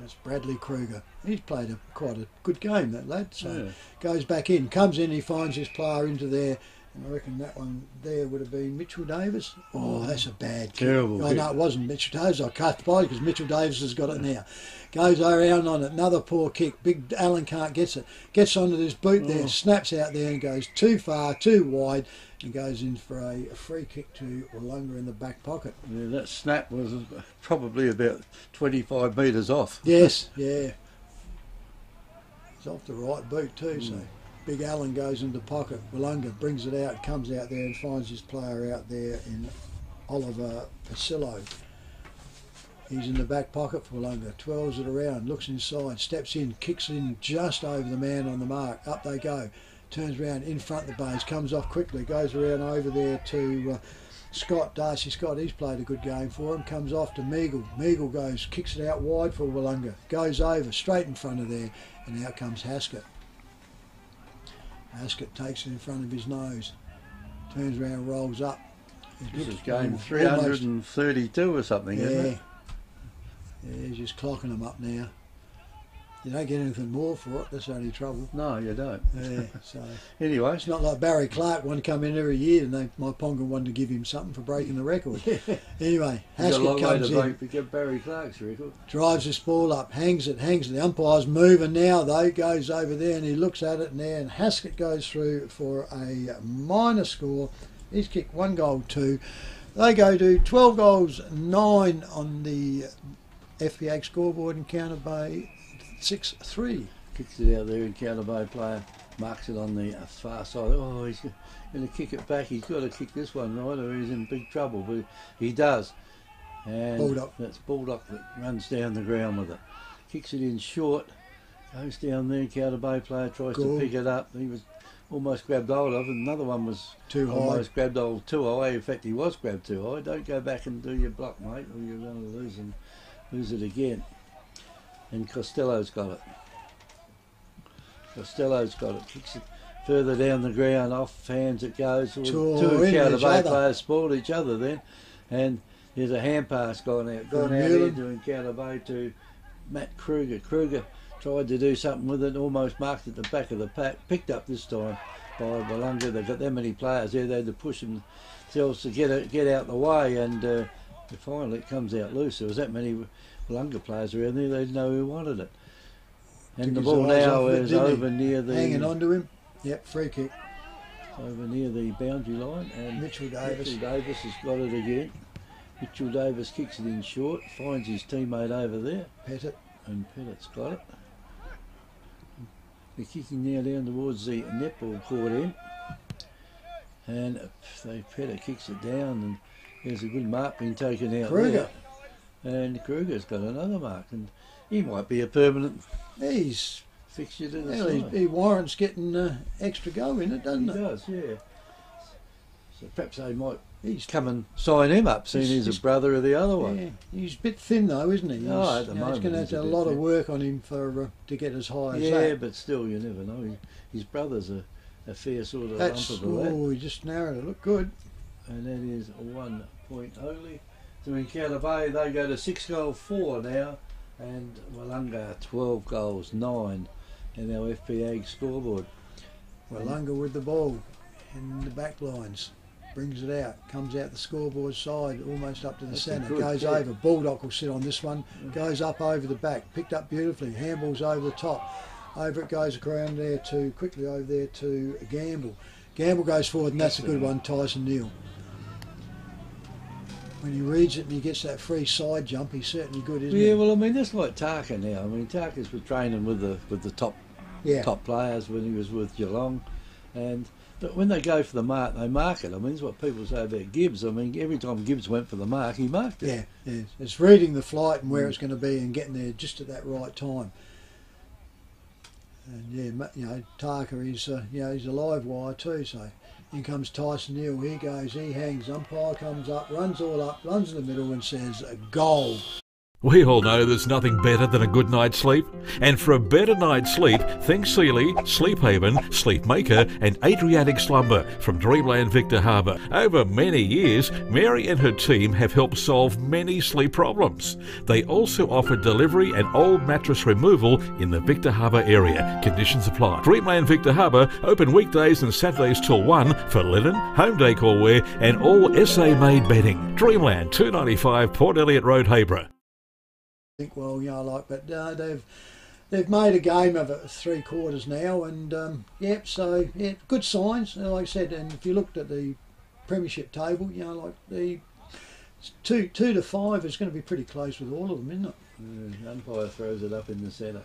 That's Bradley Kruger. He's played a, quite a good game, that lad. So Yeah. goes back in, comes in, he finds his player into there. And I reckon that one there would have been Mitchell Davis. Oh, that's a bad kick. Terrible Oh, kick. no, it wasn't Mitchell Davis. I cut by because Mitchell Davis has got it now. Goes around on it. Another poor kick. Big Allen can't gets it. Gets onto this boot Oh. there, snaps out there and goes too far, too wide, and goes in for a, a free kick to Willunga in the back pocket. Yeah, that snap was probably about 25 metres off. Yes, [LAUGHS] yeah. It's off the right boot too, Hmm. so Big Allen goes into pocket. Willunga brings it out, comes out there and finds his player out there in Oliver Pasillo. He's in the back pocket for Willunga, twirls it around, looks inside, steps in, kicks in just over the man on the mark. Up they go. Turns around in front of the base, comes off quickly, goes around over there to uh, Scott, Darcy Scott, he's played a good game for him. Comes off to Meagle. Meagle goes, kicks it out wide for Willunga. Goes over, straight in front of there, and out comes Haskett. Haskett takes it in front of his nose. Turns around, rolls up. This is game almost- 332 or something, isn't it? Yeah, he's just clocking them up now. You don't get anything more for it, that's only trouble. No, you don't. Yeah, [LAUGHS] so Anyway, it's not like Barry Clark wanted to come in every year and they, Myponga wanted to give him something for breaking the record. Anyway, he's got a long Haskett comes to in. break get Barry Clark's record. drives this ball up, hangs it, hangs it. The umpire's moving now though, goes over there and he looks at it there and Haskett goes through for a minor score. He's kicked one goal, two. They go to 12 goals, nine on the FPA scoreboard Encounter Bay, 6 3. Kicks it out there in Counter Bay player, marks it on the far side. Oh, he's going to kick it back. He's got to kick this one right or he's in big trouble. But he does. And Baldock. that's Baldock that runs down the ground with it. Kicks it in short, goes down there. Counter Bay player tries Goal. to pick it up. He was almost grabbed hold of. And another one was Too high. almost grabbed hold too high. In fact, he was grabbed too high. Don't go back and do your block, mate, or you're going to lose and lose it again. And Costello's got it. Costello's got it. Kicks it further down the ground, off hands it goes. Two, Two two in Counter each Bay players spoiled each other then. And there's a hand pass gone out. Gone out here doing Counter Bay to Matt Kruger. Kruger tried to do something with it, almost marked at the back of the pack. Picked up this time by Willunga. They've got that many players there. They had to push themselves to get it, get out the way. And uh, finally it comes out loose. There was that many Willunga players around there. They didn't know who wanted it. And Took the ball now off it, is didn't he? over near the Hanging on to him. Yep, free kick. over near the boundary line, and Mitchell Davis. Mitchell Davis has got it again. Mitchell Davis kicks it in short, finds his teammate over there, Pettit. and Pettit's got it. They're kicking now down towards the netball court end, and they Pettit kicks it down, and there's a good mark being taken out Kruger. there. And Kruger's got another mark, and he might be a permanent He's, fixture to the well, he, he warrants getting uh, extra go in it, doesn't He it? does, yeah. So perhaps they might He's come and sign him up, seeing He's- he's, a brother of the other one. Yeah, he's a bit thin though, isn't he? He's, Oh, at the you know, he's going to have to a lot of work on him for uh, to get as high as Yeah, that. but still, you never know. He- His brother's a, a fair sort of That's lump of a oh, he just narrowed it. Look good. and that is one point only. So in Counter Bay, they go to six goal four now, and Willunga twelve goals nine in our FP Ag scoreboard. Willunga with the ball. in the back lines. Brings it out, comes out the scoreboard side, almost up to the That's centre, goes kick. over. Bulldog will sit on this one, mm. goes up over the back, picked up beautifully, handballs over the top. Over it goes around there to quickly over there to Gamble. Gamble goes forward, and that's a good one, Tyson Neal. When he reads it and he gets that free side jump, he's certainly good, isn't Yeah, he? well, I mean, that's like Tarka now. I mean, Tarka's been training with the with the top Yeah. top players when he was with Geelong, and but when they go for the mark, they mark it. I mean, it's what people say about Gibbs. I mean, every time Gibbs went for the mark, he marked it. Yeah, yeah. It's reading the flight and where it's going to be and getting there just at that right time. And yeah, you know, Tarka is uh, you know he's a live wire too. So in comes Tyson Neal. He goes, he hangs. Umpire comes up, runs all up, runs in the middle, and says goal. We all know there's nothing better than a good night's sleep. And for a better night's sleep, think Sealy, Sleep Haven, Sleep Maker, and Adriatic Slumber from Dreamland Victor Harbour. Over many years, Mary and her team have helped solve many sleep problems. They also offer delivery and old mattress removal in the Victor Harbour area. Conditions apply. Dreamland Victor Harbour open weekdays and Saturdays till 1 for linen, home decor wear, and all SA made bedding. Dreamland 295 Port Elliot Road, Hayborough. Think, well, you know, like, but uh, they've they've made a game of it three quarters now, and um, yep, so yeah, good signs. Like I said, and if you looked at the premiership table, you know, like the two two to five is going to be pretty close with all of them, isn't it? Yeah, umpire throws it up in the centre.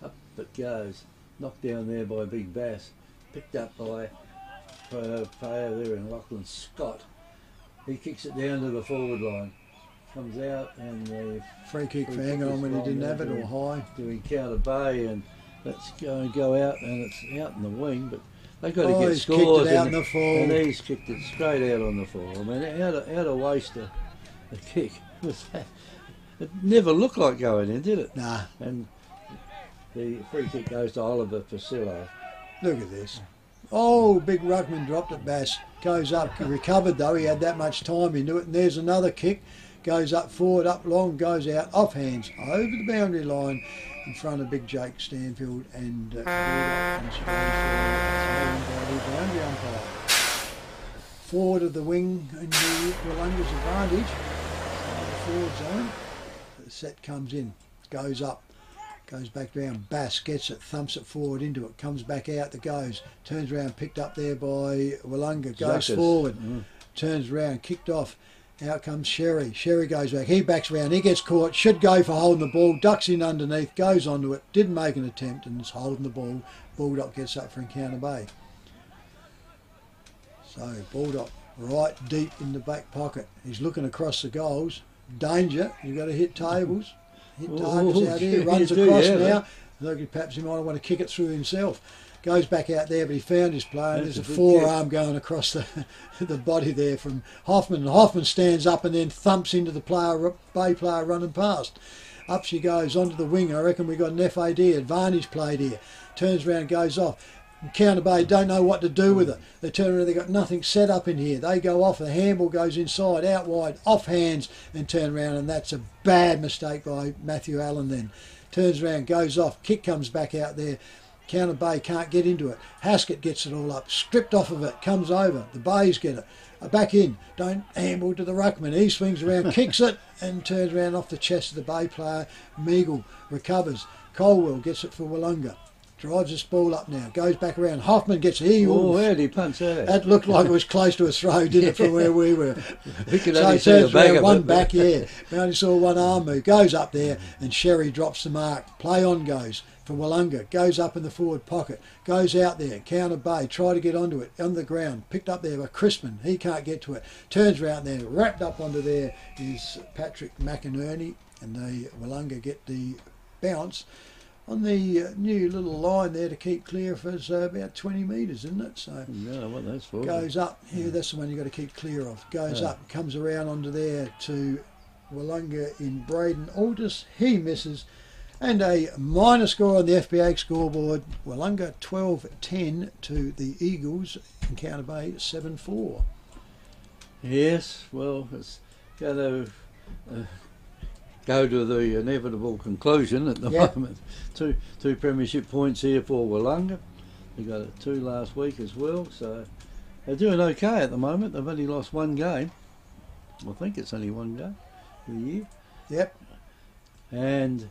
Up it goes. Knocked down there by Big Bass. Picked up by uh, player there in Lachlan Scott. He kicks it down to the forward line. Comes out and the Free kick Free for on when he didn't have it to- or high. to encounter Bay and let's go and go out and it's out in the wing, but they've got to Oh, get he's kicked scores. it out and, in the fall. and he's kicked it straight out on the fall. I mean, how to, how to waste a, a kick [LAUGHS] was that? It never looked like going in, did it? Nah, And the free kick goes to Oliver Facillo. look at this. Oh, big ruckman dropped it. Bass goes up. He recovered though. He had that much time. He knew it. And there's another kick. Goes up forward, up long, goes out, off hands, over the boundary line, in front of big Jake Stanfield and uh, Bulldog and straight forward, the boundary umpire. Forward of the wing in the Willunga's advantage. Forward zone. The set comes in, goes up, goes back round. Bass gets it, thumps it forward into it, comes back out. The goes, turns around, picked up there by Willunga, goes Zuckers. forward, Mm. turns around, kicked off. Out comes Sherry. Sherry goes back. He backs round. He gets caught. Should go for holding the ball. Ducks in underneath. Goes onto it. Didn't make an attempt and is holding the ball. Bulldog gets up for Encounter Bay. So Bulldog right deep in the back pocket. He's looking across the goals. Danger. You've got to hit tables. Hit Oh, targets out [LAUGHS] here. Runs do, across yeah, now. Look, perhaps he might want to kick it through himself. Goes back out there, but he found his player. That's there's a a forearm going across the [LAUGHS] the body there from Hoffman. And Hoffman stands up and then thumps into the player, Bay player running past. Up she goes onto the wing. I reckon we got an FAD advantage played here. Turns around, goes off. Counter Bay don't know what to do with it. They turn around, they got nothing set up in here. They go off, the handball goes inside, out wide, off hands, and turn around, and that's a bad mistake by Matthew Allen then. Turns around, goes off, kick comes back out there. Counter Bay can't get into it. Haskett gets it all up, stripped off of it, comes over. The Bays get it. Uh, Back in, don't handball to the ruckman. He swings around, [LAUGHS] kicks it, and turns around off the chest of the Bay player. Meagle recovers. Colwell gets it for Willunga. Drives this ball up now. Goes back around. Hoffman gets it. Oh, he, Oh, oof. how did he punch that? That looked like it was [LAUGHS] close to a throw, didn't it, from where we were? [LAUGHS] we could So only see the turns back around of one it. back, yeah. [LAUGHS] We only saw one arm move. Goes up there, and Sherry drops the mark. Play on goes for Willunga. Goes up in the forward pocket. Goes out there. Counter Bay. Try to get onto it. On the ground. Picked up there by Crispin. He can't get to it. Turns around there. Wrapped up onto there is Patrick McInerney. And the Willunga get the bounce on the uh, new little line there to keep clear for uh, about 20 metres, isn't it? So yeah, what that's for. goes up. Here, that's the one you've got to keep clear of. Goes Yeah. up, comes around onto there to Willunga in Braden Aldous. He misses. And a minor score on the FBA scoreboard. Willunga 12 10 to the Eagles. Encounter Bay 7 4. Yes, well, it's going to uh, go to the inevitable conclusion at the Yeah. moment. [LAUGHS] Two two premiership points here for Willunga. They got a two last week as well, so they're doing okay at the moment. They've only lost one game. I think it's only one game for the year. Yep. And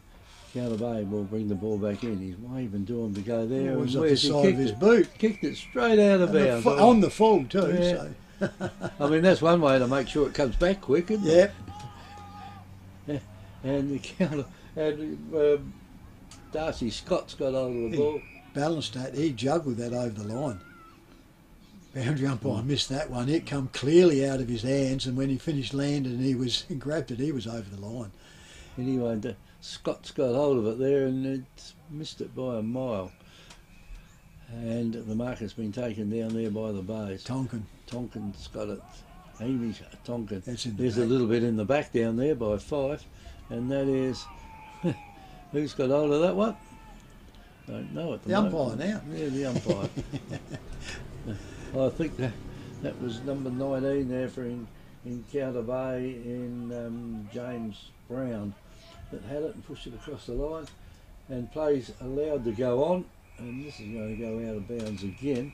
Counter Bay will bring the ball back in. He's waving to him to go there. was and the he side of kicked his it? boot. Kicked it straight out of And bounds. on the full too. Yeah. So. [LAUGHS] I mean, that's one way to make sure it comes back quick, isn't Yep. It? And the counter, and um, Darcy Scott's got hold of the He- ball. Balanced that. He juggled that over the line. Boundary umpire missed that one. It come clearly out of his hands, and when he finished landing and he was [LAUGHS] and grabbed it, he was over the line. Anyway, the, Scott's got hold of it there and it's missed it by a mile. And the market's been taken down there by the bays. Tonkin. Tonkin's got it. Amy Tonkin. That's in the There's a little bit in the back down there by five, and that is [LAUGHS] who's got hold of that one? Don't know at the, The moment. umpire now. Yeah, the umpire. [LAUGHS] I think that that was number 19 there for in, in Counter Bay in um, James Brown that had it and pushed it across the line, and plays allowed to go on, and this is going to go out of bounds again.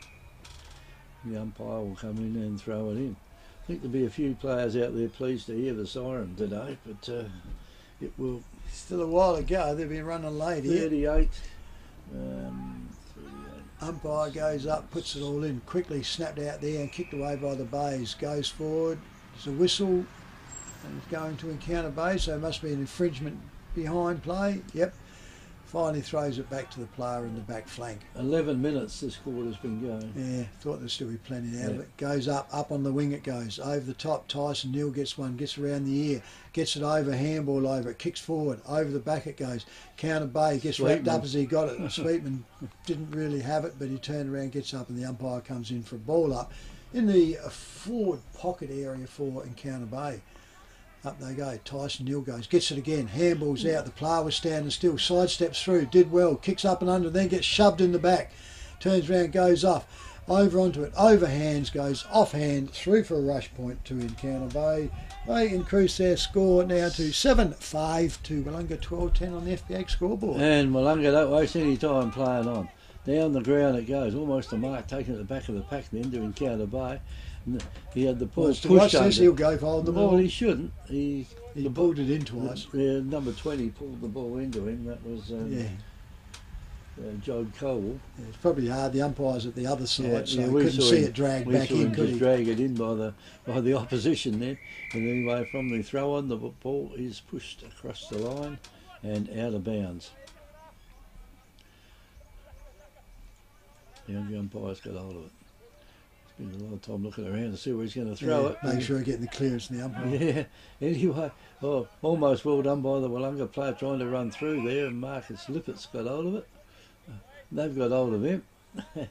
The umpire will come in and throw it in. I think there'll be a few players out there pleased to hear the siren today, but uh, it will Still a while ago. They've been running late here. 38. Um, 38. Umpire goes up, puts it all in, quickly snapped out there and kicked away by the bays. Goes forward. There's a whistle and it's going to encounter bays, so it must be an infringement behind play. Yep. Finally throws it back to the player in the back flank. 11 minutes this quarter's been going. Yeah, thought there'd still be plenty out of it. Goes up, up on the wing it goes. Over the top, Tyson Neal gets one, gets around the ear, gets it over, handball over it, kicks forward, over the back it goes. Counter Bay gets wrapped up as he got it. Sweetman [LAUGHS] didn't really have it, but he turned around, gets up, and the umpire comes in for a ball up in the forward pocket area for Encounter Bay. Up they go. Tyson Neal goes, gets it again, handballs out. The player was standing still, sidesteps through, did well, kicks up and under, then gets shoved in the back. Turns round, goes off, over onto it, overhands, goes offhand, through for a rush point to Encounter Bay. They increase their score now to 7 5 to Willunga 12 10 on the FBX scoreboard. And Malunga don't waste any time playing on. Down the ground it goes, almost a mark taken at the back of the pack then to encounter Bay. He had the ball Watch, pushed under. this, he'll go for the well, ball. he shouldn't. He, He the pulled it in twice. Yeah, number 20 pulled the ball into him. That was um, Yeah, uh, Jod Cole. it's probably hard. The umpire's at the other side, Yeah, so yeah, we couldn't see him- it dragged back in, him could just he? drag it in by the by the opposition there. And anyway, from the throw on, the ball is pushed across the line and out of bounds. The young umpire's got hold of it. Spends a lot of time looking around to see where he's going to throw Yeah, it. Make sure you're getting the clearance in the umpire. Yeah. Anyway, oh, almost well done by the Willunga player trying to run through there, and Marcus Lippert's got hold of it. They've got hold of him, [LAUGHS] and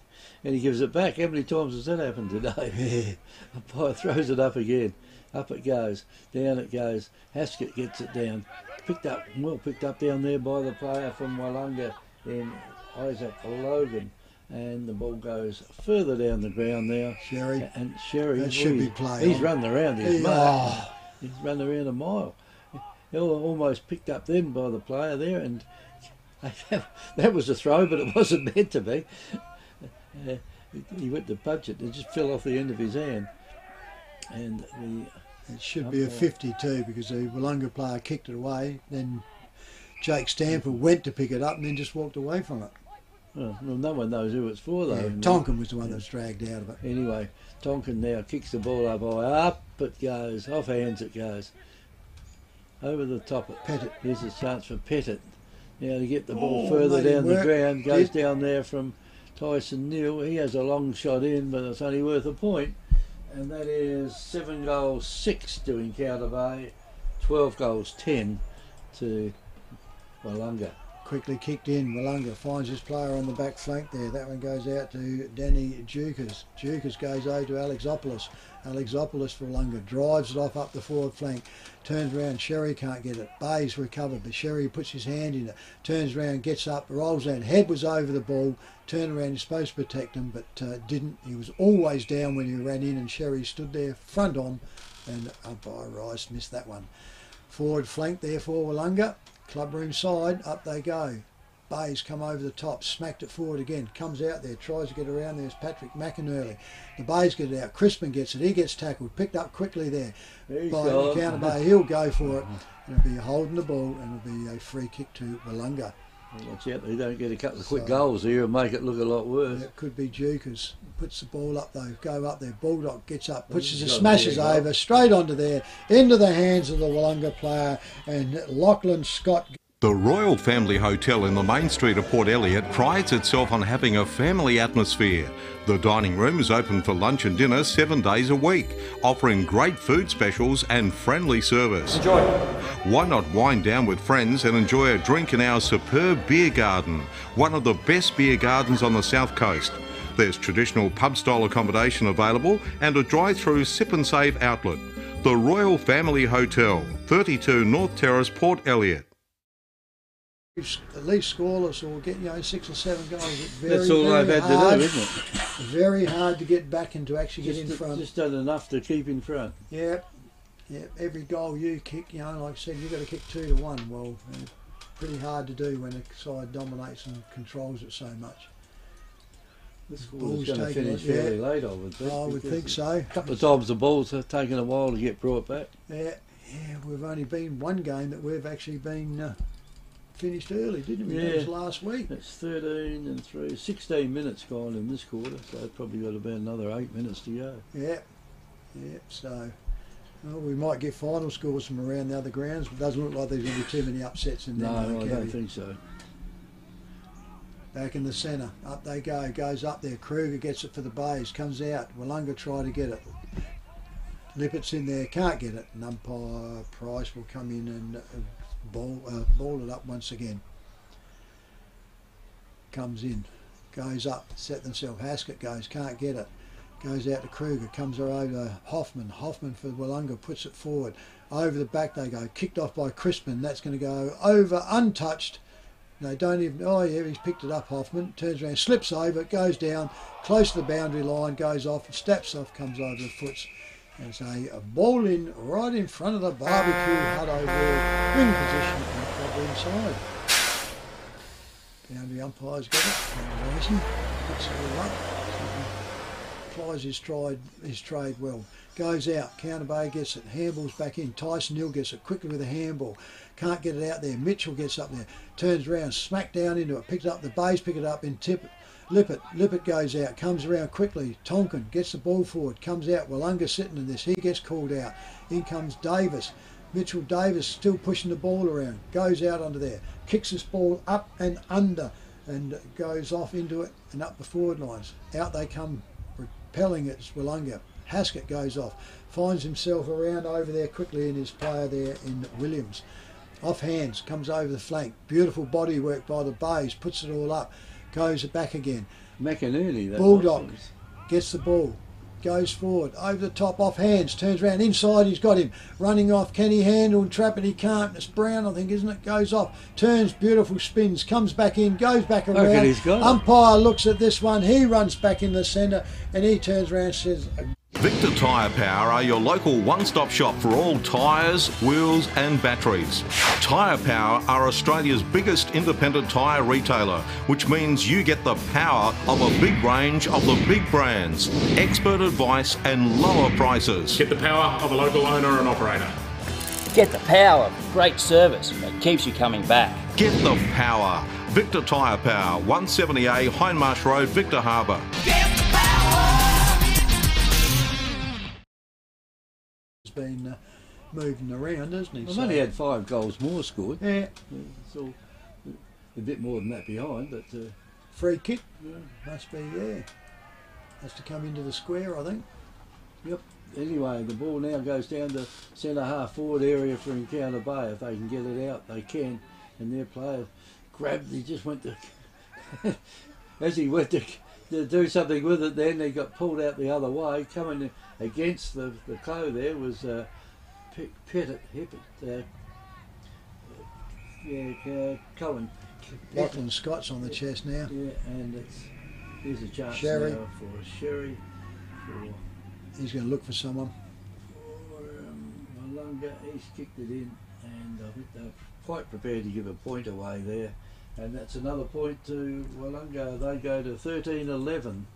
he gives it back. How many times has that happened today? [LAUGHS] Yeah. [LAUGHS] Umpire throws it up again. Up it goes. Down it goes. Haskett gets it down. Picked up, well picked up down there by the player from Willunga in Isaac Logan. And the ball goes further down the ground now. Sherry. And Sherry, That should he's- be play He's running around his mark. oh. He's run around a mile. He almost picked up then by the player there, and [LAUGHS] that was a throw, but it wasn't [LAUGHS] meant to be. Uh, he went to punch it, it just fell off the end of his hand. And the It should be a 52 because the Willunga player kicked it away. Then Jake Stanfield went to pick it up and then just walked away from it. Well, well, no one knows who it's for though. Yeah, Tonkin was the one that was dragged out of it. Anyway, Tonkin now kicks the ball up high, up it goes, off hands it goes. Over the top it. Pettit. Here's a chance for Pettit. Now to get the ball Oh, further made him down the ground, goes Did. down there from Tyson Neal. He has a long shot in, but it's only worth a point. And that is seven goals, six to Encounter Bay, 12 goals, 10 to Willunga. Quickly kicked in. Willunga finds his player on the back flank there. That one goes out to Danny Dukas. Dukas goes over to Alexopoulos. Alexopoulos for Willunga drives it off up the forward flank. Turns around. Sherry can't get it. Bay's recovered, but Sherry puts his hand in it. Turns around, gets up, rolls out. Head was over the ball. Turned around. He's supposed to protect him, but uh, didn't. He was always down when he ran in, and Sherry stood there front on, and umpire Rice missed that one. Forward flank there for Willunga. Clubroom side, up they go. Bays come over the top, smacked it forward again, comes out there, tries to get around there. It's Patrick McInerney. The Bays get it out. Crispin gets it. He gets tackled, picked up quickly there He's by gone. Counter Bay. He'll go for it. And it'll be holding the ball and it'll be a free kick to Willunga. Watch out, they don't get a couple of quick So- goals here and make it look a lot worse. It could be Jukers. Puts the ball up though. Go up there. Bulldog gets up, pushes it, smashes over straight onto there, into the hands of the Willunga player, and Lachlan Scott The Royal Family Hotel in the main street of Port Elliot prides itself on having a family atmosphere. The dining room is open for lunch and dinner seven days a week, offering great food specials and friendly service. Enjoy. Why not wind down with friends and enjoy a drink in our superb beer garden, one of the best beer gardens on the south coast? There's traditional pub style accommodation available and a drive through sip and save outlet. The Royal Family Hotel, 32 North Terrace, Port Elliot. At least scoreless or get you know six or seven goals. It's very, That's all very they've had hard, to do, isn't it? Very hard to get back and to actually get in Just, front. just done enough to keep in front. Yeah, yeah. Every goal you kick, you know, like I said, you've got to kick two to one. Well, uh, pretty hard to do when a side dominates and controls it so much. This Ball's ball's going to finish it, yeah. fairly late, I would think. I would think so. A couple of times the ball's have taken a while to get brought back. Yeah, yeah. We've only been one game that we've actually been uh, finished early, didn't we? That was last week. That's 13 and 3, 16 minutes gone in this quarter, so they've probably got about another 8 minutes to go. Yeah, yeah. So. Well, we might get final scores from around the other grounds, but it doesn't look like there's going to be too many upsets in there. No, though, I don't think so. Back in the centre, up they go, goes up there. Kruger gets it for the Bays, comes out. Willunga try to get it. Lippert's in there, can't get it. And umpire Price will come in and ball, uh, it up once again. Comes in, goes up, set themselves. Haskett goes, can't get it. Goes out to Kruger, comes over Hoffman. Hoffman for Willunga puts it forward. Over the back they go, kicked off by Crispin. That's going to go over untouched. They don't even. Oh yeah, he's picked it up. Hoffman turns around, slips over, goes down, close to the boundary line, goes off, steps off, comes over the foots. And it's a, a ball in right in front of the barbecue hut over there, wing position and probably inside. Boundary umpire's got it. and Rising, puts it all up. Plies his trade, his trade well. Goes out. Counter Bay gets it. Handballs back in. Tyson Hill gets it quickly with a handball. Can't get it out there. Mitchell gets up there. Turns around. Smack down into it. Picks it up. The Bays pick it up in tip. Lippert. Lippert goes out. Comes around quickly. Tonkin gets the ball forward. Comes out. Willunga sitting in this. He gets called out. In comes Davis. Mitchell Davis still pushing the ball around. Goes out under there. Kicks this ball up and under and goes off into it and up the forward lines. Out they come repelling it. It's Willunga. Haskett goes off. Finds himself around over there quickly in his player there in Williams. Off hands, comes over the flank. Beautiful body work by the Bays. Puts it all up. Goes back again. McInerney, that Bulldog gets the ball, goes forward, over the top, off hands, turns around, inside, he's got him, running off, can he handle and trap it? He can't, it's Brown, I think, isn't it? Goes off, turns, beautiful spins, comes back in, goes back around. he's got. Umpire looks at this one, he runs back in the centre, and he turns around and says, Victor Tyre Power are your local one stop shop for all tyres, wheels, and batteries. Tyre Power are Australia's biggest independent tyre retailer, which means you get the power of a big range of the big brands, expert advice, and lower prices. Get the power of a local owner and operator. Get the power of great service that keeps you coming back. Get the power. Victor Tyre Power, 170A Hindmarsh Road, Victor Harbour. Been uh, moving around, hasn't he? I've So- only had five goals more scored. yeah, It's all a bit more than that behind, but uh, free kick, must be, yeah. Has to come into the square, I think. Yep. Anyway, the ball now goes down the centre half forward area for Encounter Bay. If they can get it out, they can. And their player grabbed, he just went to, [LAUGHS] as he went to, to do something with it, then he got pulled out the other way. Coming against the, the co there was uh, Pettit, Hippet, uh, yeah, uh, Cohen. Lachlan Scott's on the chest now. Yeah, and it's, here's a chance Sherry. now for Sherry, for He's going to look for someone. for um, Malunga. He's kicked it in, and I think they're quite prepared to give a point away there. And that's another point to Willunga. They go to 13 11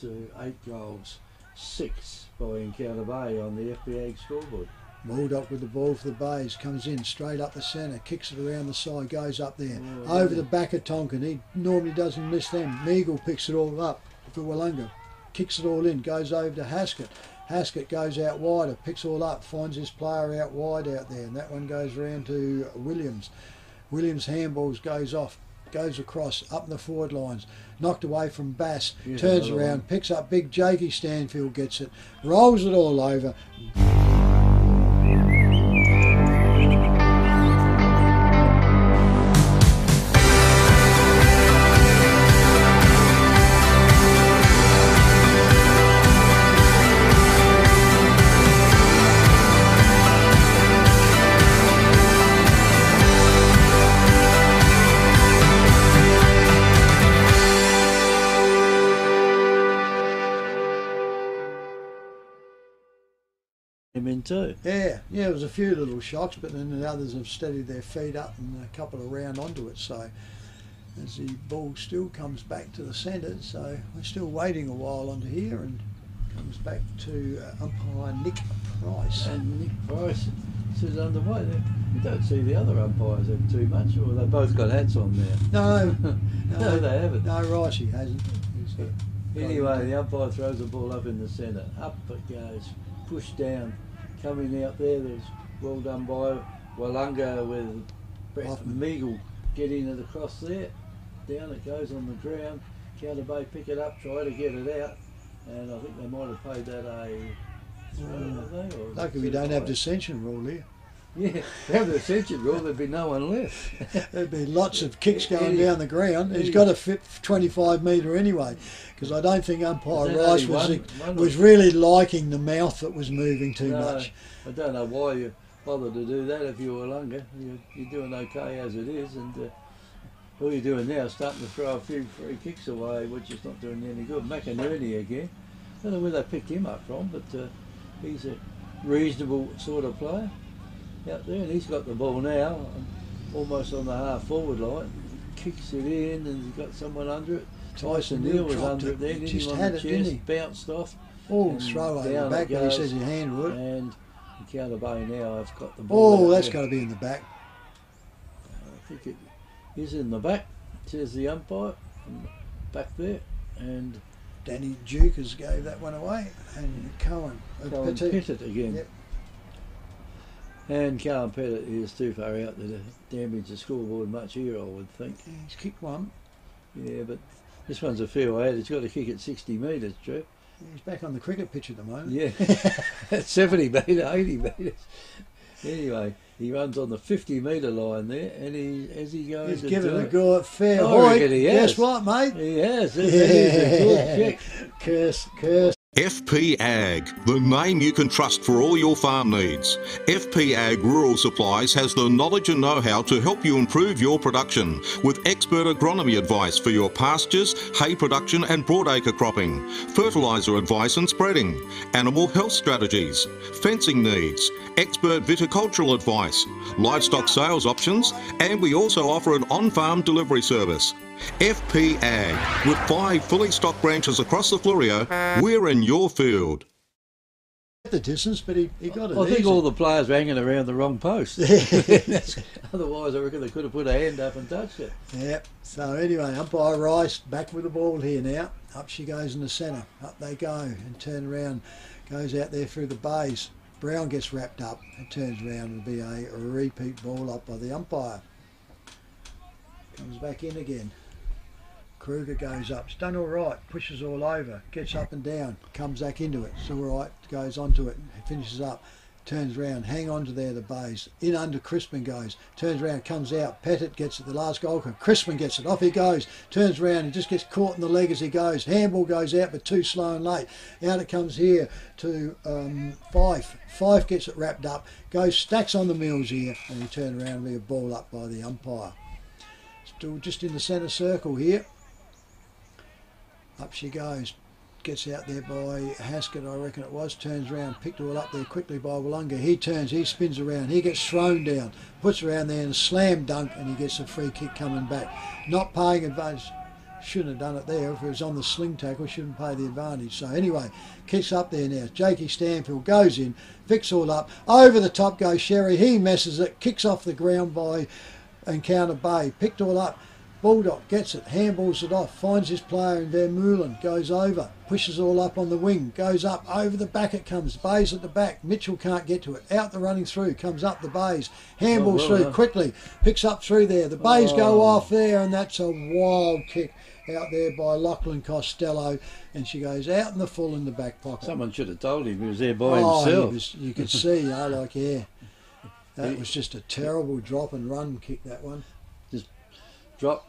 to 8 goals, 6 by Encounter Bay on the FBA scoreboard. Baldock with the ball for the Bays, comes in straight up the centre, kicks it around the side, goes up there. Oh, Over yeah. the back of Tonkin. He normally doesn't miss them. Meagle picks it all up for Willunga, kicks it all in, goes over to Haskett. Haskett goes out wider, picks all up, finds his player out wide out there, and that one goes round to Williams. Williams handballs goes off, goes across up the forward lines, knocked away from Bass, Here's turns around, one. picks up big Jakey Stanfield, gets it, rolls it all over, Him too. Yeah, yeah, there was a few little shocks, but then the others have steadied their feet up and a couple of round onto it. So as the ball still comes back to the centre, so we're still waiting a while onto here and comes back to uh, umpire Nick Price. And Nick Price says underway. There. You don't see the other umpires have too much, or they both got hats on there. No, [LAUGHS] No, they haven't. No, Rice he hasn't. He's Anyway, the umpire throws the ball up in the centre. Up it goes, pushed down. Coming out there, there's well done by Willunga with Brett Meagle getting it across there. Down it goes on the ground. Counter Bay pick it up, try to get it out. And I think they might have paid that a throw, have they? Lucky we don't have dissension rule here. Yeah, have the ascension rule, there'd be no one left. [LAUGHS] There'd be lots of kicks going down the ground. He's got to fit 25 metre anyway, because I don't think umpire Rice was one- one was really liking the mouth that was moving too No, much. I don't know why you bother to do that if you were longer. You're, you're doing okay as it is, and uh, all you're doing now is starting to throw a few free kicks away, which is not doing you any good. McInerney again. I don't know where they picked him up from, but uh, he's a reasonable sort of player out there, and he's got the ball now, almost on the half forward line. Kicks it in, and he's got someone under it. Tyson Neal was under it, it. then He just him had the it, didn't he? bounced off. Oh, throw over the back, but he says he handled it. And Counter Bay now I've got the ball. Oh, that's got to be in the back. I think it is in the back, says the umpire, back there. And Danny Duke has gave that one away, and Cohen. uh, Cohen Petit. Pettit again. Yep. And Cohen Pettit is too far out to damage the scoreboard much here, I would think. He's kicked one. Yeah, but this one's a fair way out. It's got to kick at 60 metres, Trev. He's back on the cricket pitch at the moment. Yeah, [LAUGHS] 70 metres, 80 metres. Anyway, he runs on the 50 metre line there, and he as he goes He's given a fair height. reckon. Guess what, mate? He has. Is a good kick. Curse, curse. FP Ag, the name you can trust for all your farm needs. FP Ag Rural Supplies has the knowledge and know how to help you improve your production with expert agronomy advice for your pastures, hay production, and broadacre cropping, fertiliser advice and spreading, animal health strategies, fencing needs, expert viticultural advice, livestock sales options, and we also offer an on farm delivery service. FP Ag. With five fully stocked branches across the Fleurieu, we're in your field. The distance, but he, he got it. I think easy. all the players were hanging around the wrong post. [LAUGHS] [LAUGHS] Otherwise, I reckon they could have put a hand up and touched it. Yep. So anyway, umpire Rice back with the ball here now. Up she goes in the centre. Up they go and turn around. Goes out there through the bays. Brown gets wrapped up and turns around and be a repeat ball up by the umpire. Comes back in again. Kruger goes up. It's done all right. Pushes all over. Gets up and down. Comes back into it. It's all right. Goes onto it. Finishes up. Turns round. Hang on to there the bays. In under Crispin goes. Turns round. Comes out. Pettit gets it. The last goal. Crispin gets it. Off he goes. Turns round. He just gets caught in the leg as he goes. Handball goes out but too slow and late. Out it comes here to um, Fife. Fife gets it wrapped up. Goes stacks on the mills here. And he turn around and be a ball up by the umpire. Still just in the centre circle here. Up she goes. gets out there by Haskett, I reckon it was, turns around, picked all up there quickly by Willunga. He turns, he spins around, he gets thrown down, puts around there and slam dunk, and he gets a free kick coming back. Not paying advantage. Shouldn't have done it there. If it was on the sling tackle, shouldn't pay the advantage. So anyway, kicks up there now. Jakey Stanfield goes in, picks all up. Over the top goes Sherry. He messes it, kicks off the ground by Encounter Bay. Picked all up. Bulldog gets it, handballs it off, finds his player in Vermeulen, goes over, pushes all up on the wing, goes up, over the back it comes, Bays at the back, Mitchell can't get to it, out the running through, comes up the Bays, handballs Oh, well through quickly, picks up through there, the Bays go Oh. off there, and that's a wild kick out there by Lachlan Costello, and she goes out in the full in the back pocket. Someone should have told him he was there by oh, himself. was, you could see, you [LAUGHS] know, like, yeah. That was just a terrible drop and run kick, that one. Just drop,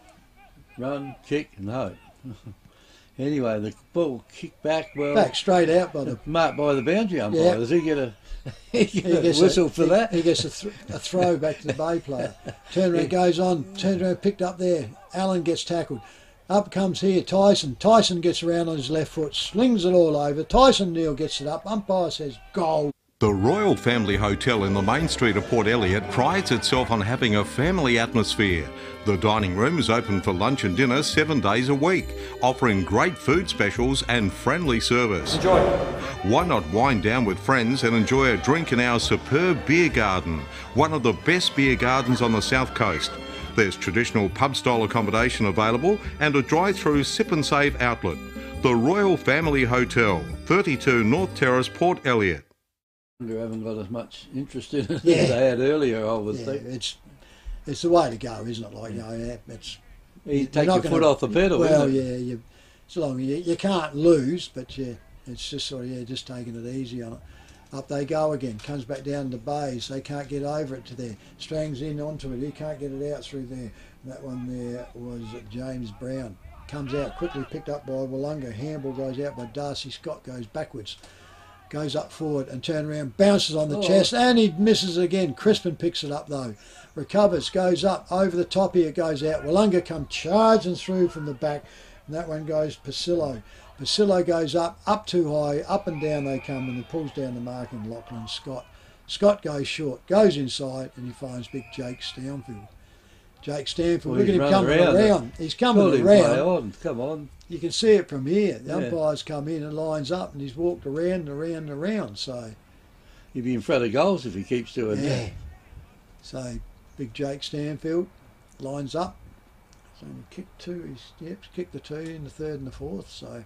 run, kick, and hope. [LAUGHS] anyway, the ball kicked back well. Back straight out by the [LAUGHS] Marked by the boundary umpire. Yeah. Does he get a, [LAUGHS] he get He a whistle a, for he- that? He gets a, th- a throw back to the Bay player. Turn around, goes on, turns around, picked up there. Allen gets tackled. Up comes here Tyson. Tyson gets around on his left foot, slings it all over. Tyson Neal gets it up. Umpire says goal. The Royal Family Hotel in the main street of Port Elliot prides itself on having a family atmosphere. The dining room is open for lunch and dinner seven days a week, offering great food specials and friendly service. Enjoy. Why not wind down with friends and enjoy a drink in our superb beer garden, one of the best beer gardens on the south coast? There's traditional pub style accommodation available and a drive through sip and save outlet. The Royal Family Hotel, 32 North Terrace, Port Elliot. They haven't got as much interest in it Yeah. as they had earlier, I would Yeah, think. it's it's the way to go, isn't it? Like you know, it's You take your gonna- foot off the pedal, Well, yeah, you, so long you, you can't lose, but yeah, it's just sort of yeah, just taking it easy on it. Up they go again. Comes back down the bays. They can't get over it to there. Strangs in onto it. He can't get it out through there. That one there was James Brown. Comes out quickly, picked up by Willunga. Handball goes out by Darcy Scott. Goes backwards. Goes up forward and turn around, bounces on the Oh. chest, and he misses it again. Crispin picks it up though. Recovers, goes up over the top here, goes out. Willunga come charging through from the back, and that one goes Pasillo. Pasillo goes up, up too high, up and down they come, and he pulls down the mark and Lachlan Scott. Scott goes short, goes inside, and he finds big Jake Stanfield. Jake Stanfield, Well, look at him coming around around. He's coming play around. on. Come on. You can see it from here. The Yeah. umpire's come in and lines up, and he's walked around and around and around. So, He'd be in front of goals if he keeps doing yeah. that. So, big Jake Stanfield lines up. So he kicked two. He's yep, kicked the two in the third and the fourth. So,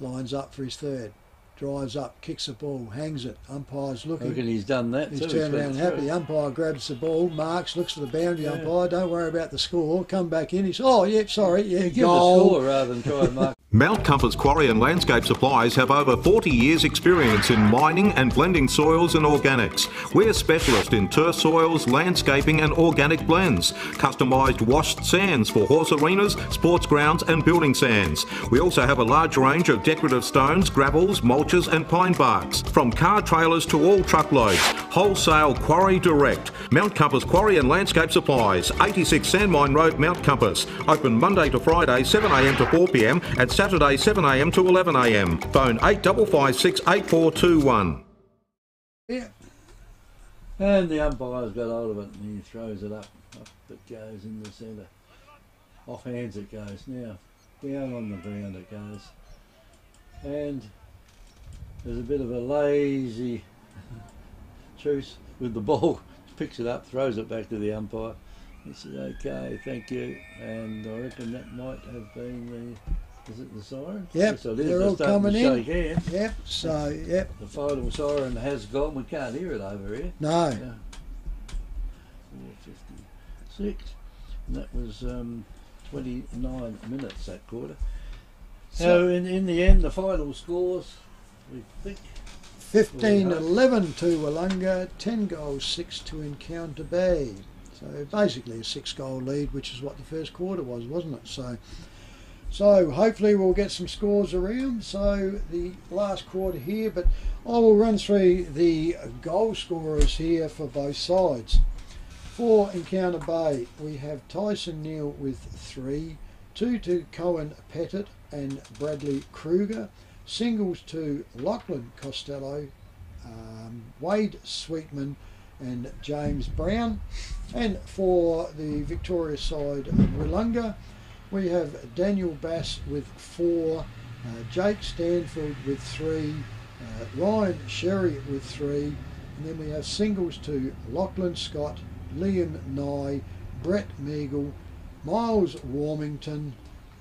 lines up for his third. Drives up, kicks the ball, hangs it. Umpire's I looking. reckon he's done that He's too. turned got around happy. The umpire grabs the ball, marks, looks for the boundary Yeah. umpire. Don't worry about the score. Come back in. He's oh yeah, sorry, yeah, Give the goal. score rather than try and mark. [LAUGHS] Mount Compass Quarry and Landscape Supplies have over 40 years' experience in mining and blending soils and organics. We're specialist in turf soils, landscaping and organic blends. Customised washed sands for horse arenas, sports grounds and building sands. We also have a large range of decorative stones, gravels, and pine barks. From car trailers to all truckloads. Wholesale Quarry Direct. Mount Compass Quarry and Landscape Supplies. 86 Sandmine Road, Mount Compass. Open Monday to Friday 7am to 4pm and Saturday 7am to 11am. Phone 8556 8421. Yeah. And the umpire's got hold of it and he throws it up. Up it goes in the centre. Off hands it goes. Now, down on the ground it goes. And there's a bit of a lazy [LAUGHS] truce with the ball. [LAUGHS] Picks it up, throws it back to the umpire. He says, okay, thank you. And I reckon that might have been the, is it the siren? Yep, Yes, it is. they're all starting to coming in. Shake hands. Yep. So yep. The final siren has gone. We can't hear it over here. No. Yeah. 56. And that was um, 29 minutes that quarter. So, in, in the end, the final scores, we think. 15 11 to Willunga, 10 goals, 6 to Encounter Bay. So basically a six goal lead, which is what the first quarter was, wasn't it? So, so hopefully we'll get some scores around. So the last quarter here, but I will run through the goal scorers here for both sides. For Encounter Bay, we have Tyson Neal with three, two to Cohen Pettit and Bradley Kruger. Singles to Lachlan Costello, um, Wade Sweetman, and James Brown. And for the Victoria side Willunga, we have Daniel Bass with four, uh, Jake Stanfield with three, uh, Ryan Sherry with three, and then we have singles to Lachlan Scott, Liam Nye, Brett Meagle, Miles Warmington,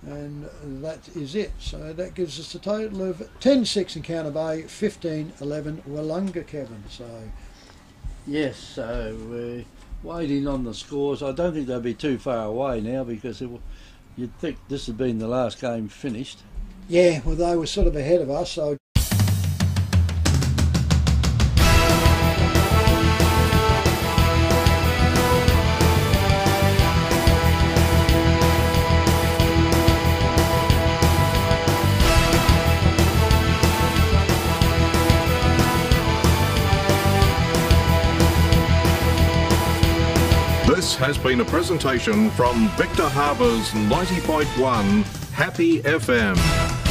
and that is it. So that gives us a total of 10 6 in Counter Bay, 15 11 Willunga, Kevin. So Yes, so we're waiting on the scores. I don't think they'll be too far away now because will- you'd think this had been the last game finished. yeah, well, they were sort of ahead of us. So has been a presentation from Victor Harbour's 90.1 Happy FM.